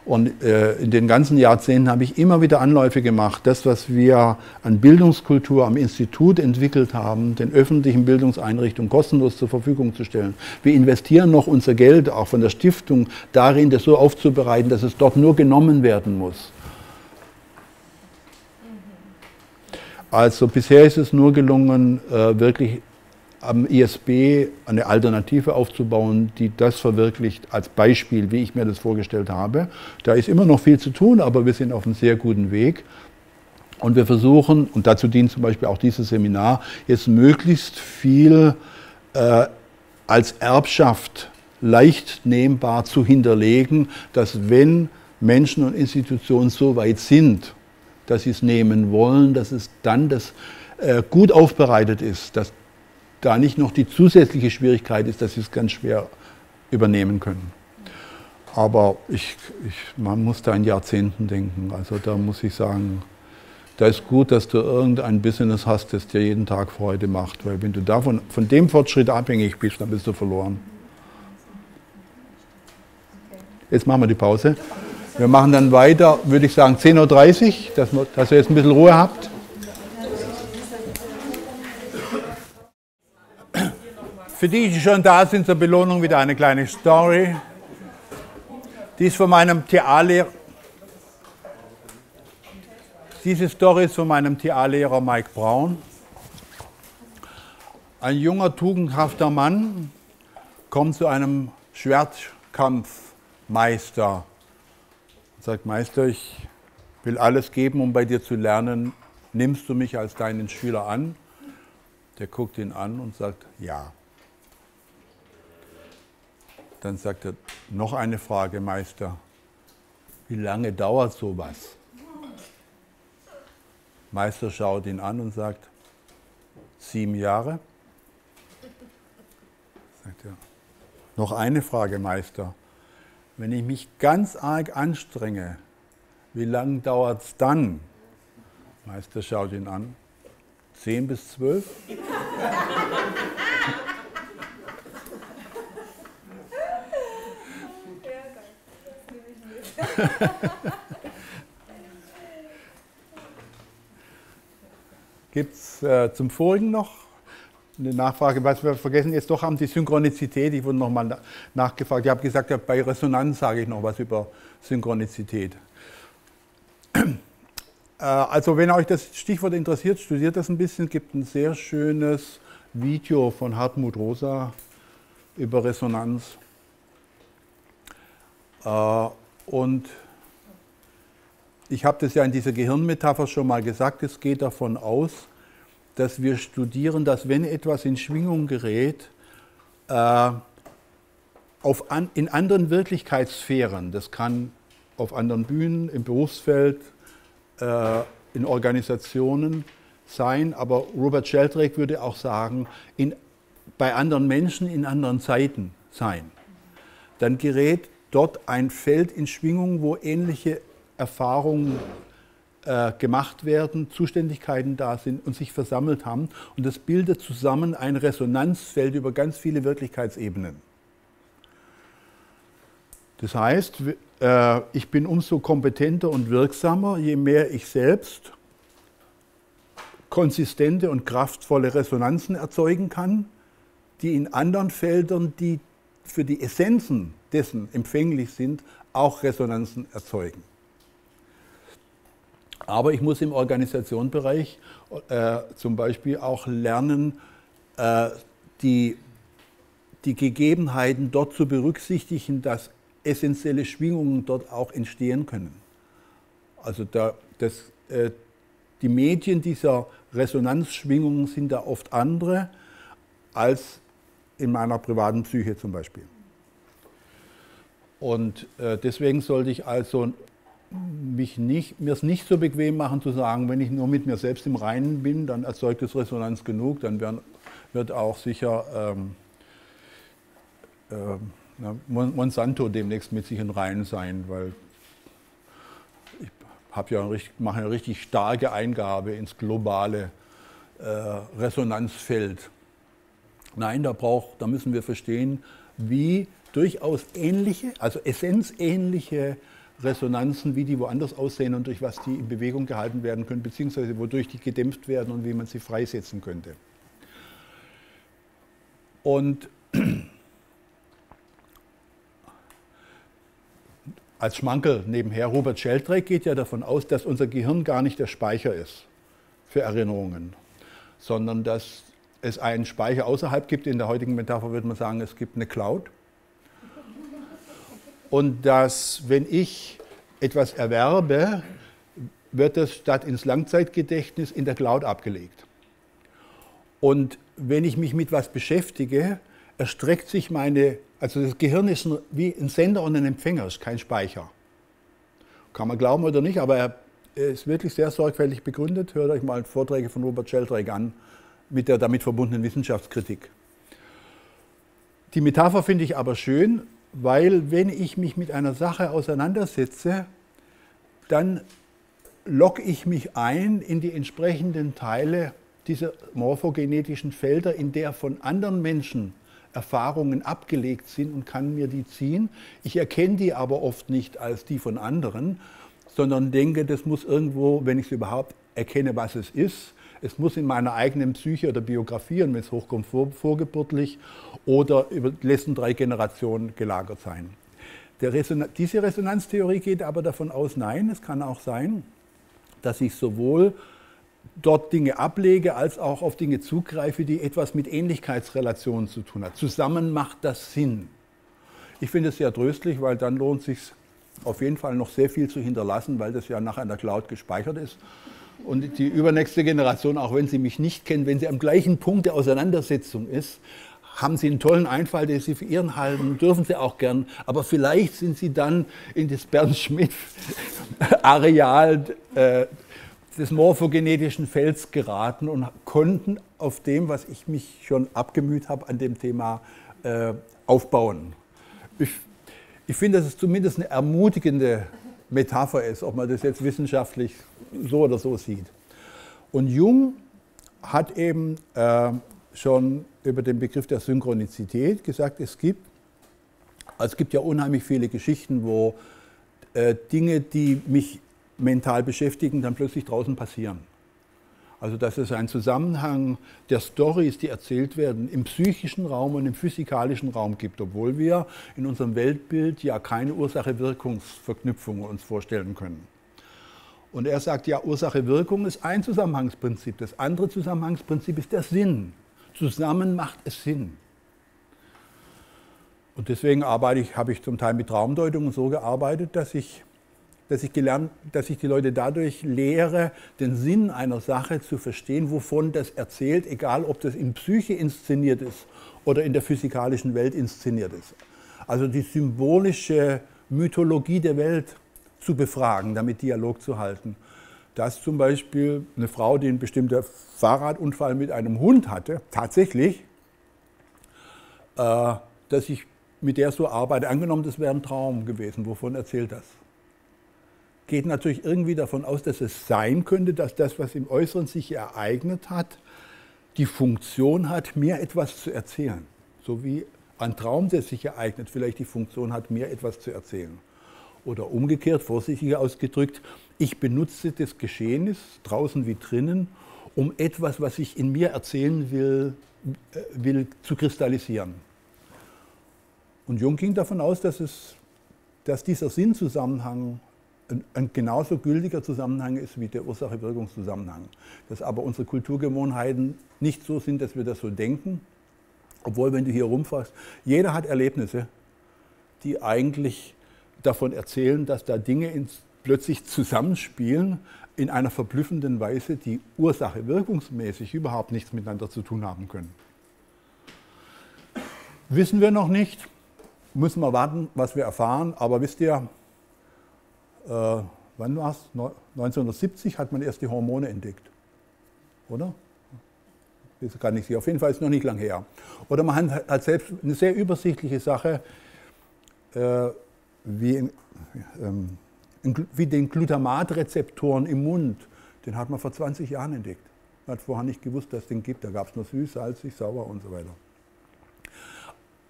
Und äh, in den ganzen Jahrzehnten habe ich immer wieder Anläufe gemacht, das, was wir an Bildungskultur am Institut entwickelt haben, den öffentlichen Bildungseinrichtungen kostenlos zur Verfügung zu stellen. Wir investieren noch unser Geld, auch von der Stiftung, darin, das so aufzubereiten, dass es dort nur genommen werden muss. Also bisher ist es nur gelungen, äh, wirklich am ISB eine Alternative aufzubauen, die das verwirklicht als Beispiel, wie ich mir das vorgestellt habe. Da ist immer noch viel zu tun, aber wir sind auf einem sehr guten Weg. Und wir versuchen, und dazu dient zum Beispiel auch dieses Seminar, jetzt möglichst viel äh, als Erbschaft leicht nehmbar zu hinterlegen, dass wenn Menschen und Institutionen so weit sind, dass sie es nehmen wollen, dass es dann das äh, gut aufbereitet ist, dass da nicht noch die zusätzliche Schwierigkeit ist, dass sie es ganz schwer übernehmen können. Aber ich, ich, man muss da in Jahrzehnten denken. Also da muss ich sagen, da ist gut, dass du irgendein Business hast, das dir jeden Tag Freude macht. Weil wenn du davon von dem Fortschritt abhängig bist, dann bist du verloren. Jetzt machen wir die Pause. Wir machen dann weiter, würde ich sagen, 10.30 Uhr, dass, dass ihr jetzt ein bisschen Ruhe habt. Für die, die schon da sind, zur Belohnung wieder eine kleine Story. Die ist von meinem TA-Lehrer. Diese Story ist von meinem TA-Lehrer Mike Braun. Ein junger, tugendhafter Mann kommt zu einem Schwertkampfmeister und sagt, Meister, ich will alles geben, um bei dir zu lernen. Nimmst du mich als deinen Schüler an? Der guckt ihn an und sagt, ja. Dann sagt er, noch eine Frage, Meister. Wie lange dauert sowas? Meister schaut ihn an und sagt, sieben Jahre. Sagt er, noch eine Frage, Meister. Wenn ich mich ganz arg anstrenge, wie lange dauert es dann? Meister schaut ihn an. Zehn bis zwölf? Gibt es äh, zum vorigen noch eine Nachfrage, was wir vergessen jetzt doch haben, die Synchronizität. Ich wurde nochmal nachgefragt. Ich habe gesagt, ja, bei Resonanz sage ich noch was über Synchronizität. Äh, also wenn euch das Stichwort interessiert, studiert das ein bisschen. Es gibt ein sehr schönes Video von Hartmut Rosa über Resonanz. Äh, und ich habe das ja in dieser Gehirnmetapher schon mal gesagt, es geht davon aus, dass wir studieren, dass wenn etwas in Schwingung gerät, äh, auf an, in anderen Wirklichkeitssphären, das kann auf anderen Bühnen, im Berufsfeld, äh, in Organisationen sein, aber Robert Sheldrake würde auch sagen, in, bei anderen Menschen in anderen Zeiten sein. Dann gerät dort ein Feld in Schwingung, wo ähnliche Erfahrungen äh, gemacht werden, Zuständigkeiten da sind und sich versammelt haben. Und das bildet zusammen ein Resonanzfeld über ganz viele Wirklichkeitsebenen. Das heißt, äh, ich bin umso kompetenter und wirksamer, je mehr ich selbst konsistente und kraftvolle Resonanzen erzeugen kann, die in anderen Feldern, die für die Essenzen dessen empfänglich sind, auch Resonanzen erzeugen. Aber ich muss im Organisationsbereich äh, zum Beispiel auch lernen, äh, die, die Gegebenheiten dort zu berücksichtigen, dass essentielle Schwingungen dort auch entstehen können. Also da, das, äh, die Medien dieser Resonanzschwingungen sind da oft andere als in meiner privaten Psyche zum Beispiel. Und äh, deswegen sollte ich also mich nicht, mir es nicht so bequem machen zu sagen, wenn ich nur mit mir selbst im Reinen bin, dann erzeugt es Resonanz genug, dann werden, wird auch sicher ähm, äh, Monsanto demnächst mit sich in Reinen sein, weil ich ja richtig, mache eine richtig starke Eingabe ins globale äh, Resonanzfeld. Nein, da, braucht, da müssen wir verstehen, wie durchaus ähnliche, also essenzähnliche Resonanzen, wie die woanders aussehen und durch was die in Bewegung gehalten werden können, beziehungsweise wodurch die gedämpft werden und wie man sie freisetzen könnte. Und als Schmankel nebenher, Robert Sheldrake geht ja davon aus, dass unser Gehirn gar nicht der Speicher ist für Erinnerungen, sondern dass es einen Speicher außerhalb gibt. In der heutigen Metapher würde man sagen, es gibt eine Cloud und dass, wenn ich etwas erwerbe, wird das statt ins Langzeitgedächtnis in der Cloud abgelegt. Und wenn ich mich mit was beschäftige, erstreckt sich meine, also das Gehirn ist wie ein Sender und ein Empfänger, ist kein Speicher. Kann man glauben oder nicht, aber er ist wirklich sehr sorgfältig begründet. Hört euch mal Vorträge von Robert Sheldrake an mit der damit verbundenen Wissenschaftskritik. Die Metapher finde ich aber schön, weil wenn ich mich mit einer Sache auseinandersetze, dann logge ich mich ein in die entsprechenden Teile dieser morphogenetischen Felder, in der von anderen Menschen Erfahrungen abgelegt sind und kann mir die ziehen. Ich erkenne die aber oft nicht als die von anderen, sondern denke, das muss irgendwo, wenn ich es überhaupt erkenne, was es ist, es muss in meiner eigenen Psyche oder Biografie, und wenn es hochkommt, vor, vorgeburtlich oder über die letzten drei Generationen gelagert sein. Reson diese Resonanztheorie geht aber davon aus, nein, es kann auch sein, dass ich sowohl dort Dinge ablege, als auch auf Dinge zugreife, die etwas mit Ähnlichkeitsrelationen zu tun haben. Zusammen macht das Sinn. Ich finde es sehr tröstlich, weil dann lohnt es sich auf jeden Fall noch sehr viel zu hinterlassen, weil das ja nach einer Cloud gespeichert ist. Und die übernächste Generation, auch wenn sie mich nicht kennen, wenn sie am gleichen Punkt der Auseinandersetzung ist, haben Sie einen tollen Einfall, den Sie für Ihren halten, dürfen Sie auch gern. Aber vielleicht sind Sie dann in das Bernd Schmidt-Areal äh, des morphogenetischen Felds geraten und konnten auf dem, was ich mich schon abgemüht habe, an dem Thema äh, aufbauen. Ich, ich finde, dass es zumindest eine ermutigende Metapher ist, ob man das jetzt wissenschaftlich so oder so sieht. Und Jung hat eben äh, schon über den Begriff der Synchronizität gesagt, es gibt, es gibt ja unheimlich viele Geschichten, wo äh, Dinge, die mich mental beschäftigen, dann plötzlich draußen passieren. Also dass es einen Zusammenhang der Stories, die erzählt werden, im psychischen Raum und im physikalischen Raum gibt, obwohl wir in unserem Weltbild ja keine Ursache-Wirkungsverknüpfung uns vorstellen können. Und er sagt, ja, Ursache-Wirkung ist ein Zusammenhangsprinzip. Das andere Zusammenhangsprinzip ist der Sinn. Zusammen macht es Sinn. Und deswegen arbeite ich, habe ich zum Teil mit Traumdeutungen so gearbeitet, dass ich dass ich gelernt, dass ich die Leute dadurch lehre, den Sinn einer Sache zu verstehen, wovon das erzählt, egal ob das in Psyche inszeniert ist oder in der physikalischen Welt inszeniert ist. Also die symbolische Mythologie der Welt zu befragen, damit Dialog zu halten. Dass zum Beispiel eine Frau, die einen bestimmten Fahrradunfall mit einem Hund hatte, tatsächlich, äh, dass ich mit der so arbeite. Angenommen, das wäre ein Traum gewesen. Wovon erzählt das? geht natürlich irgendwie davon aus, dass es sein könnte, dass das, was im Äußeren sich ereignet hat, die Funktion hat, mir etwas zu erzählen. So wie ein Traum, der sich ereignet, vielleicht die Funktion hat, mir etwas zu erzählen. Oder umgekehrt, vorsichtiger ausgedrückt, ich benutze das Geschehnis, draußen wie drinnen, um etwas, was ich in mir erzählen will, äh, will zu kristallisieren. Und Jung ging davon aus, dass, es, dass dieser Sinnzusammenhang ein, ein, genauso gültiger Zusammenhang ist wie der Ursache-Wirkungszusammenhang. Dass aber unsere Kulturgewohnheiten nicht so sind, dass wir das so denken. Obwohl, wenn du hier rumfährst, jeder hat Erlebnisse, die eigentlich davon erzählen, dass da Dinge ins, plötzlich zusammenspielen in einer verblüffenden Weise, die Ursache-wirkungsmäßig überhaupt nichts miteinander zu tun haben können. Wissen wir noch nicht, müssen wir warten, was wir erfahren, aber wisst ihr, äh, wann war es? 1970 hat man erst die Hormone entdeckt. Oder? Das kann ich sicher. Auf jeden Fall ist noch nicht lang her. Oder man hat selbst eine sehr übersichtliche Sache, äh, wie, in, ähm, wie den Glutamatrezeptoren im Mund. Den hat man vor 20 Jahren entdeckt. Man hat vorher nicht gewusst, dass es den gibt. Da gab es nur süß, salzig, sauer und so weiter.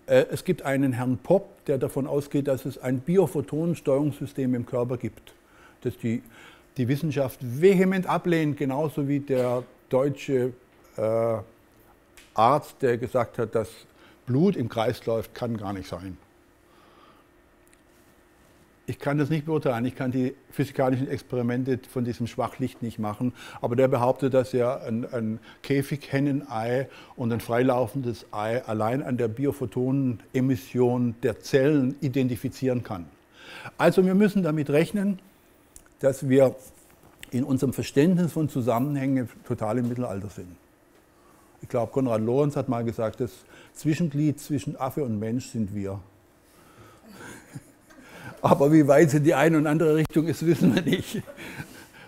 Äh, es gibt einen Herrn Popp, der davon ausgeht, dass es ein Biophotonensteuerungssystem im Körper gibt, das die, die Wissenschaft vehement ablehnt, genauso wie der deutsche äh, Arzt, der gesagt hat, dass Blut im Kreis läuft, kann gar nicht sein. Ich kann das nicht beurteilen, ich kann die physikalischen Experimente von diesem Schwachlicht nicht machen, aber der behauptet, dass er ein, ein Käfighennenei und ein freilaufendes Ei allein an der Biophotonenemission der Zellen identifizieren kann. Also wir müssen damit rechnen, dass wir in unserem Verständnis von Zusammenhängen total im Mittelalter sind. Ich glaube, Konrad Lorenz hat mal gesagt, das Zwischenglied zwischen Affe und Mensch sind wir. Aber wie weit es in die eine und andere Richtung ist, wissen wir nicht.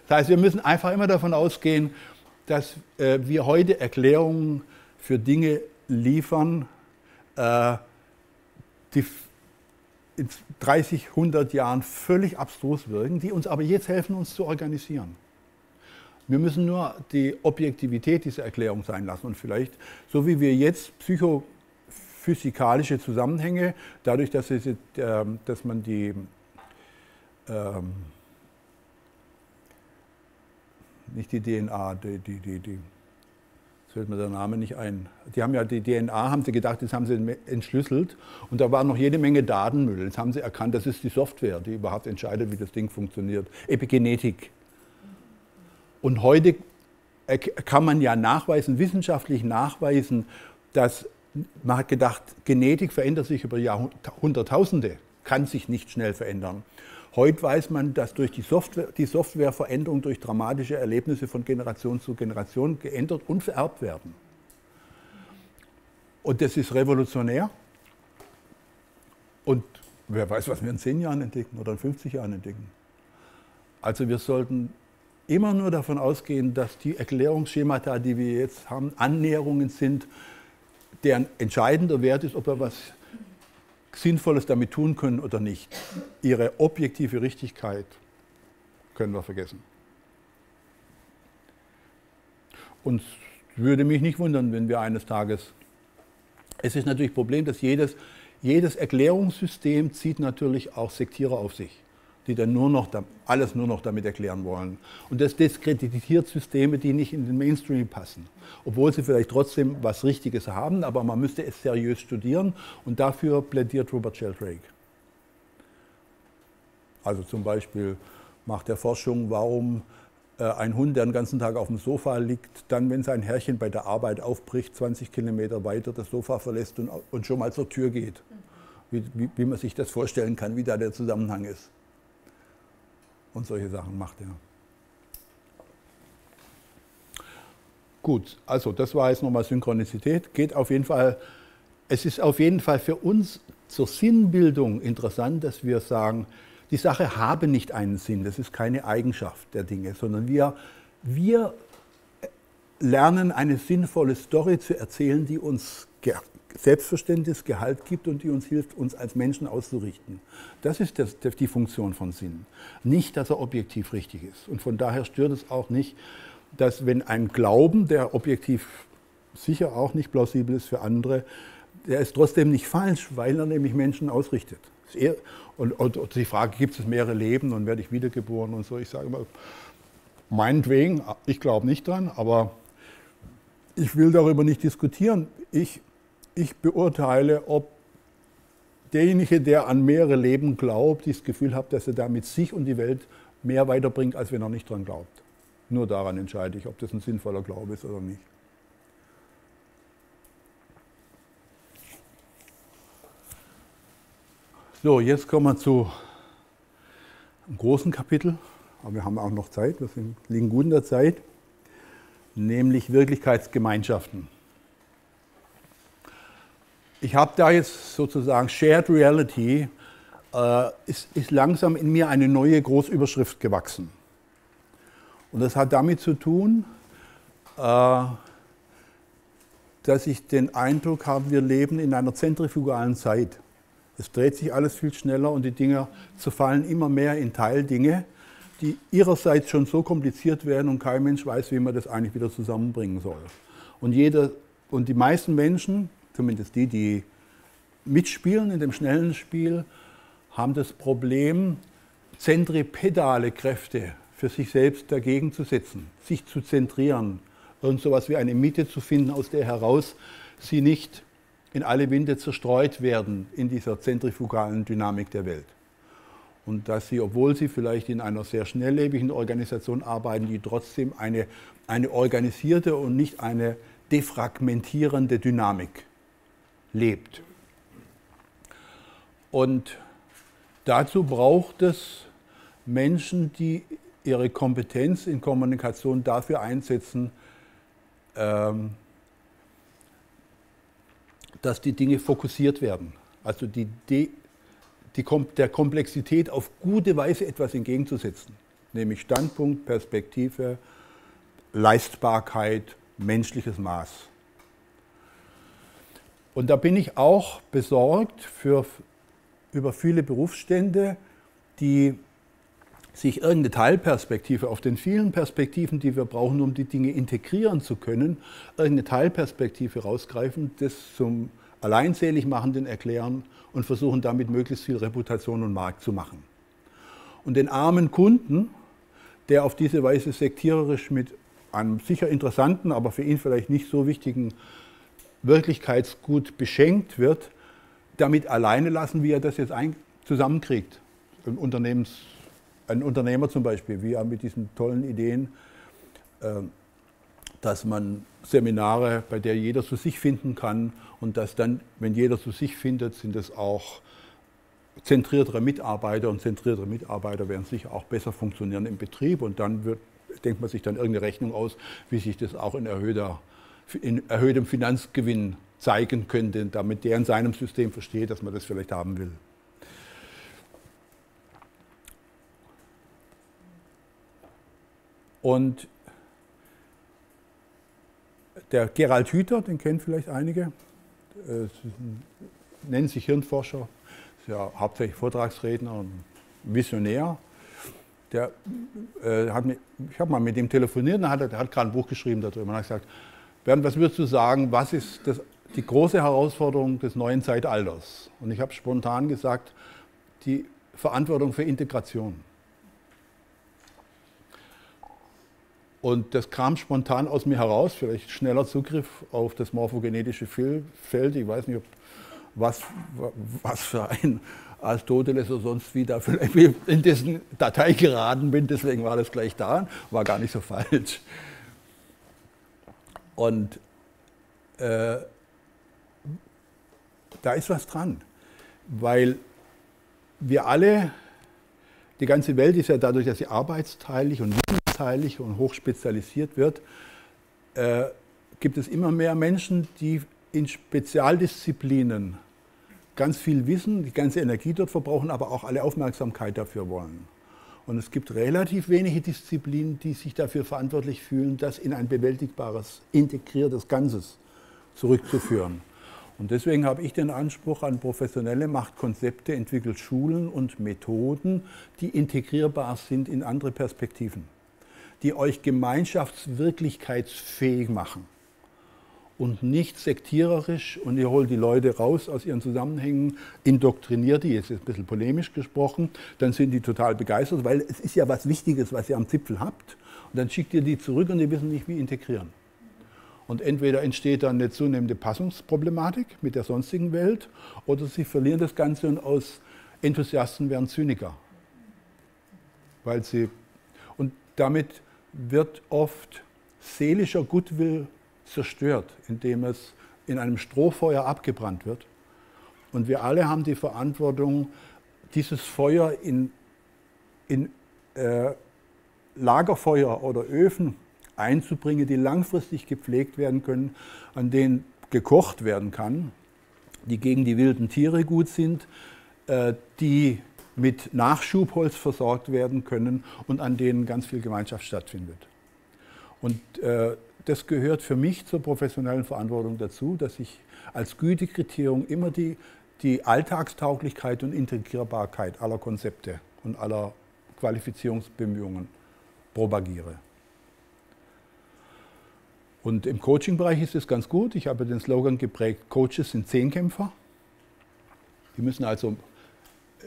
Das heißt, wir müssen einfach immer davon ausgehen, dass äh, wir heute Erklärungen für Dinge liefern, äh, die in 30, 100 Jahren völlig abstrus wirken, die uns aber jetzt helfen, uns zu organisieren. Wir müssen nur die Objektivität dieser Erklärung sein lassen und vielleicht, so wie wir jetzt psychophysikalische Zusammenhänge, dadurch, dass, es, äh, dass man die ähm, nicht die DNA, die, die, die, die Jetzt fällt mir der Name nicht ein. Die haben ja die DNA, haben sie gedacht, das haben sie entschlüsselt und da war noch jede Menge Datenmüll. Jetzt haben sie erkannt, das ist die Software, die überhaupt entscheidet, wie das Ding funktioniert. Epigenetik. Und heute kann man ja nachweisen, wissenschaftlich nachweisen, dass man hat gedacht, Genetik verändert sich über Jahrhunderttausende, kann sich nicht schnell verändern. Heute weiß man, dass durch die, Software, die Softwareveränderung durch dramatische Erlebnisse von Generation zu Generation geändert und vererbt werden. Und das ist revolutionär. Und wer weiß, was wir in 10 Jahren entdecken oder in 50 Jahren entdecken. Also wir sollten immer nur davon ausgehen, dass die Erklärungsschemata, die wir jetzt haben, Annäherungen sind, deren entscheidender Wert ist, ob wir was Sinnvolles damit tun können oder nicht. Ihre objektive Richtigkeit können wir vergessen. Und es würde mich nicht wundern, wenn wir eines Tages. Es ist natürlich ein Problem, dass jedes, jedes Erklärungssystem zieht natürlich auch Sektierer auf sich die dann nur noch alles nur noch damit erklären wollen. Und das diskreditiert Systeme, die nicht in den Mainstream passen. Obwohl sie vielleicht trotzdem was Richtiges haben, aber man müsste es seriös studieren und dafür plädiert Robert Sheldrake. Also zum Beispiel macht er Forschung, warum äh, ein Hund, der den ganzen Tag auf dem Sofa liegt, dann, wenn sein Herrchen bei der Arbeit aufbricht, 20 Kilometer weiter das Sofa verlässt und, und schon mal zur Tür geht. Wie, wie, wie man sich das vorstellen kann, wie da der Zusammenhang ist und solche Sachen macht er. Gut, also das war jetzt nochmal Synchronizität. Geht auf jeden Fall, es ist auf jeden Fall für uns zur Sinnbildung interessant, dass wir sagen, die Sache habe nicht einen Sinn, das ist keine Eigenschaft der Dinge, sondern wir, wir lernen eine sinnvolle Story zu erzählen, die uns Selbstverständnis, Gehalt gibt und die uns hilft, uns als Menschen auszurichten. Das ist das, die Funktion von Sinn. Nicht, dass er objektiv richtig ist. Und von daher stört es auch nicht, dass wenn ein Glauben, der objektiv sicher auch nicht plausibel ist für andere, der ist trotzdem nicht falsch, weil er nämlich Menschen ausrichtet. Und, und, und die Frage, gibt es mehrere Leben und werde ich wiedergeboren und so, ich sage immer, meinetwegen, ich glaube nicht dran, aber ich will darüber nicht diskutieren. Ich ich beurteile, ob derjenige, der an mehrere Leben glaubt, das Gefühl hat, dass er damit sich und die Welt mehr weiterbringt, als wenn er nicht dran glaubt. Nur daran entscheide ich, ob das ein sinnvoller Glaube ist oder nicht. So, jetzt kommen wir zu einem großen Kapitel, aber wir haben auch noch Zeit, wir liegen gut in der Zeit, nämlich Wirklichkeitsgemeinschaften ich habe da jetzt sozusagen Shared Reality, äh, ist, ist langsam in mir eine neue Großüberschrift gewachsen. Und das hat damit zu tun, äh, dass ich den Eindruck habe, wir leben in einer zentrifugalen Zeit. Es dreht sich alles viel schneller und die Dinge zerfallen immer mehr in Teildinge, die ihrerseits schon so kompliziert werden und kein Mensch weiß, wie man das eigentlich wieder zusammenbringen soll. Und, jeder, und die meisten Menschen, zumindest die, die mitspielen in dem schnellen Spiel, haben das Problem, zentripedale Kräfte für sich selbst dagegen zu setzen, sich zu zentrieren und so etwas wie eine Mitte zu finden, aus der heraus sie nicht in alle Winde zerstreut werden in dieser zentrifugalen Dynamik der Welt. Und dass sie, obwohl sie vielleicht in einer sehr schnelllebigen Organisation arbeiten, die trotzdem eine, eine organisierte und nicht eine defragmentierende Dynamik lebt. Und dazu braucht es Menschen, die ihre Kompetenz in Kommunikation dafür einsetzen, ähm, dass die Dinge fokussiert werden. Also die, die, die, der Komplexität auf gute Weise etwas entgegenzusetzen, nämlich Standpunkt, Perspektive, Leistbarkeit, menschliches Maß. Und da bin ich auch besorgt für, über viele Berufsstände, die sich irgendeine Teilperspektive auf den vielen Perspektiven, die wir brauchen, um die Dinge integrieren zu können, irgendeine Teilperspektive rausgreifen, das zum alleinselig machenden erklären und versuchen damit möglichst viel Reputation und Markt zu machen. Und den armen Kunden, der auf diese Weise sektiererisch mit einem sicher interessanten, aber für ihn vielleicht nicht so wichtigen Wirklichkeitsgut beschenkt wird, damit alleine lassen, wie er das jetzt zusammenkriegt. Ein, Unternehmens, ein Unternehmer zum Beispiel, wie er mit diesen tollen Ideen, äh, dass man Seminare, bei der jeder zu sich finden kann und dass dann, wenn jeder zu sich findet, sind es auch zentriertere Mitarbeiter und zentriertere Mitarbeiter werden sicher auch besser funktionieren im Betrieb und dann wird, denkt man sich dann irgendeine Rechnung aus, wie sich das auch in, erhöhter, in erhöhtem Finanzgewinn zeigen könnte, damit der in seinem System versteht, dass man das vielleicht haben will. Und der Gerald Hüther, den kennen vielleicht einige, äh, nennt sich Hirnforscher, ja hauptsächlich Vortragsredner und Visionär. Der, äh, hat mit, ich habe mal mit ihm telefoniert und hat, er hat gerade ein Buch geschrieben darüber. Und hat gesagt, Bernd, was würdest du sagen, was ist das, die große Herausforderung des neuen Zeitalters? Und ich habe spontan gesagt, die Verantwortung für Integration. Und das kam spontan aus mir heraus, vielleicht schneller Zugriff auf das morphogenetische Feld. Ich weiß nicht, ob was, was für ein Aristoteles oder sonst wie da vielleicht in dessen Datei geraten bin, deswegen war das gleich da, war gar nicht so falsch. Und äh, da ist was dran, weil wir alle, die ganze Welt ist ja dadurch, dass sie arbeitsteilig und wissensteilig und hochspezialisiert wird, äh, gibt es immer mehr Menschen, die in Spezialdisziplinen ganz viel Wissen, die ganze Energie dort verbrauchen, aber auch alle Aufmerksamkeit dafür wollen. Und es gibt relativ wenige Disziplinen, die sich dafür verantwortlich fühlen, das in ein bewältigbares, integriertes Ganzes zurückzuführen. Und deswegen habe ich den Anspruch an professionelle Machtkonzepte, entwickelt Schulen und Methoden, die integrierbar sind in andere Perspektiven, die euch gemeinschaftswirklichkeitsfähig machen und nicht sektiererisch und ihr holt die Leute raus aus ihren Zusammenhängen, indoktriniert die, jetzt ist ein bisschen polemisch gesprochen, dann sind die total begeistert, weil es ist ja was Wichtiges, was ihr am Zipfel habt. Und dann schickt ihr die zurück und die wissen nicht, wie integrieren. Und entweder entsteht dann eine zunehmende Passungsproblematik mit der sonstigen Welt oder sie verlieren das Ganze und aus Enthusiasten werden Zyniker. Weil sie, und damit wird oft seelischer Goodwill zerstört, indem es in einem Strohfeuer abgebrannt wird. Und wir alle haben die Verantwortung, dieses Feuer in, in äh, Lagerfeuer oder Öfen einzubringen, die langfristig gepflegt werden können, an denen gekocht werden kann, die gegen die wilden Tiere gut sind, äh, die mit Nachschubholz versorgt werden können und an denen ganz viel Gemeinschaft stattfindet. Und äh, das gehört für mich zur professionellen Verantwortung dazu, dass ich als Gütekriterium immer die, die Alltagstauglichkeit und Integrierbarkeit aller Konzepte und aller Qualifizierungsbemühungen propagiere. Und im Coaching-Bereich ist es ganz gut. Ich habe den Slogan geprägt, Coaches sind Zehnkämpfer. Die müssen also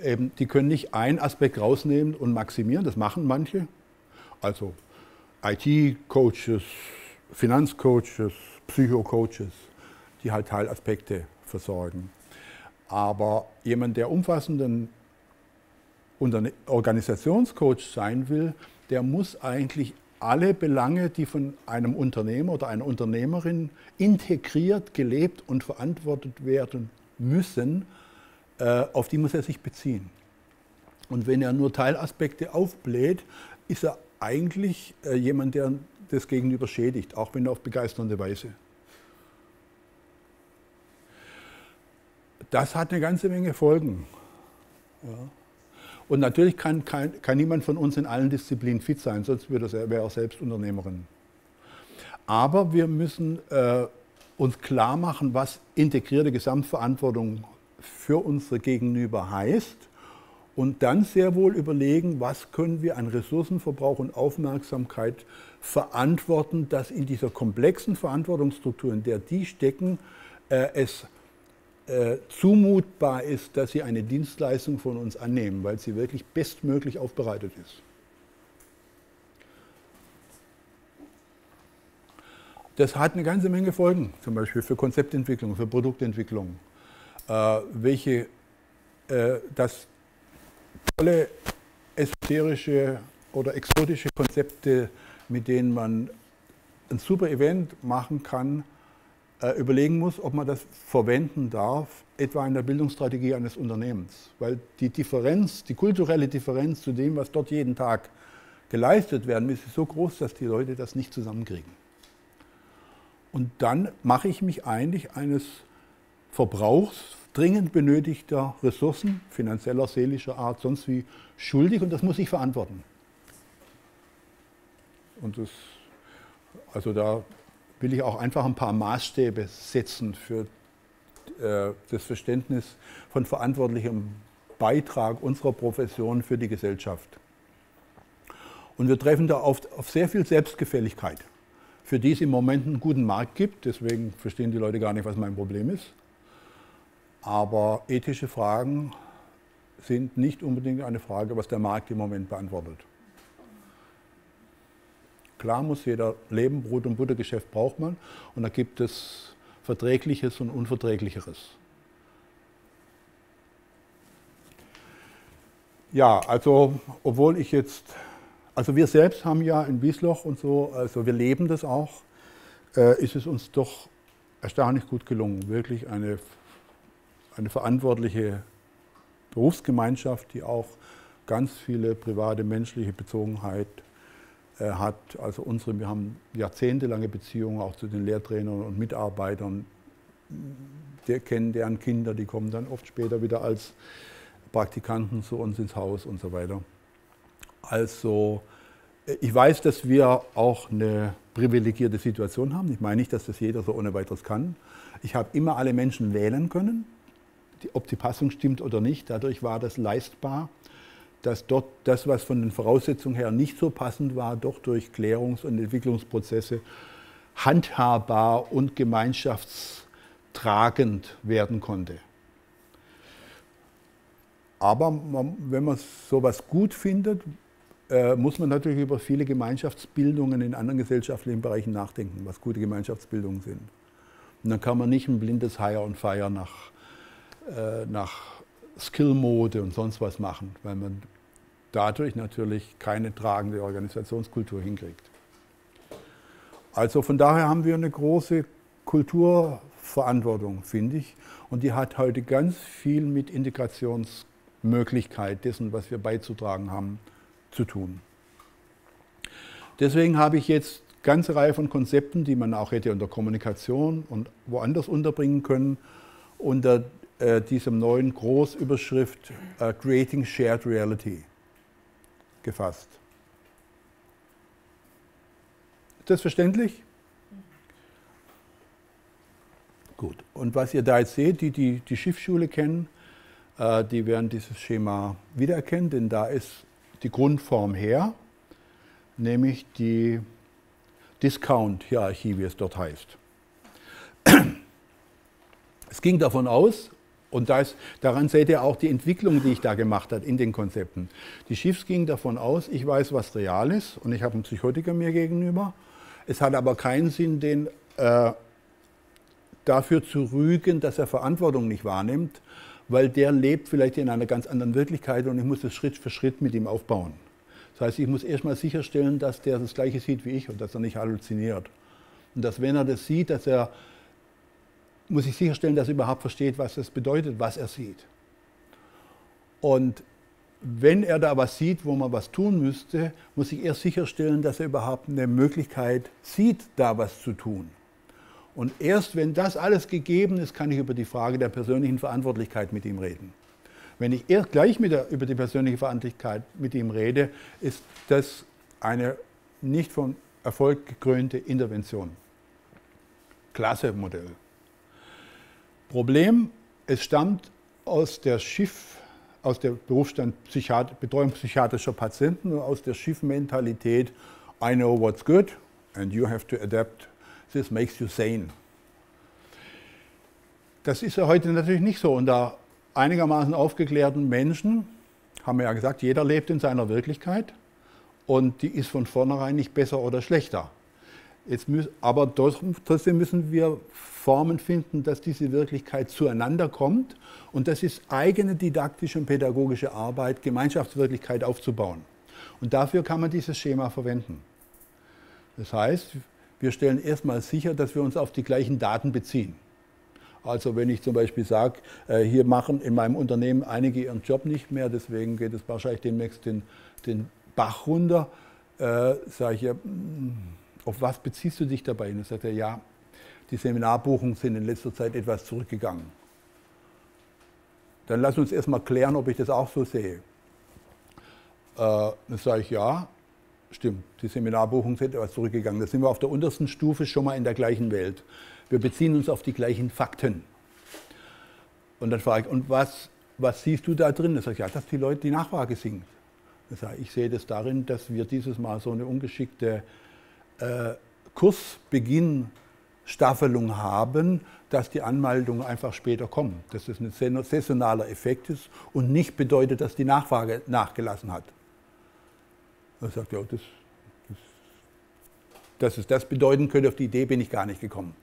eben, die können nicht einen Aspekt rausnehmen und maximieren, das machen manche. Also IT-Coaches, Finanzcoaches, Psychocoaches, die halt Teilaspekte versorgen. Aber jemand, der umfassenden Organisationscoach sein will, der muss eigentlich alle Belange, die von einem Unternehmer oder einer Unternehmerin integriert, gelebt und verantwortet werden müssen, äh, auf die muss er sich beziehen. Und wenn er nur Teilaspekte aufbläht, ist er eigentlich äh, jemand, der das Gegenüber schädigt, auch wenn auf begeisternde Weise. Das hat eine ganze Menge Folgen. Ja. Und natürlich kann, kann, kann, niemand von uns in allen Disziplinen fit sein, sonst wäre er selbst Unternehmerin. Aber wir müssen äh, uns klar machen, was integrierte Gesamtverantwortung für unsere Gegenüber heißt und dann sehr wohl überlegen, was können wir an Ressourcenverbrauch und Aufmerksamkeit verantworten, dass in dieser komplexen Verantwortungsstruktur, in der die stecken, äh, es äh, zumutbar ist, dass sie eine Dienstleistung von uns annehmen, weil sie wirklich bestmöglich aufbereitet ist. Das hat eine ganze Menge Folgen, zum Beispiel für Konzeptentwicklung, für Produktentwicklung. Äh, welche, äh, dass tolle esoterische oder exotische Konzepte, mit denen man ein super Event machen kann, äh, überlegen muss, ob man das verwenden darf, etwa in der Bildungsstrategie eines Unternehmens. Weil die Differenz, die kulturelle Differenz zu dem, was dort jeden Tag geleistet werden ist so groß, dass die Leute das nicht zusammenkriegen. Und dann mache ich mich eigentlich eines Verbrauchs dringend benötigter Ressourcen, finanzieller, seelischer Art, sonst wie schuldig und das muss ich verantworten. Und das, also da will ich auch einfach ein paar Maßstäbe setzen für äh, das Verständnis von verantwortlichem Beitrag unserer Profession für die Gesellschaft. Und wir treffen da auf, auf sehr viel Selbstgefälligkeit für die es im Moment einen guten Markt gibt. Deswegen verstehen die Leute gar nicht, was mein Problem ist. Aber ethische Fragen sind nicht unbedingt eine Frage, was der Markt im Moment beantwortet. Klar muss jeder leben, Brot- und Buttergeschäft braucht man. Und da gibt es Verträgliches und Unverträglicheres. Ja, also obwohl ich jetzt also wir selbst haben ja in Wiesloch und so, also wir leben das auch, äh, ist es uns doch erstaunlich gut gelungen, wirklich eine, eine verantwortliche Berufsgemeinschaft, die auch ganz viele private menschliche Bezogenheit hat. Also unsere, wir haben jahrzehntelange Beziehungen auch zu den Lehrtrainern und Mitarbeitern. Der kennen deren Kinder, die kommen dann oft später wieder als Praktikanten zu uns ins Haus und so weiter. Also ich weiß, dass wir auch eine privilegierte Situation haben. Ich meine nicht, dass das jeder so ohne weiteres kann. Ich habe immer alle Menschen wählen können, ob die Passung stimmt oder nicht. Dadurch war das leistbar, dass dort das, was von den Voraussetzungen her nicht so passend war, doch durch Klärungs- und Entwicklungsprozesse handhabbar und gemeinschaftstragend werden konnte. Aber man, wenn man sowas gut findet, äh, muss man natürlich über viele Gemeinschaftsbildungen in anderen gesellschaftlichen Bereichen nachdenken, was gute Gemeinschaftsbildungen sind. Und dann kann man nicht ein blindes Hire und Fire nach, äh, nach Skillmode und sonst was machen, weil man dadurch natürlich keine tragende Organisationskultur hinkriegt. Also von daher haben wir eine große Kulturverantwortung, finde ich. Und die hat heute ganz viel mit Integrationsmöglichkeit dessen, was wir beizutragen haben, zu tun. Deswegen habe ich jetzt eine ganze Reihe von Konzepten, die man auch hätte unter Kommunikation und woanders unterbringen können, unter äh, diesem neuen Großüberschrift äh, Creating Shared Reality gefasst. Ist das verständlich? Gut. Und was ihr da jetzt seht, die die, die Schiffsschule kennen, äh, die werden dieses Schema wiedererkennen, denn da ist die Grundform her, nämlich die Discount-Hierarchie, wie es dort heißt. Es ging davon aus, und das, daran seht ihr auch die Entwicklung, die ich da gemacht habe in den Konzepten. Die Schiffs ging davon aus, ich weiß, was real ist und ich habe einen Psychotiker mir gegenüber. Es hat aber keinen Sinn, den äh, dafür zu rügen, dass er Verantwortung nicht wahrnimmt, weil der lebt vielleicht in einer ganz anderen Wirklichkeit und ich muss das Schritt für Schritt mit ihm aufbauen. Das heißt, ich muss erstmal sicherstellen, dass der das Gleiche sieht wie ich und dass er nicht halluziniert. Und dass, wenn er das sieht, dass er, muss ich sicherstellen, dass er überhaupt versteht, was das bedeutet, was er sieht. Und wenn er da was sieht, wo man was tun müsste, muss ich erst sicherstellen, dass er überhaupt eine Möglichkeit sieht, da was zu tun. Und erst wenn das alles gegeben ist, kann ich über die Frage der persönlichen Verantwortlichkeit mit ihm reden. Wenn ich erst gleich der, über die persönliche Verantwortlichkeit mit ihm rede, ist das eine nicht von Erfolg gekrönte Intervention. Klasse Modell. Problem, es stammt aus der Schiff, aus der Berufsstand Psychiat Betreuung psychiatrischer Patienten und aus der Schiffmentalität, I know what's good and you have to adapt. This makes you sane. Das ist ja heute natürlich nicht so. Unter einigermaßen aufgeklärten Menschen haben wir ja gesagt, jeder lebt in seiner Wirklichkeit und die ist von vornherein nicht besser oder schlechter. Jetzt müssen, aber trotzdem müssen wir Formen finden, dass diese Wirklichkeit zueinander kommt. Und das ist eigene didaktische und pädagogische Arbeit, Gemeinschaftswirklichkeit aufzubauen. Und dafür kann man dieses Schema verwenden. Das heißt, wir stellen erstmal sicher, dass wir uns auf die gleichen Daten beziehen. Also wenn ich zum Beispiel sage, äh, hier machen in meinem Unternehmen einige ihren Job nicht mehr, deswegen geht es wahrscheinlich demnächst den, den Bach runter, äh, sage ich ja, hm, auf was beziehst du dich dabei? Und dann sagt er, ja, die Seminarbuchungen sind in letzter Zeit etwas zurückgegangen. Dann lass uns erstmal klären, ob ich das auch so sehe. Äh, dann sage ich, ja, stimmt, die Seminarbuchungen sind etwas zurückgegangen. Da sind wir auf der untersten Stufe schon mal in der gleichen Welt. Wir beziehen uns auf die gleichen Fakten. Und dann frage ich, und was, was siehst du da drin? Dann sage ich, ja, dass die Leute die Nachfrage sinkt. Dann sage ich, ich sehe das darin, dass wir dieses Mal so eine ungeschickte äh, Kursbeginn-Staffelung haben, dass die Anmeldungen einfach später kommen. Dass das ein saisonaler Effekt ist und nicht bedeutet, dass die Nachfrage nachgelassen hat. Er sagt, ja, das, das, dass es das bedeuten könnte, auf die Idee bin ich gar nicht gekommen.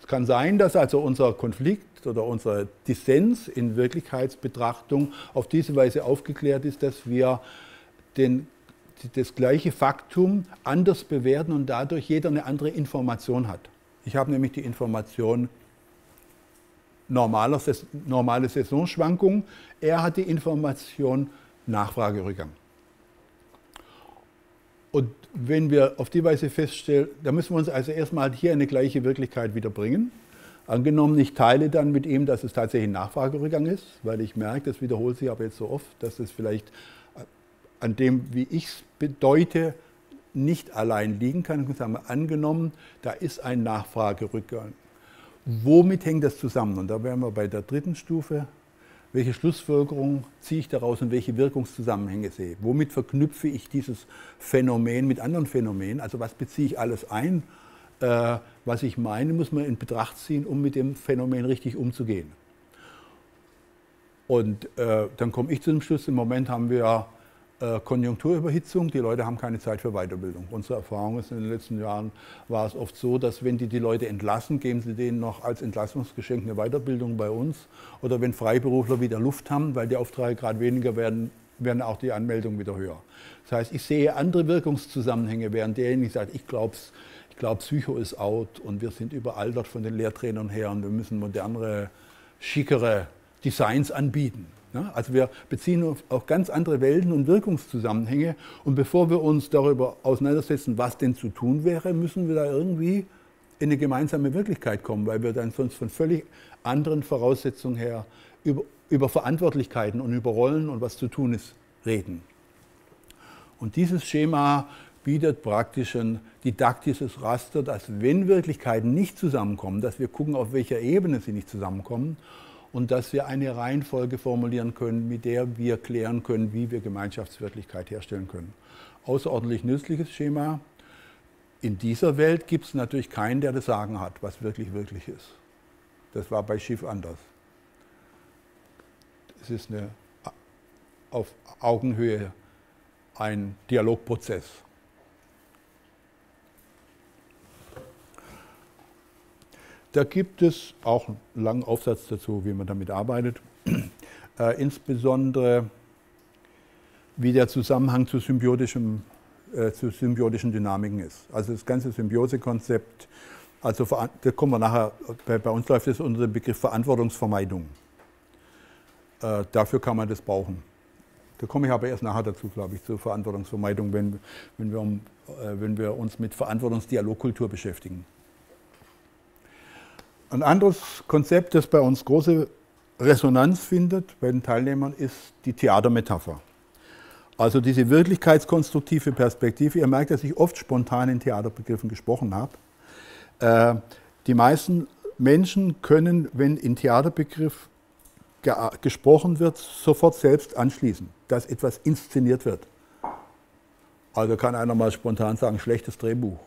Es kann sein, dass also unser Konflikt oder unser Dissens in Wirklichkeitsbetrachtung auf diese Weise aufgeklärt ist, dass wir den das gleiche Faktum anders bewerten und dadurch jeder eine andere Information hat. Ich habe nämlich die Information normale, normale Saisonschwankung, er hat die Information Nachfragerückgang. Und wenn wir auf die Weise feststellen, da müssen wir uns also erstmal hier eine gleiche Wirklichkeit wieder bringen. Angenommen, ich teile dann mit ihm, dass es tatsächlich ein Nachfragerückgang ist, weil ich merke, das wiederholt sich aber jetzt so oft, dass es vielleicht an dem, wie ich es bedeute, nicht allein liegen kann. Ich habe angenommen, da ist ein Nachfragerückgang. Womit hängt das zusammen? Und da wären wir bei der dritten Stufe. Welche Schlussfolgerungen ziehe ich daraus und welche Wirkungszusammenhänge sehe? Womit verknüpfe ich dieses Phänomen mit anderen Phänomenen? Also was beziehe ich alles ein? Äh, was ich meine, muss man in Betracht ziehen, um mit dem Phänomen richtig umzugehen. Und äh, dann komme ich zu dem Schluss, im Moment haben wir Konjunkturüberhitzung, die Leute haben keine Zeit für Weiterbildung. Unsere Erfahrung ist, in den letzten Jahren war es oft so, dass wenn die die Leute entlassen, geben sie denen noch als Entlassungsgeschenk eine Weiterbildung bei uns. Oder wenn Freiberufler wieder Luft haben, weil die Aufträge gerade weniger werden, werden auch die Anmeldungen wieder höher. Das heißt, ich sehe andere Wirkungszusammenhänge, während derjenige sagt, ich glaube, ich glaub, Psycho ist out und wir sind überaltert von den Lehrtrainern her und wir müssen modernere, schickere Designs anbieten. Also wir beziehen auf ganz andere Welten und Wirkungszusammenhänge. Und bevor wir uns darüber auseinandersetzen, was denn zu tun wäre, müssen wir da irgendwie in eine gemeinsame Wirklichkeit kommen, weil wir dann sonst von völlig anderen Voraussetzungen her über, über Verantwortlichkeiten und über Rollen und was zu tun ist reden. Und dieses Schema bietet praktisch ein didaktisches Raster, dass wenn Wirklichkeiten nicht zusammenkommen, dass wir gucken, auf welcher Ebene sie nicht zusammenkommen und dass wir eine Reihenfolge formulieren können, mit der wir klären können, wie wir Gemeinschaftswirklichkeit herstellen können. Außerordentlich nützliches Schema. In dieser Welt gibt es natürlich keinen, der das Sagen hat, was wirklich wirklich ist. Das war bei Schiff anders. Es ist eine, auf Augenhöhe ein Dialogprozess. Da gibt es auch einen langen Aufsatz dazu, wie man damit arbeitet. Äh, insbesondere wie der Zusammenhang zu, symbiotischem, äh, zu symbiotischen Dynamiken ist. Also das ganze Symbiosekonzept, also da kommen wir nachher, bei, bei uns läuft es unter dem Begriff Verantwortungsvermeidung. Äh, dafür kann man das brauchen. Da komme ich aber erst nachher dazu, glaube ich, zur Verantwortungsvermeidung, wenn, wenn, wir, äh, wenn wir uns mit Verantwortungsdialogkultur beschäftigen. Ein anderes Konzept, das bei uns große Resonanz findet bei den Teilnehmern, ist die Theatermetapher. Also diese wirklichkeitskonstruktive Perspektive. Ihr merkt, dass ich oft spontan in Theaterbegriffen gesprochen habe. Äh, Die meisten Menschen können, wenn in Theaterbegriff ge gesprochen wird, sofort selbst anschließen, dass etwas inszeniert wird. Also kann einer mal spontan sagen, schlechtes Drehbuch.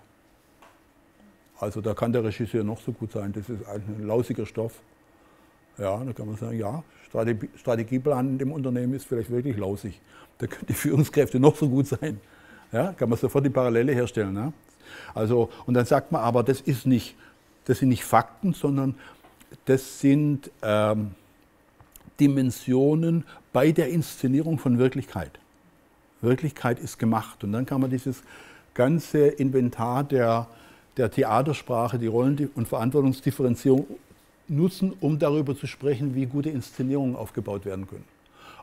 Also da kann der Regisseur noch so gut sein, das ist ein lausiger Stoff. Ja, da kann man sagen, ja, Strategie, Strategieplan dem Unternehmen ist vielleicht wirklich lausig. Da können die Führungskräfte noch so gut sein. Ja, kann man sofort die Parallele herstellen. Ne? Also, und dann sagt man aber, das, ist nicht, das sind nicht Fakten, sondern das sind ähm, Dimensionen bei der Inszenierung von Wirklichkeit. Wirklichkeit ist gemacht. Und dann kann man dieses ganze Inventar der, der Theatersprache, die Rollen- und Verantwortungsdifferenzierung nutzen, um darüber zu sprechen, wie gute Inszenierungen aufgebaut werden können.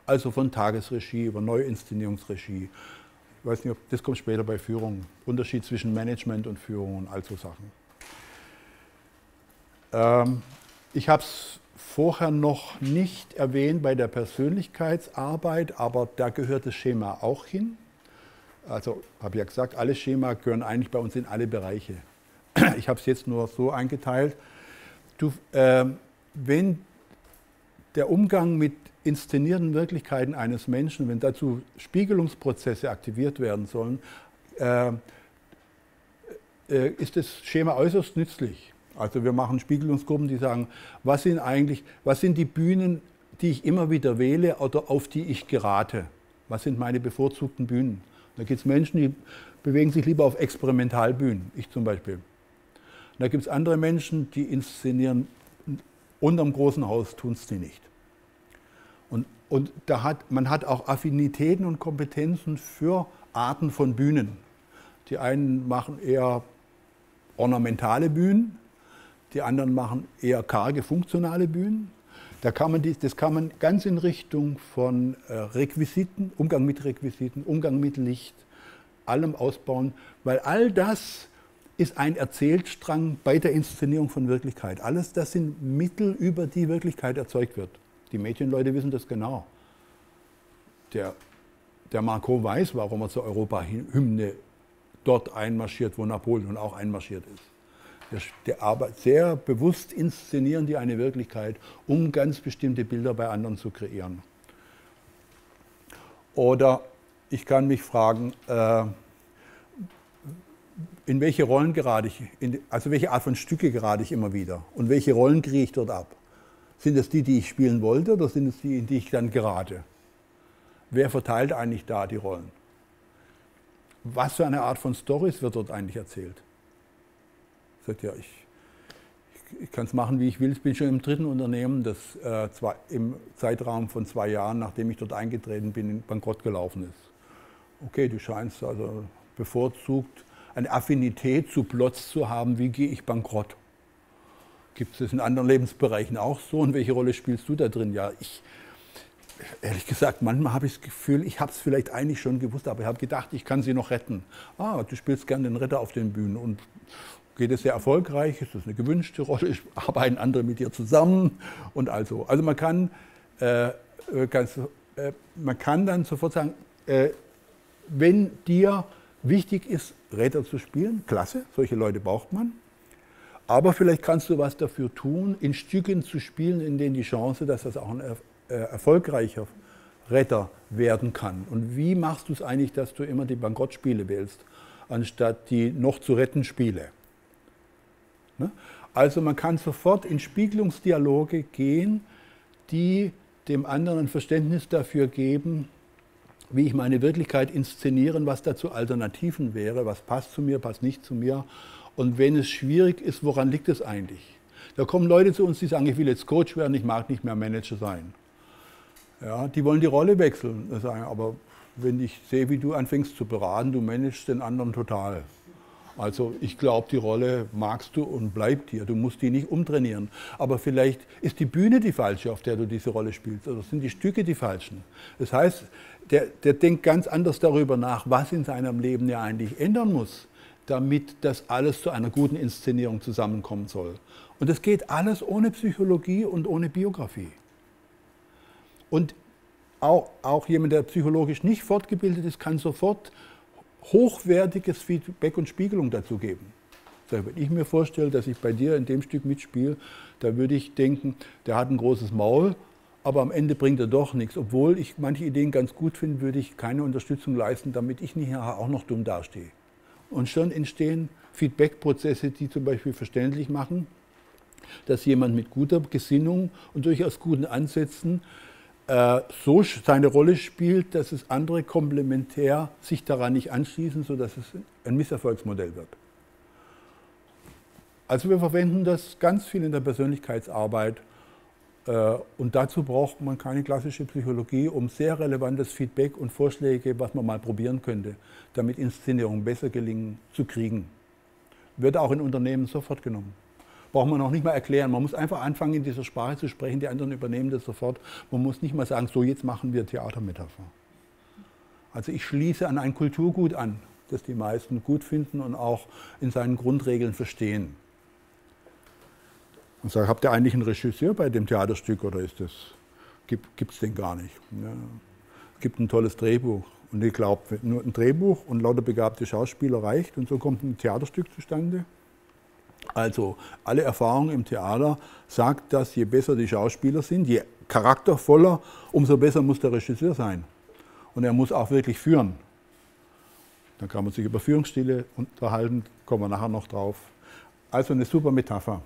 Also von Tagesregie über Neuinszenierungsregie. Ich weiß nicht, ob das kommt später bei Führung. Unterschied zwischen Management und Führung und all so Sachen. Ähm, ich habe es vorher noch nicht erwähnt bei der Persönlichkeitsarbeit, aber da gehört das Schema auch hin. Also habe ich ja gesagt, alle Schema gehören eigentlich bei uns in alle Bereiche. Ich habe es jetzt nur so eingeteilt. Du, äh, wenn der Umgang mit inszenierten Wirklichkeiten eines Menschen, wenn dazu Spiegelungsprozesse aktiviert werden sollen, äh, äh, ist das Schema äußerst nützlich. Also wir machen Spiegelungsgruppen, die sagen, was sind eigentlich, was sind die Bühnen, die ich immer wieder wähle oder auf die ich gerate? Was sind meine bevorzugten Bühnen? Da gibt es Menschen, die bewegen sich lieber auf Experimentalbühnen, ich zum Beispiel. Und da gibt es andere Menschen, die inszenieren unterm großen Haus, tun es die nicht. Und, und da hat, man hat auch Affinitäten und Kompetenzen für Arten von Bühnen. Die einen machen eher ornamentale Bühnen, die anderen machen eher karge, funktionale Bühnen. Da kann man dies, das kann man ganz in Richtung von äh, Requisiten, Umgang mit Requisiten, Umgang mit Licht, allem ausbauen, weil all das ist ein Erzählstrang bei der Inszenierung von Wirklichkeit. Alles das sind Mittel, über die Wirklichkeit erzeugt wird. Die Medienleute wissen das genau. Der, der Marco weiß, warum er zur Europa-Hymne dort einmarschiert, wo Napoleon auch einmarschiert ist. Der, der arbeitet sehr bewusst inszenieren die eine Wirklichkeit, um ganz bestimmte Bilder bei anderen zu kreieren. Oder ich kann mich fragen, äh, in welche Rollen gerate ich, in, also welche Art von Stücke gerate ich immer wieder und welche Rollen kriege ich dort ab? Sind es die, die ich spielen wollte oder sind es die, in die ich dann gerate? Wer verteilt eigentlich da die Rollen? Was für eine Art von Stories wird dort eigentlich erzählt? sagt, ja, ich, ich, ich kann es machen, wie ich will. Ich bin schon im dritten Unternehmen, das äh, zwei, im Zeitraum von zwei Jahren, nachdem ich dort eingetreten bin, in bankrott gelaufen ist. Okay, du scheinst also bevorzugt eine Affinität zu Plots zu haben, wie gehe ich bankrott. Gibt es das in anderen Lebensbereichen auch so? Und welche Rolle spielst du da drin? Ja, ich, ehrlich gesagt, manchmal habe ich das Gefühl, ich habe es vielleicht eigentlich schon gewusst, aber ich habe gedacht, ich kann sie noch retten. Ah, du spielst gerne den Retter auf den Bühnen und, geht es sehr erfolgreich, ist das eine gewünschte Rolle, arbeiten andere mit dir zusammen und also. Also man kann, äh, äh, ganz, äh, man kann dann sofort sagen, äh, wenn dir wichtig ist, Räder zu spielen, klasse, solche Leute braucht man. Aber vielleicht kannst du was dafür tun, in Stücken zu spielen, in denen die Chance, dass das auch ein äh, erfolgreicher Retter werden kann. Und wie machst du es eigentlich, dass du immer die Bankrottspiele wählst, anstatt die noch zu retten Spiele? Ne? Also man kann sofort in Spiegelungsdialoge gehen, die dem anderen ein Verständnis dafür geben, wie ich meine Wirklichkeit inszenieren, was dazu Alternativen wäre, was passt zu mir, passt nicht zu mir. Und wenn es schwierig ist, woran liegt es eigentlich? Da kommen Leute zu uns, die sagen, ich will jetzt Coach werden, ich mag nicht mehr Manager sein. Ja, die wollen die Rolle wechseln. Sagen, aber wenn ich sehe, wie du anfängst zu beraten, du managst den anderen total. Also ich glaube, die Rolle magst du und bleibt dir. Du musst die nicht umtrainieren. Aber vielleicht ist die Bühne die falsche, auf der du diese Rolle spielst. Oder sind die Stücke die falschen. Das heißt, der, der denkt ganz anders darüber nach, was in seinem Leben ja eigentlich ändern muss, damit das alles zu einer guten Inszenierung zusammenkommen soll. Und das geht alles ohne Psychologie und ohne Biografie. Und auch, auch jemand, der psychologisch nicht fortgebildet ist, kann sofort hochwertiges Feedback und Spiegelung dazu geben. wenn ich mir vorstelle, dass ich bei dir in dem Stück mitspiele, da würde ich denken, der hat ein großes Maul, aber am Ende bringt er doch nichts. Obwohl ich manche Ideen ganz gut finde, würde ich keine Unterstützung leisten, damit ich nicht auch noch dumm dastehe. Und schon entstehen Feedback-Prozesse, die zum Beispiel verständlich machen, dass jemand mit guter Gesinnung und durchaus guten Ansätzen äh, so seine Rolle spielt, dass es andere komplementär sich daran nicht anschließen, sodass es ein Misserfolgsmodell wird. Also wir verwenden das ganz viel in der Persönlichkeitsarbeit und dazu braucht man keine klassische Psychologie, um sehr relevantes Feedback und Vorschläge, was man mal probieren könnte, damit Inszenierungen besser gelingen, zu kriegen. Wird auch in Unternehmen sofort genommen. Braucht man auch nicht mal erklären. Man muss einfach anfangen, in dieser Sprache zu sprechen. Die anderen übernehmen das sofort. Man muss nicht mal sagen, so jetzt machen wir Theatermetapher. Also ich schließe an ein Kulturgut an, das die meisten gut finden und auch in seinen Grundregeln verstehen und sage, habt ihr eigentlich einen Regisseur bei dem Theaterstück oder ist das, gibt es den gar nicht? Ja. Es gibt ein tolles Drehbuch und ich glaube, nur ein Drehbuch und lauter begabte Schauspieler reicht und so kommt ein Theaterstück zustande. Also alle Erfahrung im Theater sagt, dass je besser die Schauspieler sind, je charaktervoller, umso besser muss der Regisseur sein. Und er muss auch wirklich führen. Dann kann man sich über Führungsstile unterhalten, kommen wir nachher noch drauf. Also eine super Metapher.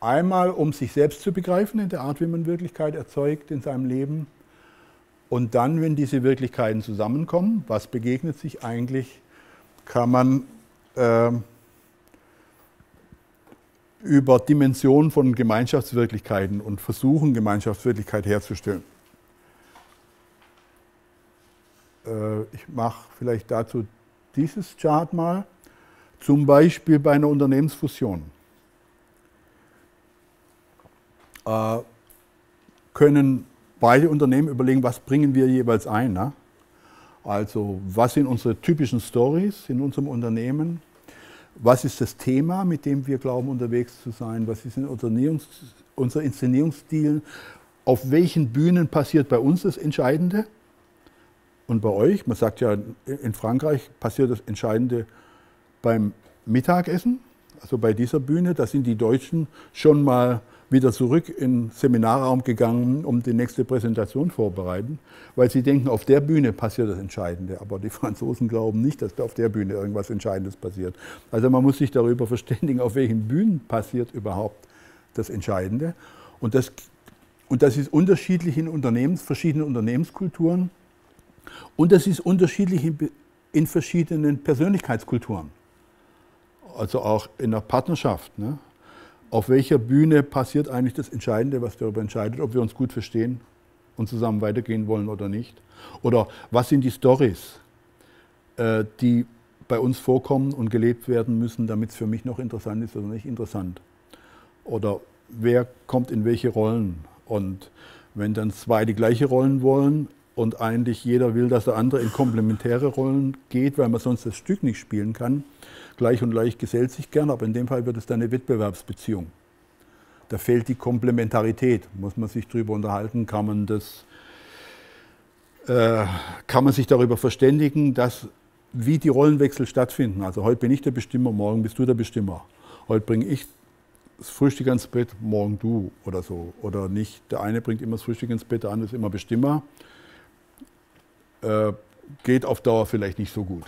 Einmal, um sich selbst zu begreifen in der Art, wie man Wirklichkeit erzeugt in seinem Leben. Und dann, wenn diese Wirklichkeiten zusammenkommen, was begegnet sich eigentlich, kann man äh, über Dimensionen von Gemeinschaftswirklichkeiten und versuchen, Gemeinschaftswirklichkeit herzustellen. Äh, ich mache vielleicht dazu dieses Chart mal, zum Beispiel bei einer Unternehmensfusion. Äh, können beide Unternehmen überlegen, was bringen wir jeweils ein. Ne? Also was sind unsere typischen Stories in unserem Unternehmen? Was ist das Thema, mit dem wir glauben, unterwegs zu sein? Was ist unser Inszenierungsstil? Auf welchen Bühnen passiert bei uns das Entscheidende? Und bei euch, man sagt ja, in Frankreich passiert das Entscheidende beim Mittagessen, also bei dieser Bühne. Da sind die Deutschen schon mal wieder zurück in den Seminarraum gegangen, um die nächste Präsentation vorzubereiten, weil sie denken, auf der Bühne passiert das Entscheidende. Aber die Franzosen glauben nicht, dass auf der Bühne irgendwas Entscheidendes passiert. Also man muss sich darüber verständigen, auf welchen Bühnen passiert überhaupt das Entscheidende. Und das, und das ist unterschiedlich in Unternehmens, verschiedenen Unternehmenskulturen. Und das ist unterschiedlich in, in verschiedenen Persönlichkeitskulturen. Also auch in der Partnerschaft. Ne? Auf welcher Bühne passiert eigentlich das Entscheidende, was darüber entscheidet, ob wir uns gut verstehen und zusammen weitergehen wollen oder nicht? Oder was sind die Stories, äh, die bei uns vorkommen und gelebt werden müssen, damit es für mich noch interessant ist oder nicht interessant? Oder wer kommt in welche Rollen? Und wenn dann zwei die gleiche Rollen wollen und eigentlich jeder will, dass der andere in komplementäre Rollen geht, weil man sonst das Stück nicht spielen kann, Gleich und leicht gesellt sich gern, aber in dem Fall wird es dann eine Wettbewerbsbeziehung. Da fehlt die Komplementarität. Muss man sich darüber unterhalten, kann man das, äh, kann man sich darüber verständigen, dass wie die Rollenwechsel stattfinden. Also heute bin ich der Bestimmer, morgen bist du der Bestimmer. Heute bringe ich das Frühstück ins Bett, morgen du oder so. Oder nicht, der eine bringt immer das Frühstück ins Bett, der andere ist immer Bestimmer. Äh, geht auf Dauer vielleicht nicht so gut.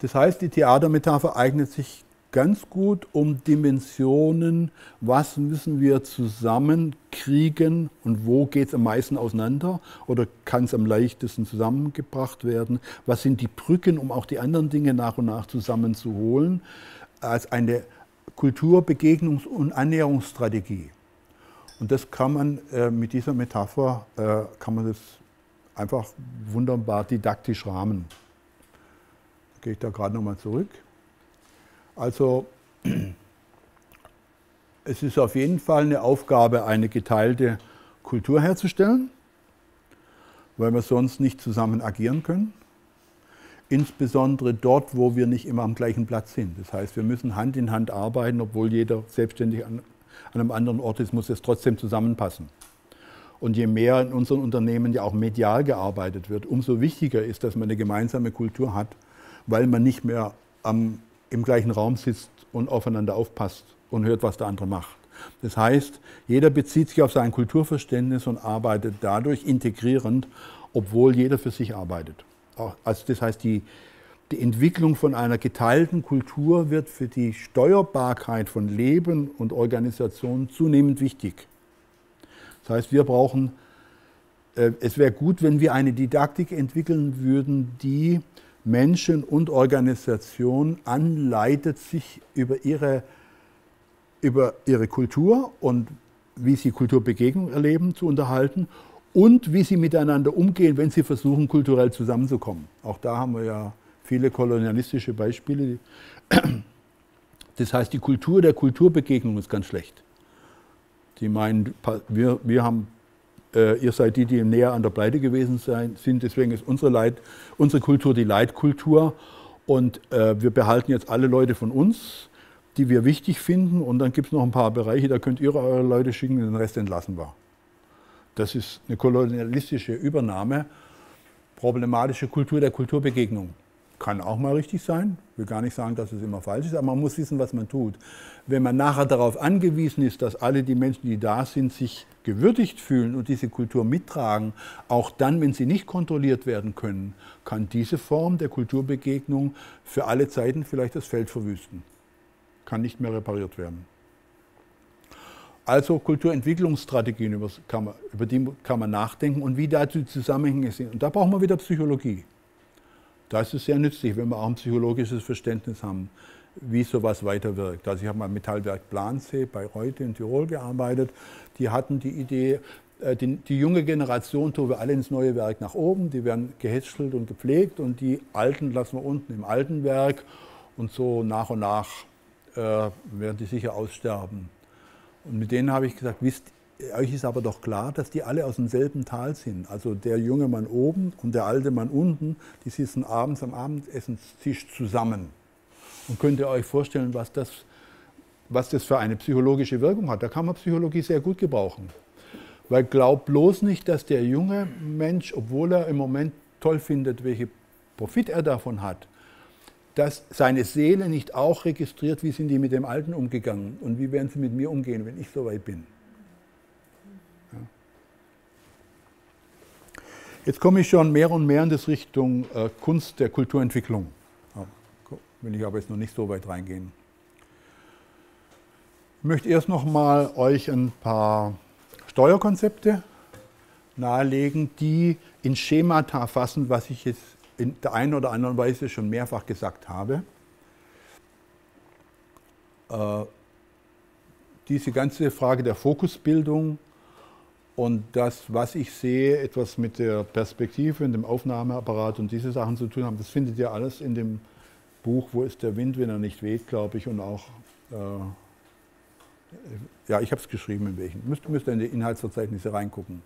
Das heißt, die Theatermetapher eignet sich ganz gut, um Dimensionen, was müssen wir zusammenkriegen und wo geht es am meisten auseinander oder kann es am leichtesten zusammengebracht werden, was sind die Brücken, um auch die anderen Dinge nach und nach zusammenzuholen, als eine Kulturbegegnungs- und Annäherungsstrategie. Und das kann man äh, mit dieser Metapher, äh, kann man das einfach wunderbar didaktisch rahmen gehe ich da gerade nochmal zurück. Also es ist auf jeden Fall eine Aufgabe, eine geteilte Kultur herzustellen, weil wir sonst nicht zusammen agieren können. Insbesondere dort, wo wir nicht immer am gleichen Platz sind. Das heißt, wir müssen Hand in Hand arbeiten, obwohl jeder selbstständig an, an einem anderen Ort ist, muss es trotzdem zusammenpassen. Und je mehr in unseren Unternehmen ja auch medial gearbeitet wird, umso wichtiger ist, dass man eine gemeinsame Kultur hat, weil man nicht mehr am, im gleichen Raum sitzt und aufeinander aufpasst und hört, was der andere macht. Das heißt, jeder bezieht sich auf sein Kulturverständnis und arbeitet dadurch integrierend, obwohl jeder für sich arbeitet. Also das heißt, die, die Entwicklung von einer geteilten Kultur wird für die Steuerbarkeit von Leben und Organisation zunehmend wichtig. Das heißt, wir brauchen, äh, es wäre gut, wenn wir eine Didaktik entwickeln würden, die Menschen und Organisationen anleitet, sich über ihre, über ihre Kultur und wie sie Kulturbegegnung erleben, zu unterhalten und wie sie miteinander umgehen, wenn sie versuchen, kulturell zusammenzukommen. Auch da haben wir ja viele kolonialistische Beispiele. Das heißt, die Kultur der Kulturbegegnung ist ganz schlecht. Die meinen, wir, wir haben, ihr seid die, die näher an der Pleite gewesen sind, deswegen ist unsere, Leid, unsere Kultur die Leitkultur und äh, wir behalten jetzt alle Leute von uns, die wir wichtig finden und dann gibt es noch ein paar Bereiche, da könnt ihr eure Leute schicken, den Rest entlassen wir. Das ist eine kolonialistische Übernahme, problematische Kultur der Kulturbegegnung. Kann auch mal richtig sein, will gar nicht sagen, dass es immer falsch ist, aber man muss wissen, was man tut. Wenn man nachher darauf angewiesen ist, dass alle die Menschen, die da sind, sich gewürdigt fühlen und diese Kultur mittragen, auch dann, wenn sie nicht kontrolliert werden können, kann diese Form der Kulturbegegnung für alle Zeiten vielleicht das Feld verwüsten. Kann nicht mehr repariert werden. Also Kulturentwicklungsstrategien, über, über die kann man nachdenken und wie dazu Zusammenhänge sind. Und da brauchen wir wieder Psychologie. Da ist sehr nützlich, wenn wir auch ein psychologisches Verständnis haben, wie sowas weiterwirkt. Also ich habe mal Metallwerk Plansee bei Reute in Tirol gearbeitet. Die hatten die Idee, äh, die, die, junge Generation tun wir alle ins neue Werk nach oben, die werden gehätschelt und gepflegt und die Alten lassen wir unten im alten Werk und so nach und nach äh, werden die sicher aussterben. Und mit denen habe ich gesagt, wisst, euch ist aber doch klar, dass die alle aus demselben Tal sind. Also der junge Mann oben und der alte Mann unten, die sitzen abends am Abendessenstisch zusammen. Und könnt ihr euch vorstellen, was das, was das für eine psychologische Wirkung hat? Da kann man Psychologie sehr gut gebrauchen. Weil glaubt bloß nicht, dass der junge Mensch, obwohl er im Moment toll findet, welche Profit er davon hat, dass seine Seele nicht auch registriert, wie sind die mit dem Alten umgegangen und wie werden sie mit mir umgehen, wenn ich so weit bin. Jetzt komme ich schon mehr und mehr in das Richtung äh, Kunst der Kulturentwicklung. Will ich aber jetzt noch nicht so weit reingehen. Ich möchte erst noch mal euch ein paar Steuerkonzepte nahelegen, die in Schemata fassen, was ich jetzt in der einen oder anderen Weise schon mehrfach gesagt habe. Äh, diese ganze Frage der Fokusbildung und das, was ich sehe, etwas mit der Perspektive und dem Aufnahmeapparat und diese Sachen zu tun haben, das findet ihr alles in dem Buch Wo ist der Wind, wenn er nicht weht, glaube ich, und auch, äh, ja, ich habe es geschrieben in welchen. Müsst, müsst ihr in die Inhaltsverzeichnisse reingucken.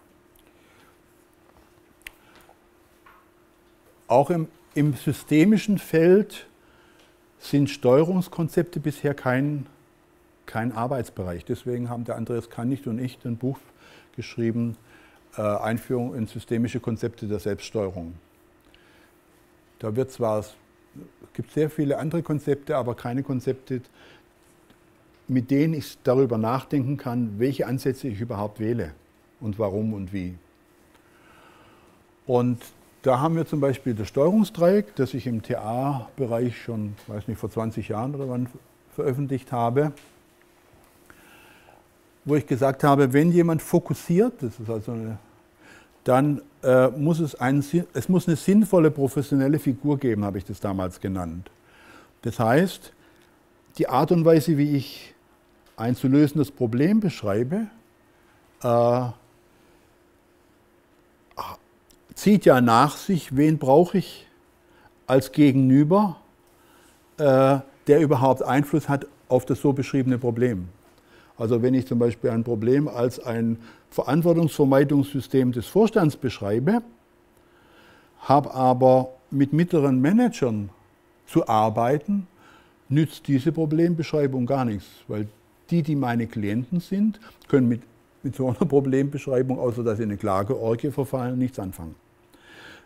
Auch im, im systemischen Feld sind Steuerungskonzepte bisher kein, kein Arbeitsbereich. Deswegen haben der Andreas Kannicht und ich ein Buch geschrieben, äh, Einführung in systemische Konzepte der Selbststeuerung. Da wird zwar, es gibt sehr viele andere Konzepte, aber keine Konzepte, mit denen ich darüber nachdenken kann, welche Ansätze ich überhaupt wähle und warum und wie. Und da haben wir zum Beispiel das Steuerungsdreieck, das ich im TA-Bereich schon, weiß nicht, vor 20 Jahren oder wann veröffentlicht habe, wo ich gesagt habe, wenn jemand fokussiert, das ist also eine, dann äh, muss es, ein, es muss eine sinnvolle professionelle Figur geben, habe ich das damals genannt. Das heißt, die Art und Weise, wie ich ein zu lösendes Problem beschreibe, äh, zieht ja nach sich, wen brauche ich als Gegenüber, äh, der überhaupt Einfluss hat auf das so beschriebene Problem. Also wenn ich zum Beispiel ein Problem als ein Verantwortungsvermeidungssystem des Vorstands beschreibe, habe aber mit mittleren Managern zu arbeiten, nützt diese Problembeschreibung gar nichts, weil die, die meine Klienten sind, können mit, mit so einer Problembeschreibung, außer dass sie in eine Klageorgie verfallen, nichts anfangen.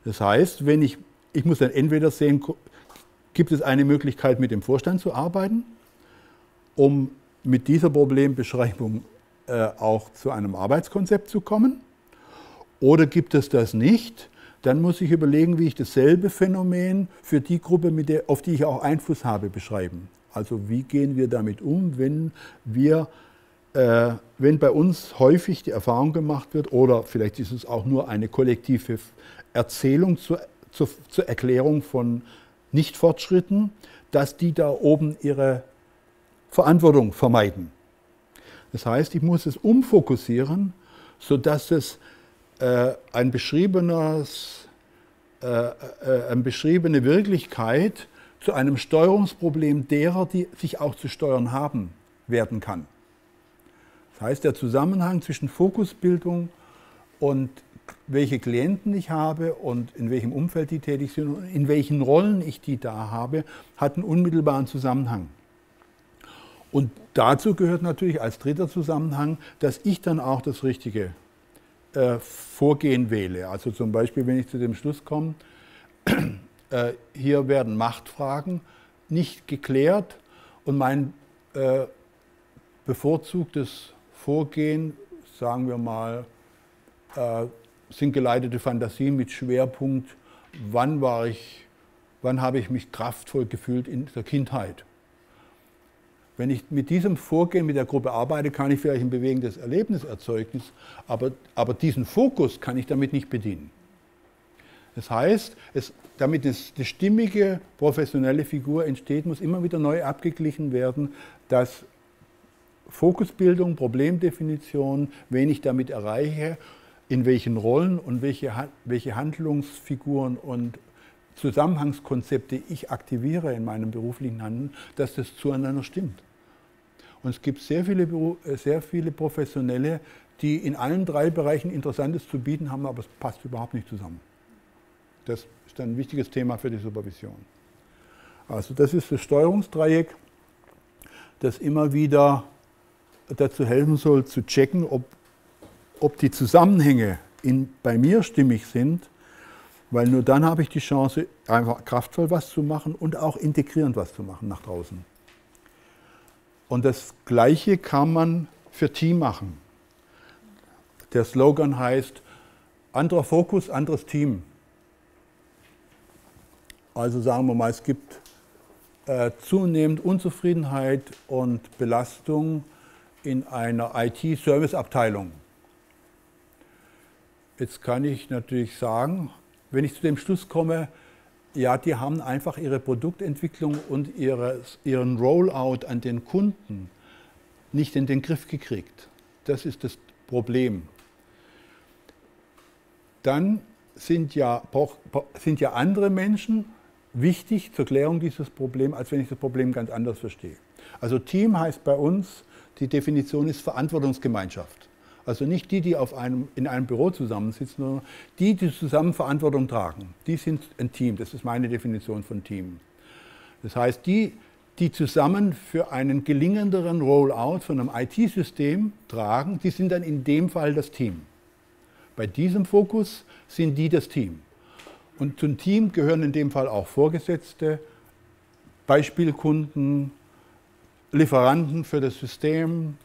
Das heißt, wenn ich, ich muss dann entweder sehen, gibt es eine Möglichkeit, mit dem Vorstand zu arbeiten, um mit dieser Problembeschreibung äh, auch zu einem Arbeitskonzept zu kommen. Oder gibt es das nicht, dann muss ich überlegen, wie ich dasselbe Phänomen für die Gruppe, der, auf die ich auch Einfluss habe, beschreiben. Also wie gehen wir damit um, wenn wir äh, wenn bei uns häufig die Erfahrung gemacht wird, oder vielleicht ist es auch nur eine kollektive Erzählung zur, zur, zur Erklärung von Nichtfortschritten, dass die da oben ihre Verantwortung vermeiden. Das heißt, ich muss es umfokussieren, sodass es äh, ein beschriebenes, äh, äh, eine beschriebene Wirklichkeit zu einem Steuerungsproblem derer, die sich auch zu steuern haben, werden kann. Das heißt, der Zusammenhang zwischen Fokusbildung und welche Klienten ich habe und in welchem Umfeld die tätig sind und in welchen Rollen ich die da habe, hat einen unmittelbaren Zusammenhang. Und dazu gehört natürlich als dritter Zusammenhang, dass ich dann auch das richtige äh, Vorgehen wähle. Also zum Beispiel, wenn ich zu dem Schluss komme, äh, hier werden Machtfragen nicht geklärt und mein äh, bevorzugtes Vorgehen, sagen wir mal, äh, sind geleitete Fantasien mit Schwerpunkt, wann war ich, wann habe ich mich kraftvoll gefühlt in der Kindheit. Wenn ich mit diesem Vorgehen mit der Gruppe arbeite, kann ich vielleicht ein bewegendes Erlebnis erzeugen, aber, aber diesen Fokus kann ich damit nicht bedienen. Das heißt, es, damit es eine stimmige professionelle Figur entsteht, muss immer wieder neu abgeglichen werden, dass Fokusbildung, Problemdefinition, wen ich damit erreiche, in welchen Rollen und welche, welche Handlungsfiguren und Zusammenhangskonzepte ich aktiviere in meinem beruflichen Handeln, dass das zueinander stimmt. Und es gibt sehr viele, äh, sehr viele Professionelle, die in allen drei Bereichen Interessantes zu bieten haben, aber es passt überhaupt nicht zusammen. Das ist ein wichtiges Thema für die Supervision. Also das ist das Steuerungsdreieck, das immer wieder dazu helfen soll, zu checken, ob, ob die Zusammenhänge in, bei mir stimmig sind, weil nur dann habe ich die Chance, einfach kraftvoll was zu machen und auch integrierend was zu machen nach draußen. Und das Gleiche kann man für Team machen. Der Slogan heißt, anderer Fokus, anderes Team. Also sagen wir mal, es gibt äh, zunehmend Unzufriedenheit und Belastung in einer IT-Service-Abteilung. Jetzt kann ich natürlich sagen, wenn ich zu dem Schluss komme, ja, die haben einfach ihre Produktentwicklung und ihre, ihren Rollout an den Kunden nicht in den Griff gekriegt. Das ist das Problem. Dann sind ja, sind ja andere Menschen wichtig zur Klärung dieses Problems, als wenn ich das Problem ganz anders verstehe. Also Team heißt bei uns, die Definition ist Verantwortungsgemeinschaft. Also nicht die, die auf einem, in einem Büro zusammensitzen, sondern die, die zusammen Verantwortung tragen. Die sind ein Team. Das ist meine Definition von Team. Das heißt, die, die zusammen für einen gelingenderen Rollout von einem IT-System tragen, die sind dann in dem Fall das Team. Bei diesem Fokus sind die das Team. Und zum Team gehören in dem Fall auch Vorgesetzte, Beispielkunden, Lieferanten für das System,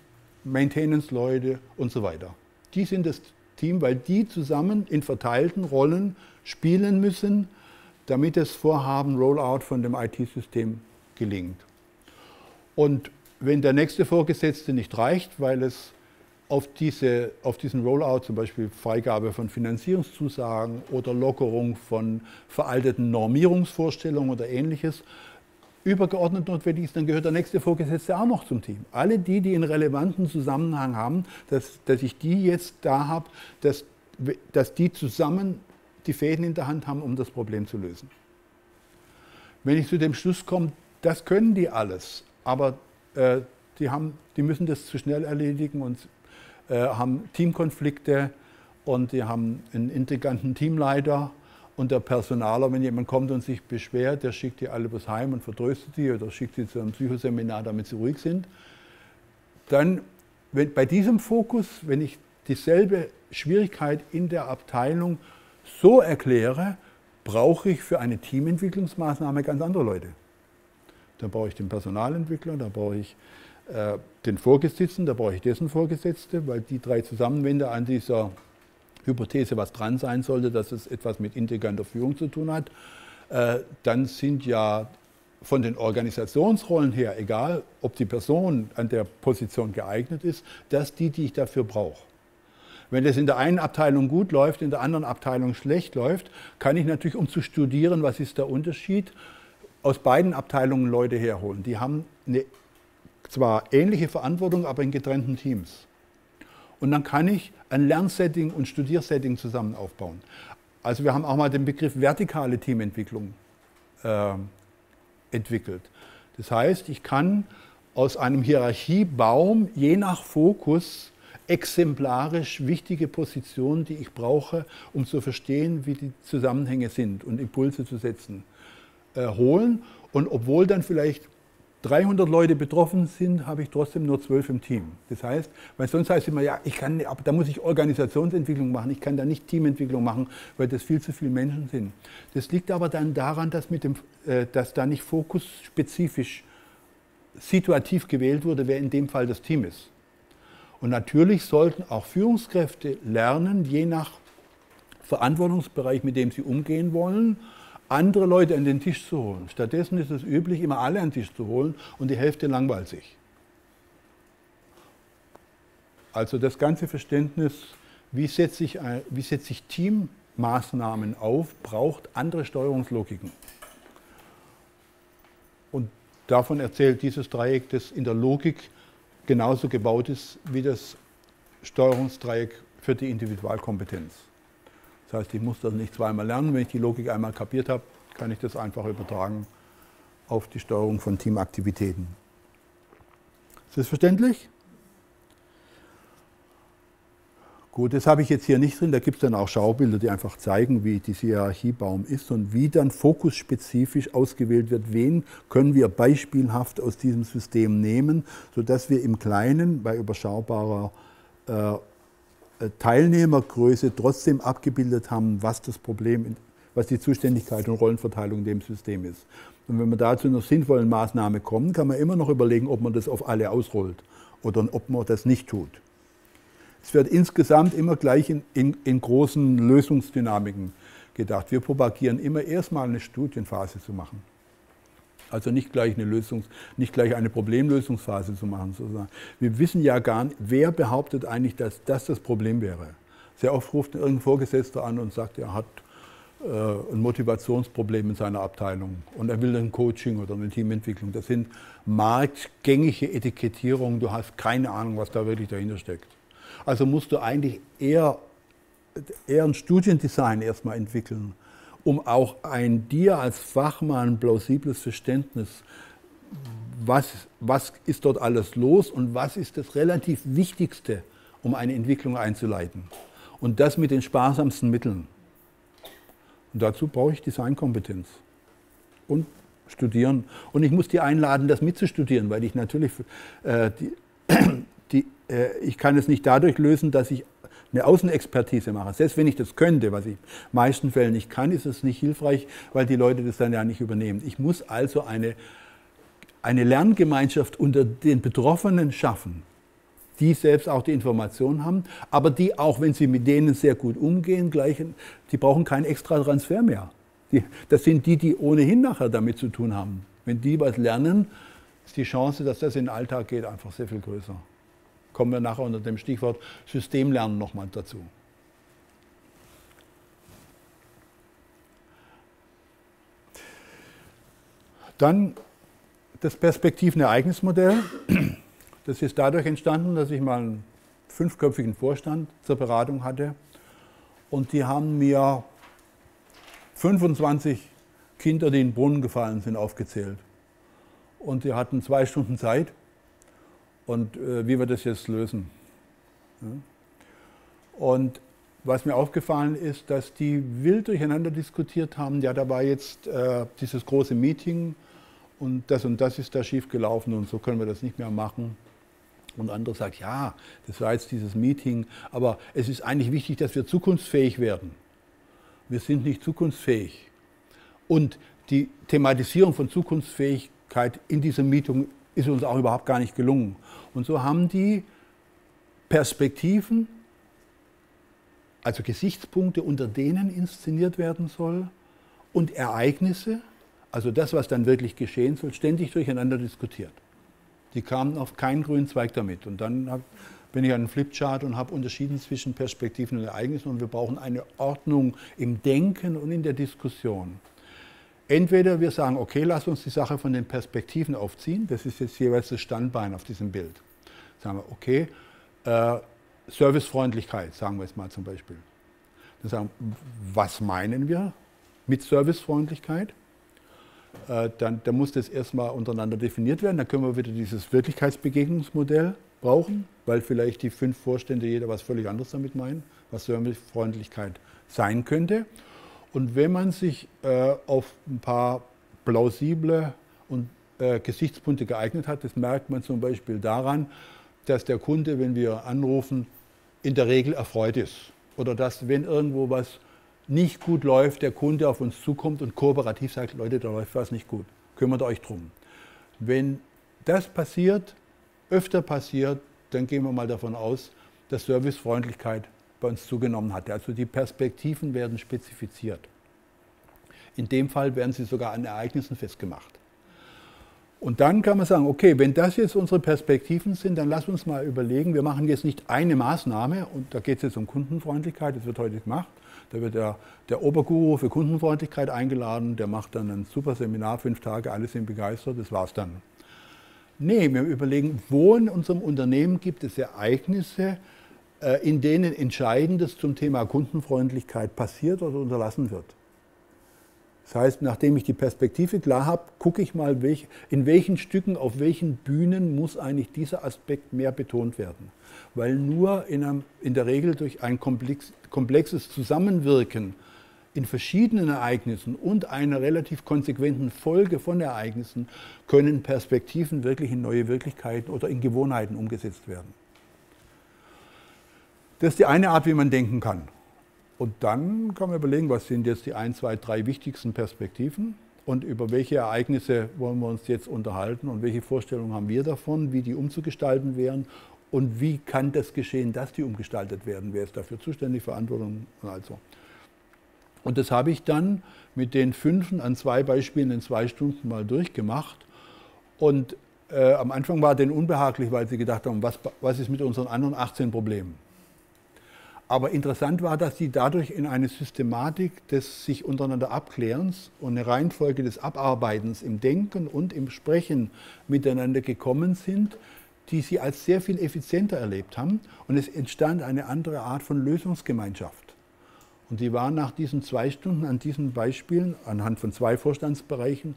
Maintenance-Leute und so weiter. Die sind das Team, weil die zusammen in verteilten Rollen spielen müssen, damit das Vorhaben Rollout von dem IT-System gelingt. Und wenn der nächste Vorgesetzte nicht reicht, weil es auf, diese, auf diesen Rollout, zum Beispiel Freigabe von Finanzierungszusagen oder Lockerung von veralteten Normierungsvorstellungen oder ähnliches, übergeordnet notwendig ist, dann gehört der nächste Vorgesetzte auch noch zum Team. Alle die, die einen relevanten Zusammenhang haben, dass, dass ich die jetzt da habe, dass, dass die zusammen die Fäden in der Hand haben, um das Problem zu lösen. Wenn ich zu dem Schluss komme, das können die alles, aber äh, die, haben, die müssen das zu schnell erledigen und äh, haben Teamkonflikte und die haben einen intriganten Teamleiter und der Personaler, wenn jemand kommt und sich beschwert, der schickt die alle bis heim und vertröstet die oder schickt sie zu einem Psychoseminar, damit sie ruhig sind. Dann, wenn, bei diesem Fokus, wenn ich dieselbe Schwierigkeit in der Abteilung so erkläre, brauche ich für eine Teamentwicklungsmaßnahme ganz andere Leute. dann brauche ich den Personalentwickler, dann brauche ich äh, den Vorgesetzten, da brauche ich dessen Vorgesetzte, weil die drei zusammen, wenn da an dieser Hypothese was dran sein sollte, dass es etwas mit intelligenter Führung zu tun hat, äh, dann sind ja von den Organisationsrollen her, egal ob die Person an der Position geeignet ist, das die, die ich dafür brauche. Wenn das in der einen Abteilung gut läuft, in der anderen Abteilung schlecht läuft, kann ich natürlich, um zu studieren, was ist der Unterschied, aus beiden Abteilungen Leute herholen. Die haben eine zwar ähnliche Verantwortung, aber in getrennten Teams. Und dann kann ich ein Lernsetting und Studiersetting zusammen aufbauen. Also wir haben auch mal den Begriff vertikale Teamentwicklung äh, entwickelt. Das heißt, ich kann aus einem Hierarchiebaum je nach Fokus exemplarisch wichtige Positionen, die ich brauche, um zu verstehen, wie die Zusammenhänge sind und Impulse zu setzen, äh, holen. Und obwohl dann vielleicht 300 Leute betroffen sind, habe ich trotzdem nur 12 im Team. Das heißt, weil sonst heißt es immer, ja, ich kann, aber da muss ich Organisationsentwicklung machen, ich kann da nicht Teamentwicklung machen, weil das viel zu viele Menschen sind. Das liegt aber dann daran, dass, mit dem, äh, dass da nicht fokusspezifisch situativ gewählt wurde, wer in dem Fall das Team ist. Und natürlich sollten auch Führungskräfte lernen, je nach Verantwortungsbereich, mit dem sie umgehen wollen, andere Leute an den Tisch zu holen. Stattdessen ist es üblich, immer alle an den Tisch zu holen und die Hälfte langweilt sich. Also das ganze Verständnis, wie setze ich, wie setze ich Teammaßnahmen auf, braucht andere Steuerungslogiken. Und davon erzählt dieses Dreieck, das in der Logik genauso gebaut ist wie das Steuerungsdreieck für die Individualkompetenz. Das heißt, ich muss das nicht zweimal lernen. Wenn ich die Logik einmal kapiert habe, kann ich das einfach übertragen auf die Steuerung von Teamaktivitäten. Ist das verständlich? Gut, das habe ich jetzt hier nicht drin. Da gibt es dann auch Schaubilder, die einfach zeigen, wie dieser Hierarchiebaum ist und wie dann fokusspezifisch ausgewählt wird. Wen können wir beispielhaft aus diesem System nehmen, sodass wir im Kleinen bei überschaubarer äh, Teilnehmergröße trotzdem abgebildet haben, was das Problem, was die Zuständigkeit und Rollenverteilung in dem System ist. Und wenn man da zu einer sinnvollen Maßnahme kommt, kann man immer noch überlegen, ob man das auf alle ausrollt oder ob man das nicht tut. Es wird insgesamt immer gleich in, in, in großen Lösungsdynamiken gedacht. Wir propagieren immer erstmal eine Studienphase zu machen. Also nicht gleich eine Lösungs-, nicht gleich eine Problemlösungsphase zu machen. Sozusagen. Wir wissen ja gar nicht, wer behauptet eigentlich, dass das das Problem wäre. Sehr oft ruft irgendein Vorgesetzter an und sagt, er hat äh, ein Motivationsproblem in seiner Abteilung und er will ein Coaching oder eine Teamentwicklung. Das sind marktgängige Etikettierungen. Du hast keine Ahnung, was da wirklich dahinter steckt. Also musst du eigentlich eher, eher ein Studiendesign erstmal entwickeln um auch ein dir als Fachmann plausibles Verständnis, was, was ist dort alles los und was ist das relativ Wichtigste, um eine Entwicklung einzuleiten. Und das mit den sparsamsten Mitteln. Und dazu brauche ich Designkompetenz und studieren. Und ich muss die einladen, das mitzustudieren, weil ich natürlich, äh, die, die, äh, ich kann es nicht dadurch lösen, dass ich eine Außenexpertise mache. Selbst wenn ich das könnte, was ich in den meisten Fällen nicht kann, ist es nicht hilfreich, weil die Leute das dann ja nicht übernehmen. Ich muss also eine, eine Lerngemeinschaft unter den Betroffenen schaffen, die selbst auch die Informationen haben, aber die auch, wenn sie mit denen sehr gut umgehen, gleich, die brauchen keinen extra Transfer mehr. Die, das sind die, die ohnehin nachher damit zu tun haben. Wenn die was lernen, ist die Chance, dass das in den Alltag geht, einfach sehr viel größer kommen wir nachher unter dem Stichwort Systemlernen nochmal dazu. Dann das Perspektiven-Ereignismodell. Das ist dadurch entstanden, dass ich mal einen fünfköpfigen Vorstand zur Beratung hatte. Und die haben mir 25 Kinder, die in den Brunnen gefallen sind, aufgezählt. Und die hatten zwei Stunden Zeit und äh, wie wir das jetzt lösen. Ja. Und was mir aufgefallen ist, dass die wild durcheinander diskutiert haben, ja, da war jetzt äh, dieses große Meeting und das und das ist da schief gelaufen und so können wir das nicht mehr machen. Und andere sagt, ja, das war jetzt dieses Meeting, aber es ist eigentlich wichtig, dass wir zukunftsfähig werden. Wir sind nicht zukunftsfähig. Und die Thematisierung von zukunftsfähig Wirklichkeit in dieser Mietung ist uns auch überhaupt gar nicht gelungen. Und so haben die Perspektiven, also Gesichtspunkte, unter denen inszeniert werden soll, und Ereignisse, also das, was dann wirklich geschehen soll, ständig durcheinander diskutiert. Die kamen auf keinen grünen Zweig damit. Und dann hab, bin ich an einem Flipchart und habe unterschieden zwischen Perspektiven und Ereignissen. Und wir brauchen eine Ordnung im Denken und in der Diskussion. Entweder wir sagen, okay, lass uns die Sache von den Perspektiven aufziehen. Das ist jetzt jeweils das Standbein auf diesem Bild. Sagen wir, okay, äh, Servicefreundlichkeit, sagen wir es mal zum Beispiel. Dann sagen, was meinen wir mit Servicefreundlichkeit? Äh, dann, dann muss das erstmal untereinander definiert werden. Dann können wir wieder dieses Wirklichkeitsbegegnungsmodell brauchen, weil vielleicht die fünf Vorstände jeder was völlig anderes damit meinen, was Servicefreundlichkeit sein könnte. Und wenn man sich äh, auf ein paar plausible und, äh, Gesichtspunkte geeignet hat, das merkt man zum Beispiel daran, dass der Kunde, wenn wir anrufen, in der Regel erfreut ist. Oder dass, wenn irgendwo was nicht gut läuft, der Kunde auf uns zukommt und kooperativ sagt, Leute, da läuft was nicht gut, kümmert euch drum. Wenn das passiert, öfter passiert, dann gehen wir mal davon aus, dass Servicefreundlichkeit bei uns zugenommen hat. Also die Perspektiven werden spezifiziert. In dem Fall werden sie sogar an Ereignissen festgemacht. Und dann kann man sagen, okay, wenn das jetzt unsere Perspektiven sind, dann lass uns mal überlegen, wir machen jetzt nicht eine Maßnahme, und da geht es jetzt um Kundenfreundlichkeit, das wird heute gemacht, da wird der, der Oberguru für Kundenfreundlichkeit eingeladen, der macht dann ein super Seminar, fünf Tage, alle sind begeistert, das war's dann. Nee, wir überlegen, wo in unserem Unternehmen gibt es Ereignisse, in denen Entscheidendes zum Thema Kundenfreundlichkeit passiert oder unterlassen wird. Das heißt, nachdem ich die Perspektive klar habe, gucke ich mal, in welchen Stücken, auf welchen Bühnen muss eigentlich dieser Aspekt mehr betont werden. Weil nur in, einem, in der Regel durch ein komplex, komplexes Zusammenwirken in verschiedenen Ereignissen und einer relativ konsequenten Folge von Ereignissen können Perspektiven wirklich in neue Wirklichkeiten oder in Gewohnheiten umgesetzt werden. Das ist die eine Art, wie man denken kann. Und dann kann man überlegen, was sind jetzt die ein, zwei, drei wichtigsten Perspektiven und über welche Ereignisse wollen wir uns jetzt unterhalten und welche Vorstellungen haben wir davon, wie die umzugestalten wären und wie kann das geschehen, dass die umgestaltet werden, wer ist dafür zuständig, Verantwortung und also. Und das habe ich dann mit den fünf an zwei Beispielen in zwei Stunden mal durchgemacht. Und äh, am Anfang war denen unbehaglich, weil sie gedacht haben, was, was ist mit unseren anderen 18 Problemen? Aber interessant war, dass sie dadurch in eine Systematik des sich untereinander Abklärens und eine Reihenfolge des Abarbeitens im Denken und im Sprechen miteinander gekommen sind, die sie als sehr viel effizienter erlebt haben. Und es entstand eine andere Art von Lösungsgemeinschaft. Und die waren nach diesen zwei Stunden an diesen Beispielen, anhand von zwei Vorstandsbereichen,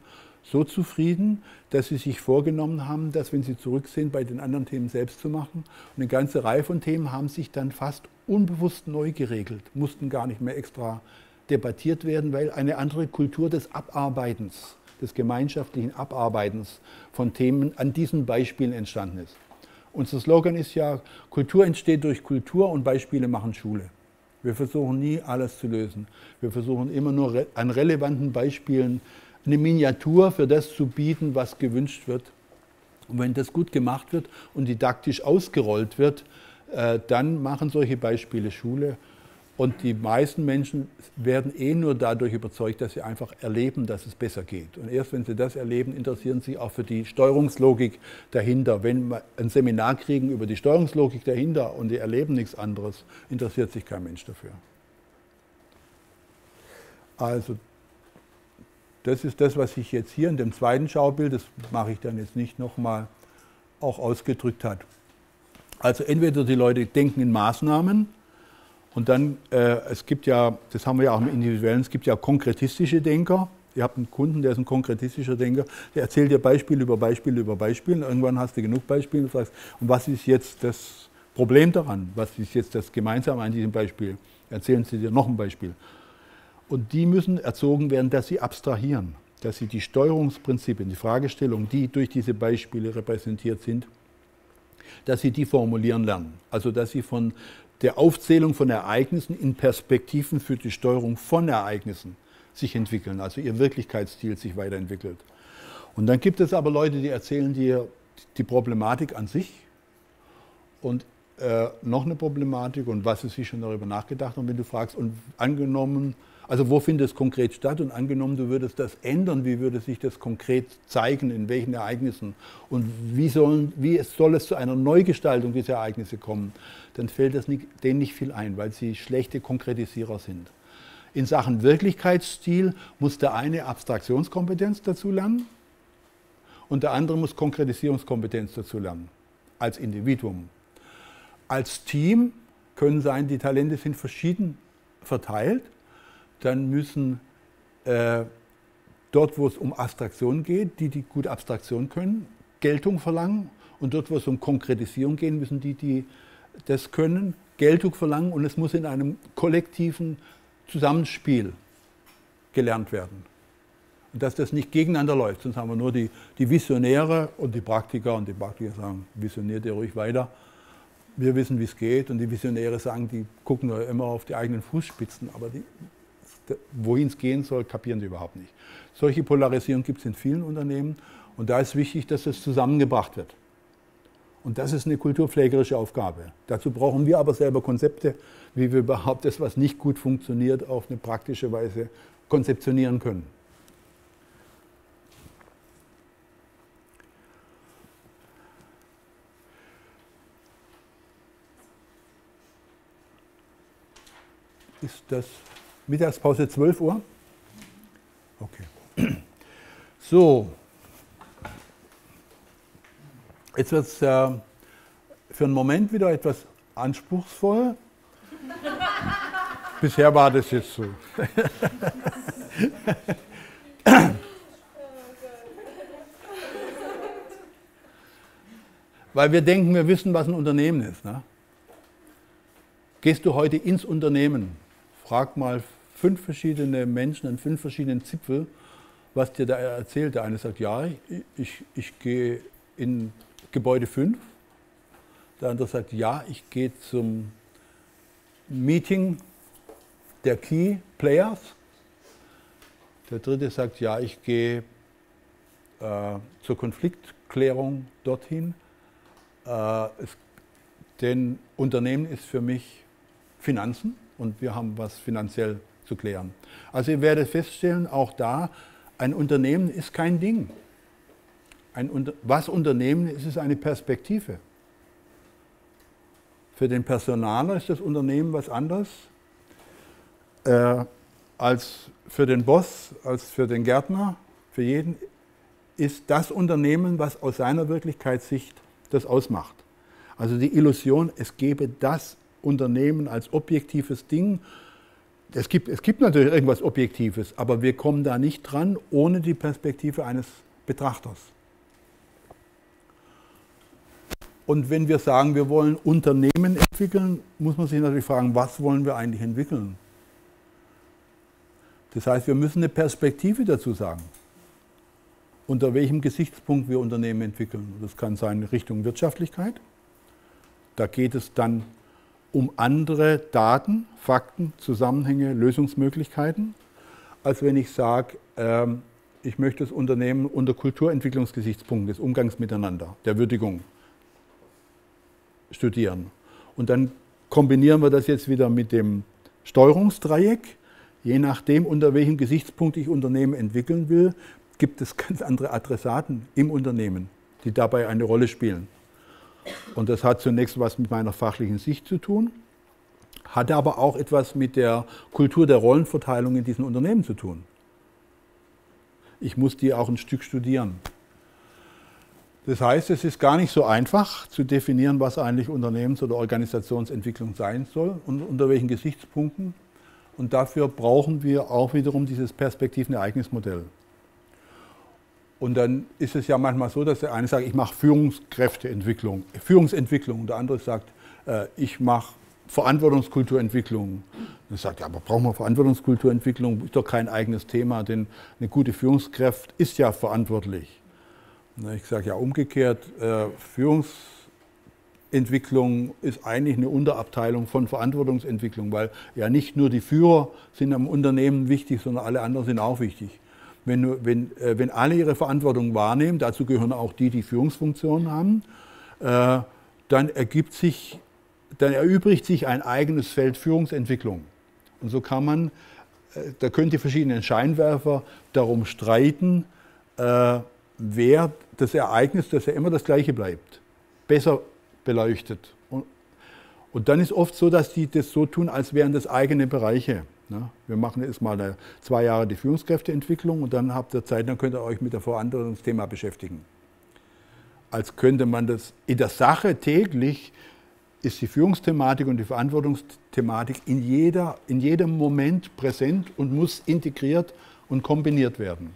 so zufrieden, dass sie sich vorgenommen haben, das, wenn sie zurück sind, bei den anderen Themen selbst zu machen. Und eine ganze Reihe von Themen haben sich dann fast unbewusst neu geregelt, mussten gar nicht mehr extra debattiert werden, weil eine andere Kultur des Abarbeitens, des gemeinschaftlichen Abarbeitens von Themen an diesen Beispielen entstanden ist. Unser Slogan ist ja, Kultur entsteht durch Kultur und Beispiele machen Schule. Wir versuchen nie alles zu lösen. Wir versuchen immer nur an relevanten Beispielen eine Miniatur für das zu bieten, was gewünscht wird. Und wenn das gut gemacht wird und didaktisch ausgerollt wird, äh, dann machen solche Beispiele Schule. Und die meisten Menschen werden eh nur dadurch überzeugt, dass sie einfach erleben, dass es besser geht. Und erst wenn sie das erleben, interessieren sie sich auch für die Steuerungslogik dahinter. Wenn wir ein Seminar kriegen über die Steuerungslogik dahinter und die erleben nichts anderes, interessiert sich kein Mensch dafür. Also das ist das, was sich jetzt hier in dem zweiten Schaubild, das mache ich dann jetzt nicht nochmal, auch ausgedrückt hat. Also entweder die Leute denken in Maßnahmen und dann, äh, es gibt ja, das haben wir ja auch im Individuellen, es gibt ja konkretistische Denker. Ihr habt einen Kunden, der ist ein konkretistischer Denker, der erzählt dir Beispiel über Beispiel über Beispiel. Und irgendwann hast du genug Beispiele und sagst, und was ist jetzt das Problem daran? Was ist jetzt das Gemeinsame an diesem Beispiel? Erzählen sie dir noch ein Beispiel. Und die müssen erzogen werden, dass sie abstrahieren, dass sie die Steuerungsprinzipien, die Fragestellungen, die durch diese Beispiele repräsentiert sind, dass sie die formulieren lernen. Also dass sie von der Aufzählung von Ereignissen in Perspektiven für die Steuerung von Ereignissen sich entwickeln, also ihr Wirklichkeitsstil sich weiterentwickelt. Und dann gibt es aber Leute, die erzählen dir die Problematik an sich und äh, noch eine Problematik und was ist sie schon darüber nachgedacht und wenn du fragst und angenommen, also wo findet es konkret statt und angenommen, du würdest das ändern, wie würde sich das konkret zeigen, in welchen Ereignissen und wie, sollen, wie soll es zu einer Neugestaltung dieser Ereignisse kommen, dann fällt das nicht, denen nicht viel ein, weil sie schlechte Konkretisierer sind. In Sachen Wirklichkeitsstil muss der eine Abstraktionskompetenz dazu lernen und der andere muss Konkretisierungskompetenz dazu lernen, als Individuum. Als Team können sein, die Talente sind verschieden verteilt, dann müssen äh, dort, wo es um Abstraktion geht, die, die gut Abstraktion können, Geltung verlangen. Und dort, wo es um Konkretisierung geht, müssen die, die das können, Geltung verlangen. Und es muss in einem kollektiven Zusammenspiel gelernt werden. Und dass das nicht gegeneinander läuft, sonst haben wir nur die, die Visionäre und die Praktiker. Und die Praktiker sagen, visioniert ihr ruhig weiter. Wir wissen, wie es geht. Und die Visionäre sagen, die gucken immer auf die eigenen Fußspitzen, aber die, wohin es gehen soll, kapieren sie überhaupt nicht. Solche Polarisierung gibt es in vielen Unternehmen und da ist wichtig, dass es zusammengebracht wird. Und das ist eine kulturpflegerische Aufgabe. Dazu brauchen wir aber selber Konzepte, wie wir überhaupt das, was nicht gut funktioniert, auf eine praktische Weise konzeptionieren können. Ist das Mittagspause 12 Uhr? Okay. So, Jetzt wird es äh, für einen Moment wieder etwas anspruchsvoll. Bisher war das jetzt so. Weil wir denken, wir wissen, was ein Unternehmen ist. Ne? Gehst du heute ins Unternehmen, frag mal fünf verschiedene Menschen an fünf verschiedenen Zipfel, was dir da erzählt. Der eine sagt, ja, ich, ich gehe in Gebäude 5. Der andere sagt, ja, ich gehe zum Meeting der Key Players. Der dritte sagt, ja, ich gehe äh, zur Konfliktklärung dorthin. Äh, es, denn Unternehmen ist für mich Finanzen und wir haben was finanziell zu klären. Also ihr werdet feststellen, auch da, ein Unternehmen ist kein Ding ein, was Unternehmen ist, ist eine Perspektive. Für den Personaler ist das Unternehmen was anderes äh, als für den Boss, als für den Gärtner. Für jeden ist das Unternehmen, was aus seiner Wirklichkeitssicht das ausmacht. Also die Illusion, es gäbe das Unternehmen als objektives Ding. Es gibt, es gibt natürlich irgendwas Objektives, aber wir kommen da nicht dran ohne die Perspektive eines Betrachters. Und wenn wir sagen, wir wollen Unternehmen entwickeln, muss man sich natürlich fragen, was wollen wir eigentlich entwickeln? Das heißt, wir müssen eine Perspektive dazu sagen, unter welchem Gesichtspunkt wir Unternehmen entwickeln. Das kann sein Richtung Wirtschaftlichkeit. Da geht es dann um andere Daten, Fakten, Zusammenhänge, Lösungsmöglichkeiten, als wenn ich sage, ähm, ich möchte das Unternehmen unter Kulturentwicklungsgesichtspunkten des Umgangs miteinander, der Würdigung studieren. Und dann kombinieren wir das jetzt wieder mit dem Steuerungsdreieck. Je nachdem, unter welchem Gesichtspunkt ich Unternehmen entwickeln will, gibt es ganz andere Adressaten im Unternehmen, die dabei eine Rolle spielen. Und das hat zunächst was mit meiner fachlichen Sicht zu tun, hat aber auch etwas mit der Kultur der Rollenverteilung in diesen Unternehmen zu tun. Ich muss die auch ein Stück studieren. Das heißt, es ist gar nicht so einfach zu definieren, was eigentlich Unternehmens- oder Organisationsentwicklung sein soll und unter welchen Gesichtspunkten. Und dafür brauchen wir auch wiederum dieses Perspektiven-Ereignismodell. Und dann ist es ja manchmal so, dass der eine sagt, ich mache Führungskräfteentwicklung, Führungsentwicklung, und der andere sagt, äh, ich mache Verantwortungskulturentwicklung. Dann sagt er, aber brauchen wir Verantwortungskulturentwicklung? Ist doch kein eigenes Thema, denn eine gute Führungskraft ist ja verantwortlich. Ich sage ja umgekehrt, äh, Führungsentwicklung ist eigentlich eine Unterabteilung von Verantwortungsentwicklung, weil ja nicht nur die Führer sind am Unternehmen wichtig, sondern alle anderen sind auch wichtig. Wenn, wenn, äh, wenn alle ihre Verantwortung wahrnehmen, dazu gehören auch die, die Führungsfunktionen haben, äh, dann ergibt sich, dann erübrigt sich ein eigenes Feld Führungsentwicklung. Und so kann man, äh, da können die verschiedenen Scheinwerfer darum streiten, äh, wer das Ereignis, das ja immer das gleiche bleibt, besser beleuchtet. Und, dann ist oft so, dass die das so tun, als wären das eigene Bereiche. Ne? Wir machen jetzt mal eine, zwei Jahre die Führungskräfteentwicklung und dann habt ihr Zeit, dann könnt ihr euch mit der Verantwortungsthema beschäftigen. Als könnte man das in der Sache täglich ist die Führungsthematik und die Verantwortungsthematik in, jeder, in jedem Moment präsent und muss integriert und kombiniert werden.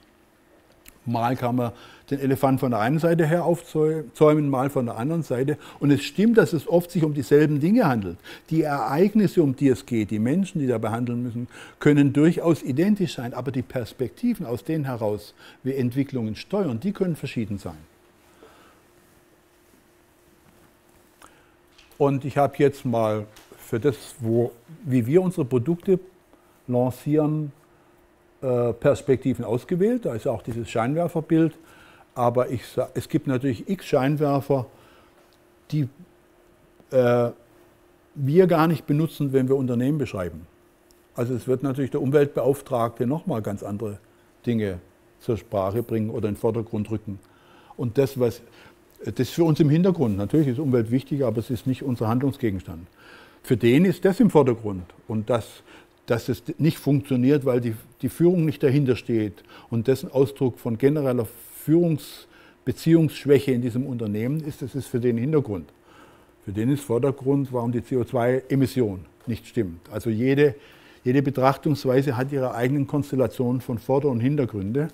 Mal kann man den Elefant von der einen Seite her aufzäumen, mal von der anderen Seite. Und es stimmt, dass es oft sich um dieselben Dinge handelt. Die Ereignisse, um die es geht, die Menschen, die da behandeln müssen, können durchaus identisch sein, aber die Perspektiven, aus denen heraus wir Entwicklungen steuern, die können verschieden sein. Und ich habe jetzt mal für das, wo, wie wir unsere Produkte lancieren, äh, Perspektiven ausgewählt. Da ist auch dieses Scheinwerferbild. Aber ich, es gibt natürlich x Scheinwerfer, die äh, wir gar nicht benutzen, wenn wir Unternehmen beschreiben. Also es wird natürlich der Umweltbeauftragte nochmal ganz andere Dinge zur Sprache bringen oder in den Vordergrund rücken. Und das, was, das ist für uns im Hintergrund. Natürlich ist Umwelt wichtig, aber es ist nicht unser Handlungsgegenstand. Für den ist das im Vordergrund. Und das, dass es nicht funktioniert, weil die, die Führung nicht dahinter steht und dessen Ausdruck von genereller Führungsbeziehungsschwäche in diesem Unternehmen ist, das ist für den Hintergrund. Für den ist Vordergrund, warum die CO2-Emission nicht stimmt. Also jede, jede Betrachtungsweise hat ihre eigenen Konstellationen von Vorder- und Hintergründe,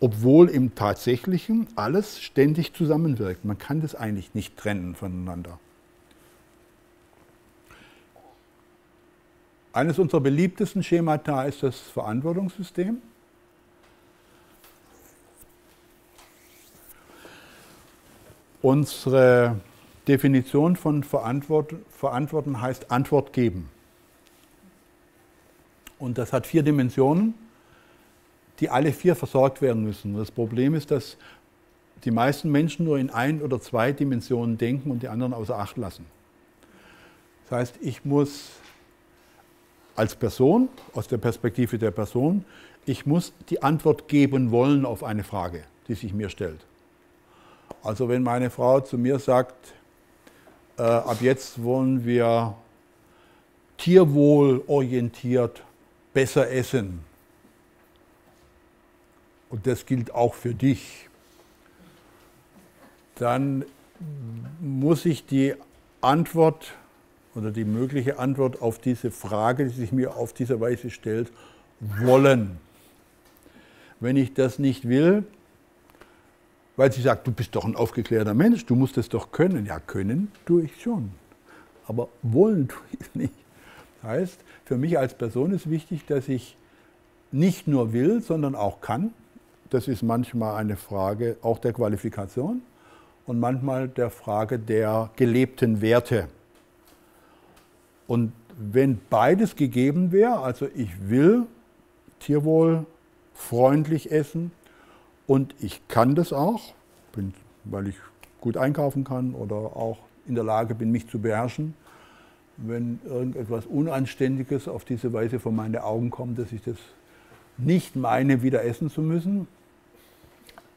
obwohl im Tatsächlichen alles ständig zusammenwirkt. Man kann das eigentlich nicht trennen voneinander. Eines unserer beliebtesten Schemata ist das Verantwortungssystem. Unsere Definition von Verantworten heißt Antwort geben. Und das hat vier Dimensionen, die alle vier versorgt werden müssen. Das Problem ist, dass die meisten Menschen nur in ein oder zwei Dimensionen denken und die anderen außer Acht lassen. Das heißt, ich muss als Person, aus der Perspektive der Person, ich muss die Antwort geben wollen auf eine Frage, die sich mir stellt. Also wenn meine Frau zu mir sagt, äh, ab jetzt wollen wir tierwohlorientiert besser essen, und das gilt auch für dich, dann muss ich die Antwort oder die mögliche Antwort auf diese Frage, die sich mir auf diese Weise stellt, wollen. Wenn ich das nicht will, weil sie sagt, du bist doch ein aufgeklärter Mensch, du musst es doch können. Ja, können tue ich schon, aber wollen tue ich nicht. Das heißt, für mich als Person ist wichtig, dass ich nicht nur will, sondern auch kann. Das ist manchmal eine Frage auch der Qualifikation und manchmal der Frage der gelebten Werte. Und wenn beides gegeben wäre, also ich will Tierwohl freundlich essen und ich kann das auch, bin, weil ich gut einkaufen kann oder auch in der Lage bin, mich zu beherrschen, wenn irgendetwas Unanständiges auf diese Weise vor meine Augen kommt, dass ich das nicht meine, wieder essen zu müssen,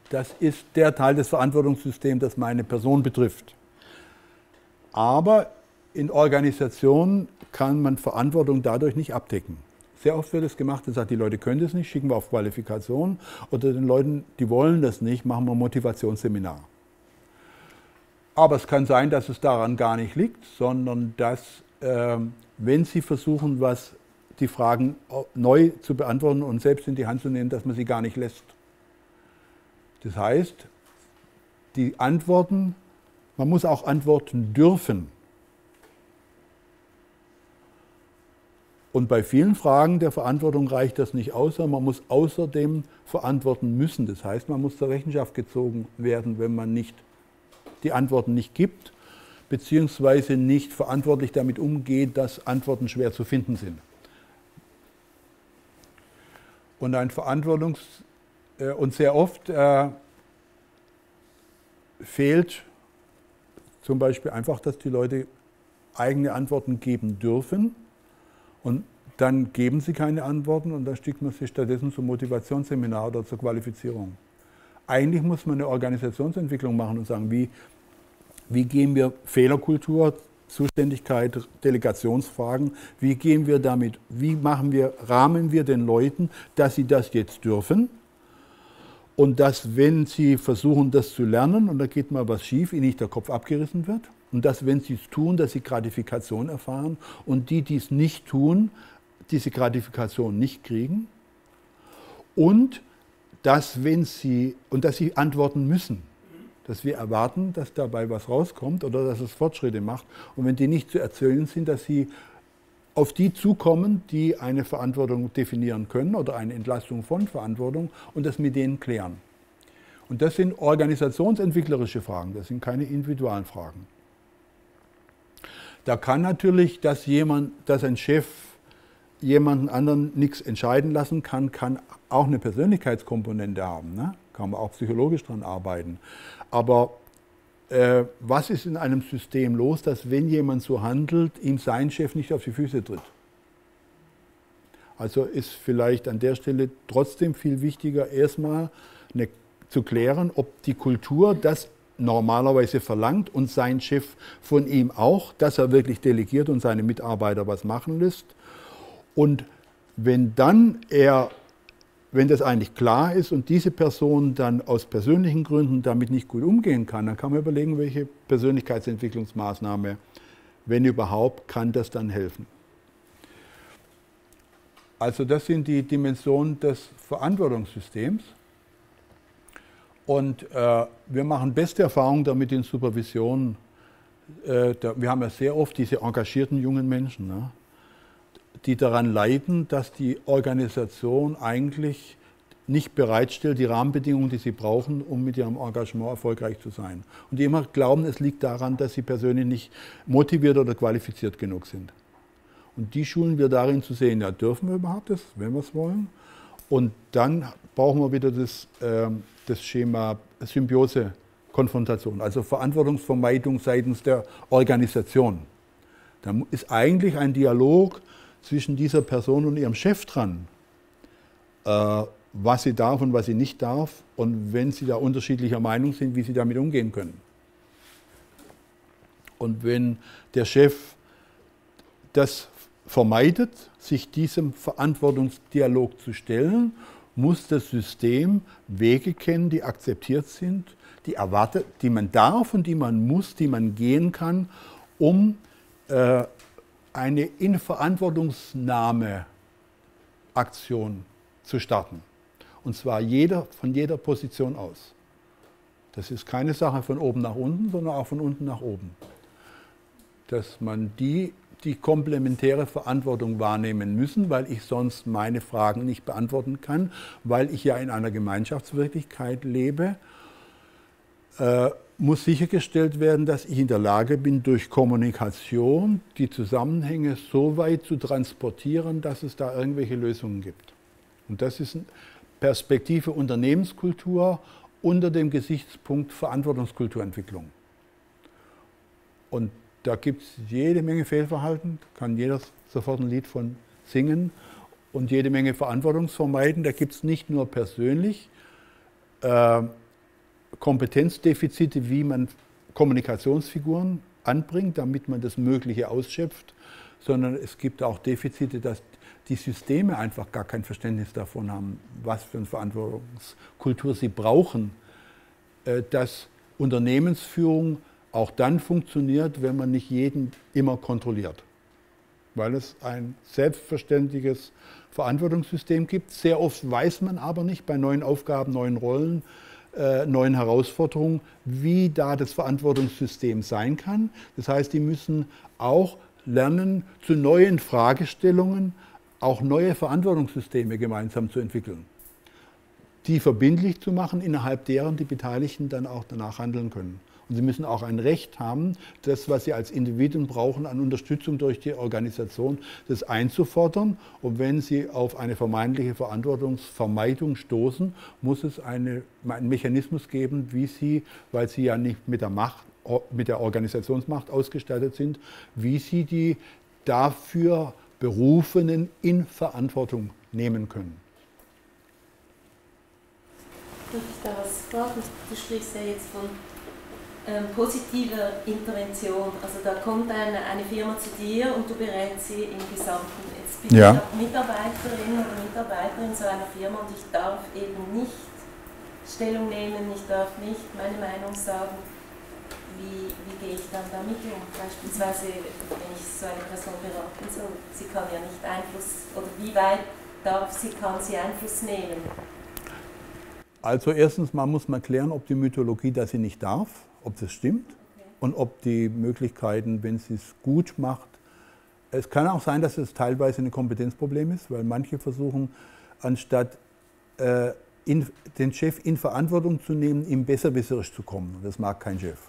das ist der Teil des Verantwortungssystems, das meine Person betrifft. Aber in Organisationen kann man Verantwortung dadurch nicht abdecken. Sehr oft wird es gemacht, dass sagt, die Leute können das nicht, schicken wir auf Qualifikation. Oder den Leuten, die wollen das nicht, machen wir ein Motivationsseminar. Aber es kann sein, dass es daran gar nicht liegt, sondern dass, äh, wenn Sie versuchen, was die Fragen neu zu beantworten und selbst in die Hand zu nehmen, dass man sie gar nicht lässt. Das heißt, die Antworten, man muss auch antworten dürfen. Und bei vielen Fragen der Verantwortung reicht das nicht aus, sondern man muss außerdem verantworten müssen. Das heißt, man muss zur Rechenschaft gezogen werden, wenn man nicht die Antworten nicht gibt, beziehungsweise nicht verantwortlich damit umgeht, dass Antworten schwer zu finden sind. Und ein Verantwortungssysteem äh, und sehr oft äh, fehlt zum Beispiel einfach, dass die Leute eigene Antworten geben dürfen und dann geben sie keine Antworten und dann schickt man sie stattdessen zum Motivationsseminar oder zur Qualifizierung. Eigentlich muss man eine Organisationsentwicklung machen und sagen, wie, wie gehen wir Fehlerkultur, Zuständigkeit, Delegationsfragen, wie gehen wir damit, wie machen wir, rahmen wir den Leuten, dass sie das jetzt dürfen und dass, wenn sie versuchen, das zu lernen und da geht mal was schief, ihnen nicht der Kopf abgerissen wird und dass, wenn sie es tun, dass sie Gratifikation erfahren und die, die es nicht tun, diese Gratifikation nicht kriegen und dass, wenn sie, und dass sie antworten müssen, dass wir erwarten, dass dabei was rauskommt oder dass es Fortschritte macht. Und wenn die nicht zu erzählen sind, dass sie auf die zukommen, die eine Verantwortung definieren können oder eine Entlastung von Verantwortung und das mit denen klären. Und das sind organisationsentwicklerische Fragen, das sind keine individuellen Fragen. Da kann natürlich, dass jemand, dass ein Chef jemanden anderen nichts entscheiden lassen kann, kann auch eine Persönlichkeitskomponente haben. Ne? Kann man auch psychologisch dran arbeiten. Aber äh, was ist in einem System los, dass wenn jemand so handelt, ihm sein Chef nicht auf die Füße tritt? Also ist vielleicht an der Stelle trotzdem viel wichtiger, erstmal eine, zu klären, ob die Kultur das normalerweise verlangt und sein Chef von ihm auch, dass er wirklich delegiert und seine Mitarbeiter was machen lässt. Und wenn dann er wenn das eigentlich klar ist und diese Person dann aus persönlichen Gründen damit nicht gut umgehen kann, dann kann man überlegen, welche Persönlichkeitsentwicklungsmaßnahme, wenn überhaupt, kann das dann helfen. Also das sind die Dimensionen des Verantwortungssystems. Und äh, wir machen beste Erfahrungen damit in Supervision. Äh, da, wir haben ja sehr oft diese engagierten jungen Menschen. Ne? die daran leiden, dass die Organisation eigentlich nicht bereitstellt, die Rahmenbedingungen, die sie brauchen, um mit ihrem Engagement erfolgreich zu sein. Und die immer glauben, es liegt daran, dass sie persönlich nicht motiviert oder qualifiziert genug sind. Und die schulen wir darin zu sehen, ja, dürfen wir überhaupt das, wenn wir es wollen? Und dann brauchen wir wieder das, äh, das Schema Symbiose, Konfrontation, also Verantwortungsvermeidung seitens der Organisation. Da ist eigentlich ein Dialog zwischen dieser Person und ihrem Chef dran, äh, was sie darf und was sie nicht darf und wenn sie da unterschiedlicher Meinung sind, wie sie damit umgehen können. Und wenn der Chef das vermeidet, sich diesem Verantwortungsdialog zu stellen, muss das System Wege kennen, die akzeptiert sind, die erwartet, die man darf und die man muss, die man gehen kann, um äh, eine Inverantwortungsnahme-Aktion zu starten. Und zwar jeder, von jeder Position aus. Das ist keine Sache von oben nach unten, sondern auch von unten nach oben. Dass man die, die komplementäre Verantwortung wahrnehmen müssen, weil ich sonst meine Fragen nicht beantworten kann, weil ich ja in einer Gemeinschaftswirklichkeit lebe. Äh, muss sichergestellt werden, dass ich in der Lage bin, durch Kommunikation die Zusammenhänge so weit zu transportieren, dass es da irgendwelche Lösungen gibt. Und das ist Perspektive Unternehmenskultur unter dem Gesichtspunkt Verantwortungskulturentwicklung. Und da gibt es jede Menge Fehlverhalten, kann jeder sofort ein Lied von singen und jede Menge Verantwortungsvermeiden. Da gibt es nicht nur persönlich, äh, Kompetenzdefizite, wie man Kommunikationsfiguren anbringt, damit man das Mögliche ausschöpft, sondern es gibt auch Defizite, dass die Systeme einfach gar kein Verständnis davon haben, was für eine Verantwortungskultur sie brauchen, äh, dass Unternehmensführung auch dann funktioniert, wenn man nicht jeden immer kontrolliert. Weil es ein selbstverständliches Verantwortungssystem gibt. Sehr oft weiß man aber nicht bei neuen Aufgaben, neuen Rollen, äh, neuen Herausforderungen, wie da das Verantwortungssystem sein kann. Das heißt, die müssen auch lernen, zu neuen Fragestellungen auch neue Verantwortungssysteme gemeinsam zu entwickeln. Die verbindlich zu machen, innerhalb deren die Beteiligten dann auch danach handeln können. Und sie müssen auch ein Recht haben, das, was sie als Individuen brauchen, an Unterstützung durch die Organisation, das einzufordern. Und wenn sie auf eine vermeintliche Verantwortungsvermeidung stoßen, muss es eine, einen Mechanismus geben, wie sie, weil sie ja nicht mit der Macht, mit der Organisationsmacht ausgestattet sind, wie sie die dafür Berufenen in Verantwortung nehmen können. Darf ich da was fragen? Du sprichst ja jetzt von ähm, positiver Intervention. Also da kommt eine, eine Firma zu dir und du berätst sie im Gesamten. Jetzt bin ja. ich Mitarbeiterin oder Mitarbeiter in so einer Firma und ich darf eben nicht Stellung nehmen, ich darf nicht meine Meinung sagen. Wie, wie gehe ich dann damit um? Beispielsweise, wenn ich so eine Person beraten soll, sie kann ja nicht Einfluss, oder wie weit darf sie, kann sie Einfluss nehmen? Also erstens mal muss man klären, ob die Mythologie das sie nicht darf, ob das stimmt und ob die Möglichkeiten, wenn sie es gut macht, es kann auch sein, dass es teilweise ein Kompetenzproblem ist, weil manche versuchen, anstatt äh, in, den Chef in Verantwortung zu nehmen, ihm besserwisserisch zu kommen. Das mag kein Chef.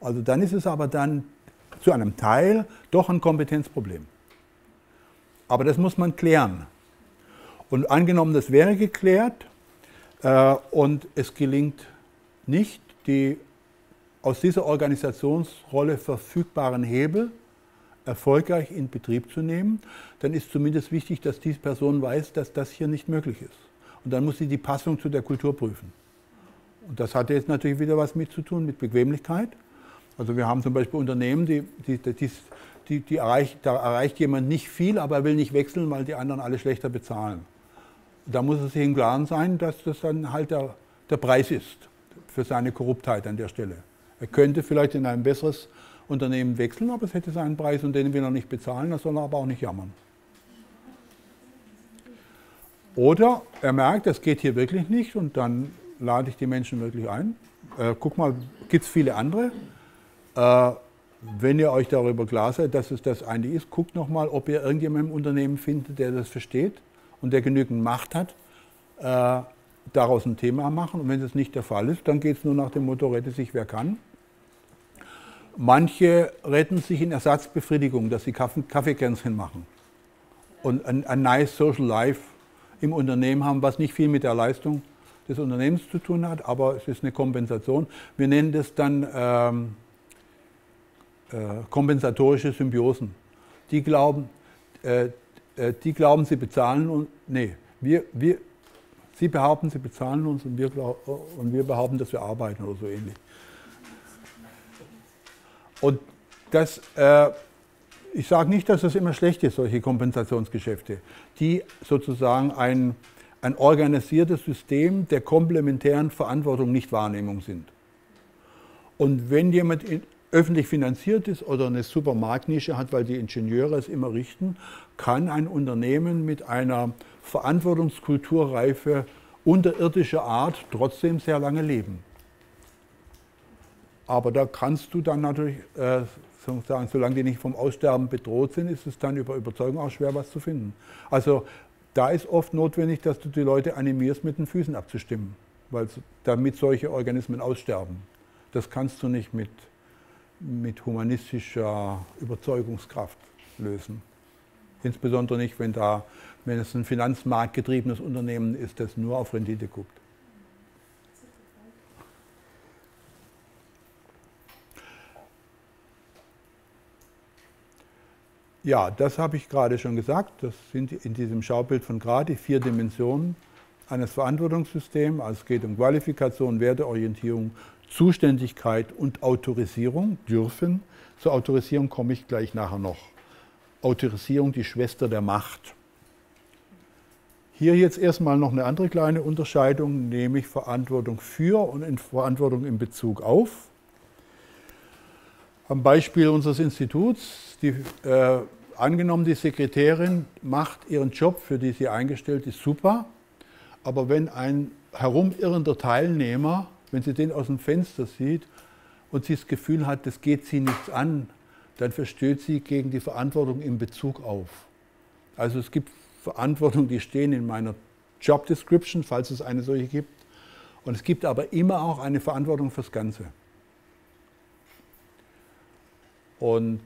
Also dann ist es aber dann zu einem Teil doch ein Kompetenzproblem. Aber das muss man klären. Und angenommen, das wäre geklärt, äh, und es gelingt nicht, die aus dieser Organisationsrolle verfügbaren Hebel erfolgreich in Betrieb zu nehmen, dann ist zumindest wichtig, dass diese Person weiß, dass das hier nicht möglich ist. Und dann muss sie die Passung zu der Kultur prüfen. Und das hat jetzt natürlich wieder was mit zu tun, mit Bequemlichkeit. Also wir haben zum Beispiel Unternehmen, die, die, die, die, die erreicht, da erreicht jemand nicht viel, aber er will nicht wechseln, weil die anderen alle schlechter bezahlen. Da muss es sich im Klaren sein, dass das dann halt der, der Preis ist für seine Korruptheit an der Stelle. Er könnte vielleicht in ein besseres Unternehmen wechseln, aber es hätte seinen Preis und den will er nicht bezahlen, da soll er aber auch nicht jammern. Oder er merkt, das geht hier wirklich nicht und dann lade ich die Menschen wirklich ein. Äh, guck mal, gibt es viele andere. Äh, wenn ihr euch darüber klar seid, dass es das eigentlich ist, guckt nochmal, ob ihr irgendjemanden im Unternehmen findet, der das versteht und der genügend Macht hat, äh, daraus ein Thema machen. Und wenn das nicht der Fall ist, dann geht es nur nach dem Motto, rette sich wer kann. Manche retten sich in Ersatzbefriedigung, dass sie Kaffeekränzchen machen und ein, ein nice Social Life im Unternehmen haben, was nicht viel mit der Leistung des Unternehmens zu tun hat, aber es ist eine Kompensation. Wir nennen das dann ähm, äh, kompensatorische Symbiosen. Die glauben, äh, äh, die glauben, sie bezahlen uns. Nee, wir, wir, sie behaupten, sie bezahlen uns und wir, und wir behaupten, dass wir arbeiten oder so ähnlich. Und das, äh, ich sage nicht, dass das immer schlecht ist, solche Kompensationsgeschäfte, die sozusagen ein, ein organisiertes System der komplementären Verantwortung nicht Wahrnehmung sind. Und wenn jemand öffentlich finanziert ist oder eine Supermarktnische hat, weil die Ingenieure es immer richten, kann ein Unternehmen mit einer Verantwortungskulturreife unterirdischer Art trotzdem sehr lange leben. Aber da kannst du dann natürlich, äh, sozusagen, solange die nicht vom Aussterben bedroht sind, ist es dann über Überzeugung auch schwer, was zu finden. Also da ist oft notwendig, dass du die Leute animierst, mit den Füßen abzustimmen, weil, damit solche Organismen aussterben. Das kannst du nicht mit mit humanistischer Überzeugungskraft lösen. Insbesondere nicht, wenn, da, wenn es ein finanzmarktgetriebenes Unternehmen ist, das nur auf Rendite guckt. Ja, das habe ich gerade schon gesagt. Das sind in diesem Schaubild von gerade die vier Dimensionen eines Verantwortungssystems. Also es geht um Qualifikation, Werteorientierung, Zuständigkeit und Autorisierung dürfen. Zur Autorisierung komme ich gleich nachher noch. Autorisierung, die Schwester der Macht. Hier jetzt erstmal noch eine andere kleine Unterscheidung, nämlich Verantwortung für und Verantwortung in Bezug auf. Am Beispiel unseres Instituts, die, äh, angenommen, die Sekretärin macht ihren Job, für die sie eingestellt ist, super, aber wenn ein herumirrender Teilnehmer wenn sie den aus dem Fenster sieht und sie das Gefühl hat, das geht sie nichts an, dann verstößt sie gegen die Verantwortung in Bezug auf. Also es gibt Verantwortung, die stehen in meiner Job Description, falls es eine solche gibt. Und es gibt aber immer auch eine Verantwortung fürs Ganze. Und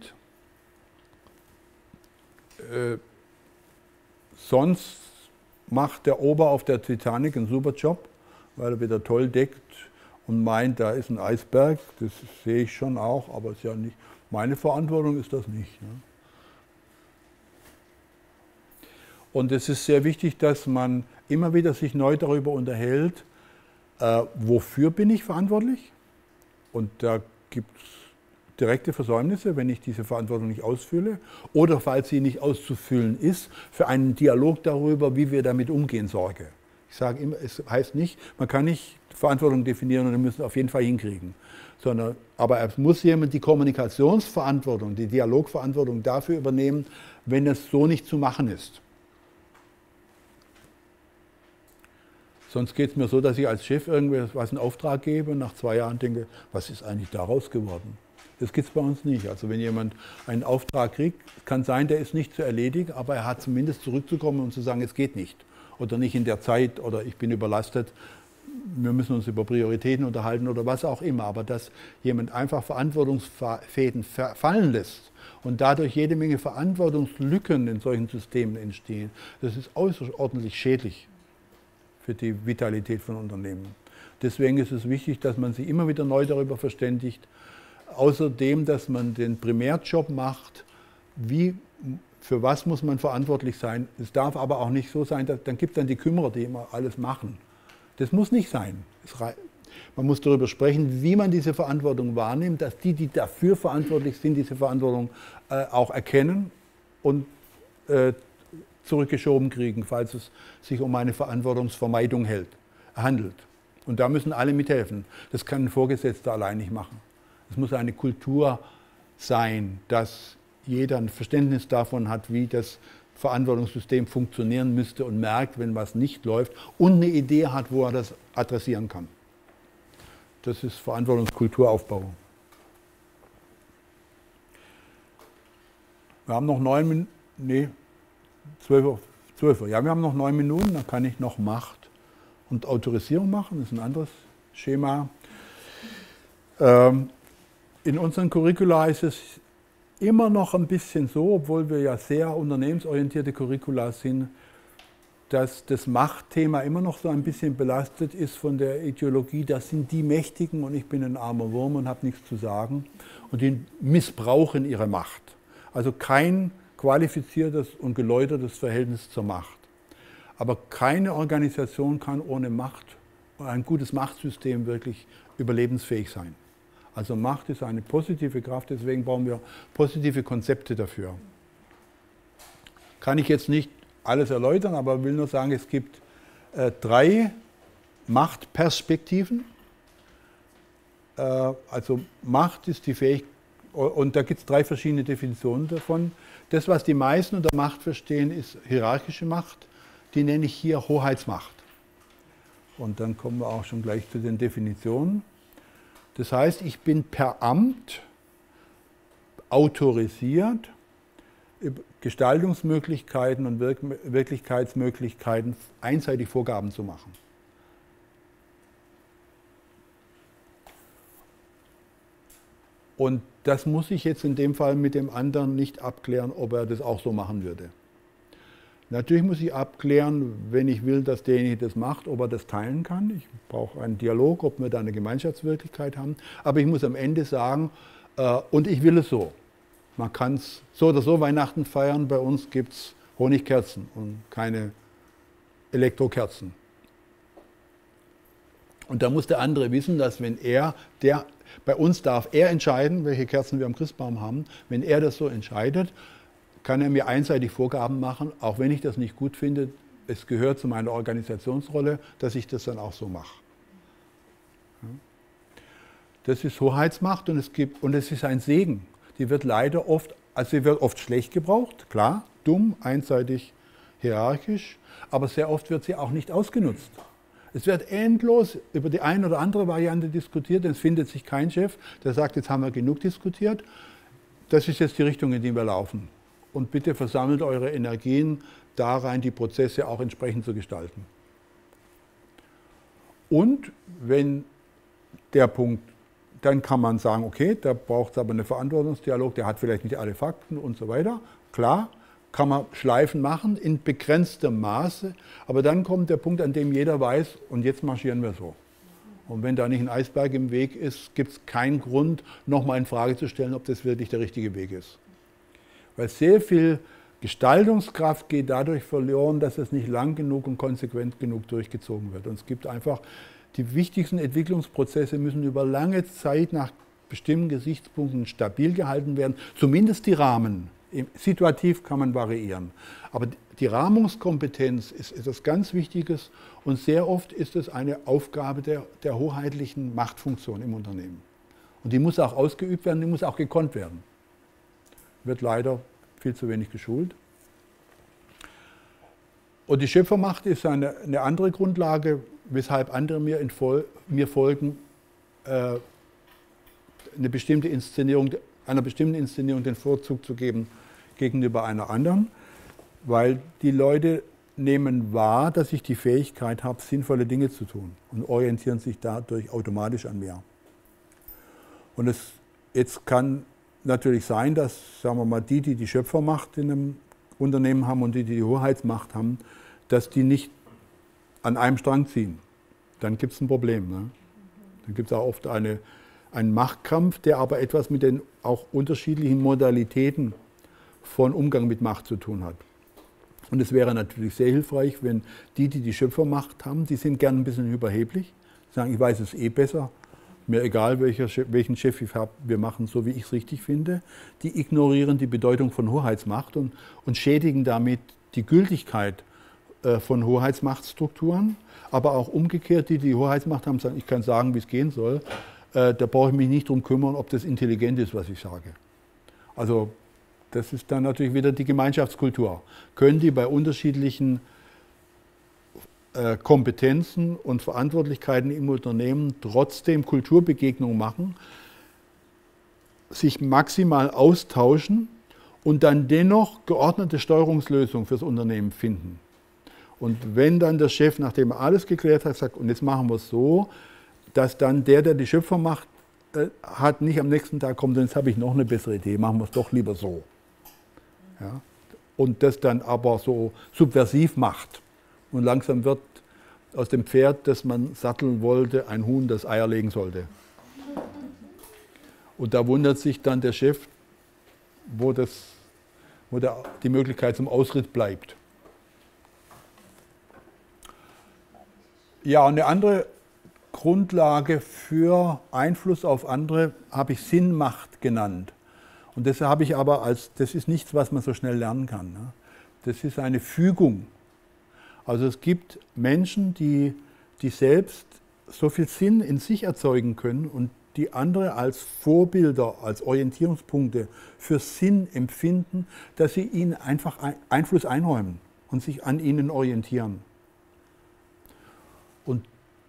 äh, sonst macht der Ober auf der Titanic einen super Job, weil er wieder toll deckt und meint, da ist ein Eisberg. Das sehe ich schon auch, aber ist ja nicht meine Verantwortung ist das nicht. Ne? Und es ist sehr wichtig, dass man immer wieder sich neu darüber unterhält, äh, wofür bin ich verantwortlich? Und da gibt es direkte Versäumnisse, wenn ich diese Verantwortung nicht ausfülle oder falls sie nicht auszufüllen ist, für einen Dialog darüber, wie wir damit umgehen, sorge. Ich sage immer, es heißt nicht, man kann nicht Verantwortung definieren und wir müssen es auf jeden Fall hinkriegen, sondern aber es muss jemand die Kommunikationsverantwortung, die Dialogverantwortung dafür übernehmen, wenn es so nicht zu machen ist. Sonst geht es mir so, dass ich als Chef irgendwas einen Auftrag gebe und nach zwei Jahren denke, was ist eigentlich daraus geworden? Das gibt es bei uns nicht. Also wenn jemand einen Auftrag kriegt, kann sein, der ist nicht zu erledigen, aber er hat zumindest zurückzukommen und zu sagen, es geht nicht. Oder nicht in der Zeit oder ich bin überlastet. Wir müssen uns über Prioritäten unterhalten oder was auch immer. Aber dass jemand einfach Verantwortungsfäden fallen lässt und dadurch jede Menge Verantwortungslücken in solchen Systemen entstehen, das ist außerordentlich schädlich für die Vitalität von Unternehmen. Deswegen ist es wichtig, dass man sich immer wieder neu darüber verständigt, außerdem, dass man den Primärjob macht, wie, für was muss man verantwortlich sein. Es darf aber auch nicht so sein, dass, dann gibt es dann die Kümmerer, die immer alles machen. Das muss nicht sein. Man muss darüber sprechen, wie man diese Verantwortung wahrnimmt, dass die, die dafür verantwortlich sind, diese Verantwortung äh, auch erkennen und äh, zurückgeschoben kriegen, falls es sich um eine Verantwortungsvermeidung hält, handelt. Und da müssen alle mithelfen. Das kann ein Vorgesetzter allein nicht machen. Es muss eine Kultur sein, dass jeder ein Verständnis davon hat, wie das Verantwortungssystem funktionieren müsste und merkt, wenn was nicht läuft und eine Idee hat, wo er das adressieren kann. Das ist Verantwortungskulturaufbau. Wir haben noch neun Minuten. Nee, 12 Uhr, 12 Uhr. Ja, wir haben noch neun Minuten, dann kann ich noch Macht und Autorisierung machen. Das ist ein anderes Schema. Ähm, in unseren Curricula ist es immer noch ein bisschen so, obwohl wir ja sehr unternehmensorientierte Curricula sind, dass das Machtthema immer noch so ein bisschen belastet ist von der Ideologie, das sind die Mächtigen und ich bin ein armer Wurm und habe nichts zu sagen und die missbrauchen ihre Macht. Also kein qualifiziertes und geläutertes Verhältnis zur Macht. Aber keine Organisation kann ohne Macht, ein gutes Machtsystem wirklich überlebensfähig sein. Also Macht ist eine positive Kraft, deswegen brauchen wir positive Konzepte dafür. Kann ich jetzt nicht alles erläutern, aber will nur sagen, es gibt äh, drei Machtperspektiven. Äh, also Macht ist die Fähigkeit, und da gibt es drei verschiedene Definitionen davon. Das, was die meisten unter Macht verstehen, ist hierarchische Macht. Die nenne ich hier Hoheitsmacht. Und dann kommen wir auch schon gleich zu den Definitionen. Das heißt, ich bin per Amt autorisiert, Gestaltungsmöglichkeiten und Wirklichkeitsmöglichkeiten einseitig Vorgaben zu machen. Und das muss ich jetzt in dem Fall mit dem anderen nicht abklären, ob er das auch so machen würde. Natürlich muss ich abklären, wenn ich will, dass derjenige das macht, ob er das teilen kann. Ich brauche einen Dialog, ob wir da eine Gemeinschaftswirklichkeit haben. Aber ich muss am Ende sagen, äh, und ich will es so. Man kann es so oder so Weihnachten feiern. Bei uns gibt es Honigkerzen und keine Elektrokerzen. Und da muss der andere wissen, dass wenn er, der, bei uns darf er entscheiden, welche Kerzen wir am Christbaum haben, wenn er das so entscheidet, kann er mir einseitig Vorgaben machen, auch wenn ich das nicht gut finde. Es gehört zu meiner Organisationsrolle, dass ich das dann auch so mache. Das ist Hoheitsmacht und es, gibt, und es ist ein Segen. Die wird leider oft, also sie wird oft schlecht gebraucht, klar, dumm, einseitig, hierarchisch, aber sehr oft wird sie auch nicht ausgenutzt. Es wird endlos über die eine oder andere Variante diskutiert, es findet sich kein Chef, der sagt, jetzt haben wir genug diskutiert. Das ist jetzt die Richtung, in die wir laufen. Und bitte versammelt eure Energien da rein, die Prozesse auch entsprechend zu gestalten. Und wenn der Punkt dann kann man sagen, okay, da braucht es aber einen Verantwortungsdialog, der hat vielleicht nicht alle Fakten und so weiter. Klar, kann man Schleifen machen in begrenztem Maße, aber dann kommt der Punkt, an dem jeder weiß, und jetzt marschieren wir so. Und wenn da nicht ein Eisberg im Weg ist, gibt es keinen Grund, nochmal in Frage zu stellen, ob das wirklich der richtige Weg ist. Weil sehr viel Gestaltungskraft geht dadurch verloren, dass es nicht lang genug und konsequent genug durchgezogen wird. Und es gibt einfach, die wichtigsten Entwicklungsprozesse müssen über lange Zeit nach bestimmten Gesichtspunkten stabil gehalten werden, zumindest die Rahmen. Situativ kann man variieren. Aber die Rahmungskompetenz ist etwas ganz Wichtiges und sehr oft ist es eine Aufgabe der, der hoheitlichen Machtfunktion im Unternehmen. Und die muss auch ausgeübt werden, die muss auch gekonnt werden. Wird leider viel zu wenig geschult. Und die Schöpfermacht ist eine, eine andere Grundlage, weshalb andere mir, Fol mir folgen, äh, eine bestimmte Inszenierung, einer bestimmten Inszenierung den Vorzug zu geben gegenüber einer anderen, weil die Leute nehmen wahr, dass ich die Fähigkeit habe, sinnvolle Dinge zu tun und orientieren sich dadurch automatisch an mir. Und es jetzt kann natürlich sein, dass, sagen wir mal, die, die die Schöpfermacht in einem Unternehmen haben und die, die die Hoheitsmacht haben, dass die nicht an einem Strang ziehen. Dann gibt es ein Problem. Ne? Dann gibt es auch oft eine, einen Machtkampf, der aber etwas mit den auch unterschiedlichen Modalitäten von Umgang mit Macht zu tun hat. Und es wäre natürlich sehr hilfreich, wenn die, die die Schöpfermacht haben, die sind gern ein bisschen überheblich, sagen, ich weiß es eh besser, mir egal, welcher, welchen Chef ich habe, wir machen so, wie ich es richtig finde. Die ignorieren die Bedeutung von Hoheitsmacht und, und schädigen damit die Gültigkeit äh, von Hoheitsmachtstrukturen. Aber auch umgekehrt, die die Hoheitsmacht haben, sagen, ich kann sagen, wie es gehen soll. Äh, da brauche ich mich nicht darum kümmern, ob das intelligent ist, was ich sage. Also das ist dann natürlich wieder die Gemeinschaftskultur. Können die bei unterschiedlichen äh, Kompetenzen und Verantwortlichkeiten im Unternehmen trotzdem Kulturbegegnungen machen, sich maximal austauschen und dann dennoch geordnete Steuerungslösungen fürs Unternehmen finden. Und wenn dann der Chef, nachdem er alles geklärt hat, sagt, und jetzt machen wir es so, dass dann der, der die Schöpfermacht äh, hat, nicht am nächsten Tag kommt, jetzt habe ich noch eine bessere Idee, machen wir es doch lieber so. Ja? Und das dann aber so subversiv macht. Und langsam wird aus dem Pferd, das man satteln wollte, ein Huhn, das Eier legen sollte. Und da wundert sich dann der Chef, wo, das, wo der, die Möglichkeit zum Ausritt bleibt. Ja, und eine andere Grundlage für Einfluss auf andere habe ich Sinnmacht genannt. Und das habe ich aber als, das ist nichts, was man so schnell lernen kann. Ne? Das ist eine Fügung. Also es gibt Menschen, die, die selbst so viel Sinn in sich erzeugen können und die andere als Vorbilder, als Orientierungspunkte für Sinn empfinden, dass sie ihnen einfach Einfluss einräumen und sich an ihnen orientieren.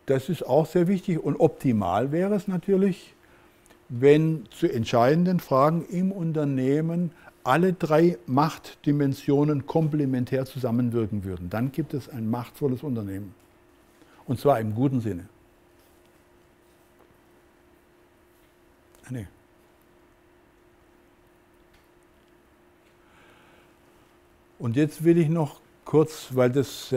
Das ist auch sehr wichtig und optimal wäre es natürlich, wenn zu entscheidenden Fragen im Unternehmen alle drei Machtdimensionen komplementär zusammenwirken würden. Dann gibt es ein machtvolles Unternehmen. Und zwar im guten Sinne. Ah, nee. Und jetzt will ich noch kurz, weil das,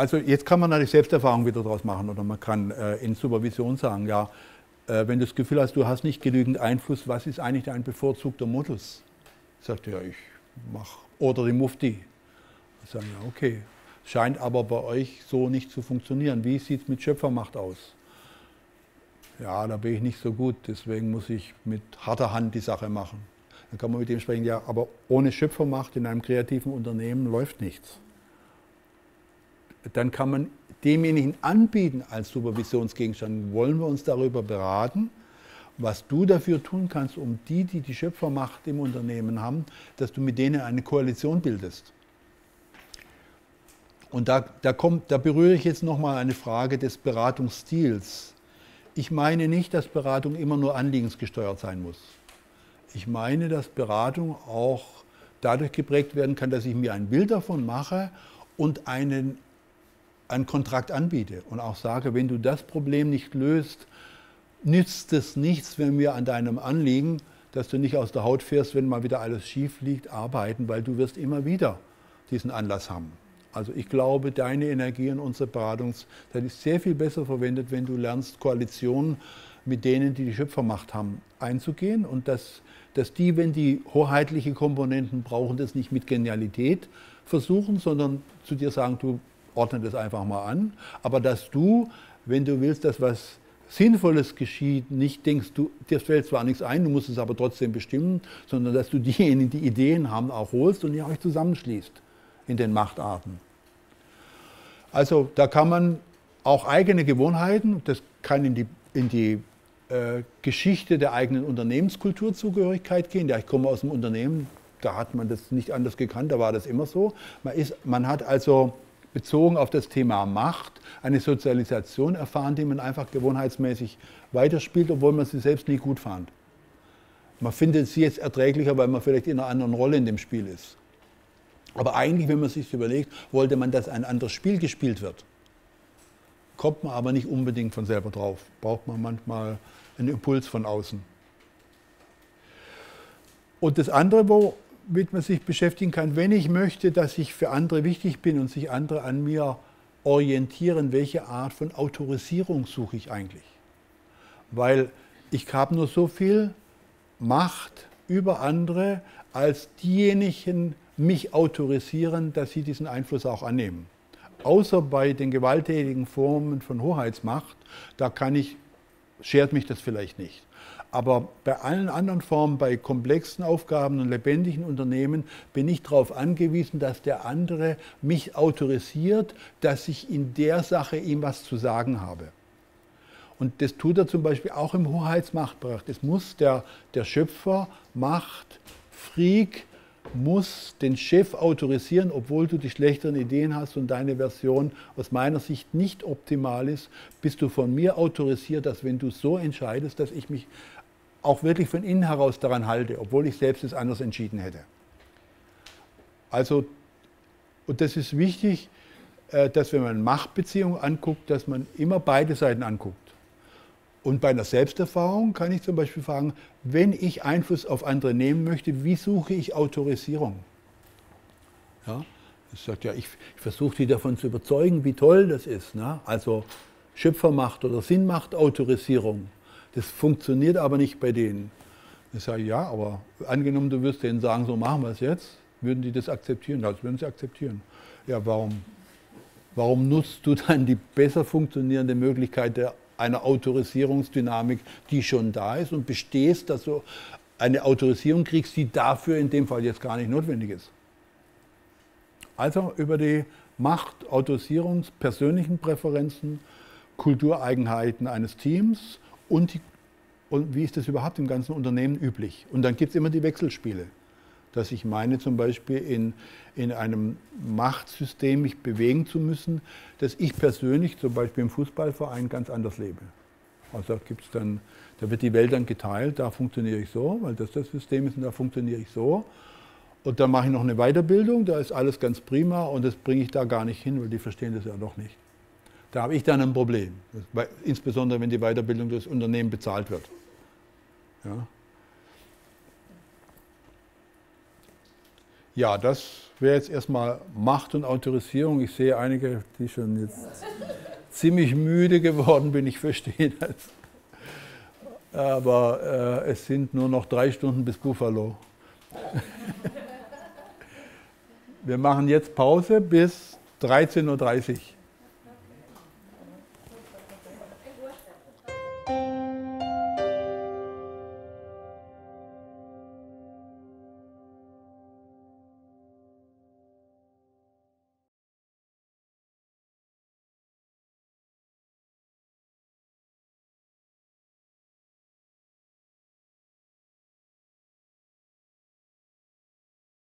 also jetzt kann man natürlich Selbsterfahrung wieder daraus machen oder man kann äh, in Supervision sagen, ja, äh, wenn du das Gefühl hast, du hast nicht genügend Einfluss, was ist eigentlich dein bevorzugter Modus? Sagt er, ja, ich mache oder die Mufti. Ich sage, ja, okay. Scheint aber bei euch so nicht zu funktionieren. Wie sieht es mit Schöpfermacht aus? Ja, da bin ich nicht so gut, deswegen muss ich mit harter Hand die Sache machen. Dann kann man mit dem sprechen, ja, aber ohne Schöpfermacht in einem kreativen Unternehmen läuft nichts. Dann kann man demjenigen anbieten als Supervisionsgegenstand. Wollen wir uns darüber beraten, was du dafür tun kannst, um die, die die Schöpfermacht im Unternehmen haben, dass du mit denen eine Koalition bildest? Und da, da, kommt, da berühre ich jetzt nochmal eine Frage des Beratungsstils. Ich meine nicht, dass Beratung immer nur anliegensgesteuert sein muss. Ich meine, dass Beratung auch dadurch geprägt werden kann, dass ich mir ein Bild davon mache und einen einen Kontrakt anbiete und auch sage, wenn du das Problem nicht löst, nützt es nichts, wenn wir an deinem Anliegen, dass du nicht aus der Haut fährst, wenn mal wieder alles schief liegt, arbeiten, weil du wirst immer wieder diesen Anlass haben. Also ich glaube, deine Energie in unserer Beratungszeit ist sehr viel besser verwendet, wenn du lernst, Koalitionen mit denen, die die Schöpfermacht haben, einzugehen und dass, dass die, wenn die hoheitliche Komponenten brauchen, das nicht mit Genialität versuchen, sondern zu dir sagen, du ordne das einfach mal an, aber dass du, wenn du willst, dass was Sinnvolles geschieht, nicht denkst, du, dir fällt zwar nichts ein, du musst es aber trotzdem bestimmen, sondern dass du diejenigen, die Ideen haben, auch holst und ihr euch zusammenschließt in den Machtarten. Also da kann man auch eigene Gewohnheiten, das kann in die, in die äh, Geschichte der eigenen Unternehmenskulturzugehörigkeit gehen. Ja, ich komme aus dem Unternehmen, da hat man das nicht anders gekannt, da war das immer so. Man, ist, man hat also bezogen auf das Thema Macht eine Sozialisation erfahren, die man einfach gewohnheitsmäßig weiterspielt, obwohl man sie selbst nie gut fand. Man findet sie jetzt erträglicher, weil man vielleicht in einer anderen Rolle in dem Spiel ist. Aber eigentlich, wenn man sich überlegt, wollte man, dass ein anderes Spiel gespielt wird. Kommt man aber nicht unbedingt von selber drauf. Braucht man manchmal einen Impuls von außen. Und das andere, wo womit man sich beschäftigen kann, wenn ich möchte, dass ich für andere wichtig bin und sich andere an mir orientieren, welche Art von Autorisierung suche ich eigentlich? Weil ich habe nur so viel Macht über andere, als diejenigen mich autorisieren, dass sie diesen Einfluss auch annehmen. Außer bei den gewalttätigen Formen von Hoheitsmacht, da kann ich, schert mich das vielleicht nicht. Aber bei allen anderen Formen, bei komplexen Aufgaben und lebendigen Unternehmen, bin ich darauf angewiesen, dass der andere mich autorisiert, dass ich in der Sache ihm was zu sagen habe. Und das tut er zum Beispiel auch im Hoheitsmachtbereich. Das muss der, der Schöpfer, Macht, Freak, muss den Chef autorisieren, obwohl du die schlechteren Ideen hast und deine Version aus meiner Sicht nicht optimal ist, bist du von mir autorisiert, dass wenn du so entscheidest, dass ich mich auch wirklich von innen heraus daran halte, obwohl ich selbst es anders entschieden hätte. Also, und das ist wichtig, äh, dass wenn man Machtbeziehungen anguckt, dass man immer beide Seiten anguckt. Und bei einer Selbsterfahrung kann ich zum Beispiel fragen, wenn ich Einfluss auf andere nehmen möchte, wie suche ich Autorisierung? Ja, ich sagt ja, ich, ich versuche die davon zu überzeugen, wie toll das ist. Ne? Also Schöpfermacht oder Sinnmacht-Autorisierung. Das funktioniert aber nicht bei denen. Ich sage, ja, aber angenommen, du wirst denen sagen, so machen wir es jetzt, würden die das akzeptieren? Das würden sie akzeptieren. Ja, warum, warum nutzt du dann die besser funktionierende Möglichkeit der, einer Autorisierungsdynamik, die schon da ist und bestehst, dass du eine Autorisierung kriegst, die dafür in dem Fall jetzt gar nicht notwendig ist? Also über die Macht, Autorisierungs-, persönlichen Präferenzen, Kultureigenheiten eines Teams und, die, und wie ist das überhaupt im ganzen Unternehmen üblich. Und dann gibt es immer die Wechselspiele. Dass ich meine, zum Beispiel in, in einem Machtsystem mich bewegen zu müssen, dass ich persönlich zum Beispiel im Fußballverein ganz anders lebe. Also da gibt's dann, da wird die Welt dann geteilt, da funktioniere ich so, weil das das System ist und da funktioniere ich so. Und dann mache ich noch eine Weiterbildung, da ist alles ganz prima und das bringe ich da gar nicht hin, weil die verstehen das ja noch nicht. Da habe ich dann ein Problem, insbesondere wenn die Weiterbildung durch das Unternehmen bezahlt wird. Ja, ja das wäre jetzt erstmal Macht und Autorisierung. Ich sehe einige, die schon jetzt ziemlich müde geworden bin, ich verstehe das. Aber äh, es sind nur noch drei Stunden bis Buffalo. Wir machen jetzt Pause bis 13.30 Uhr.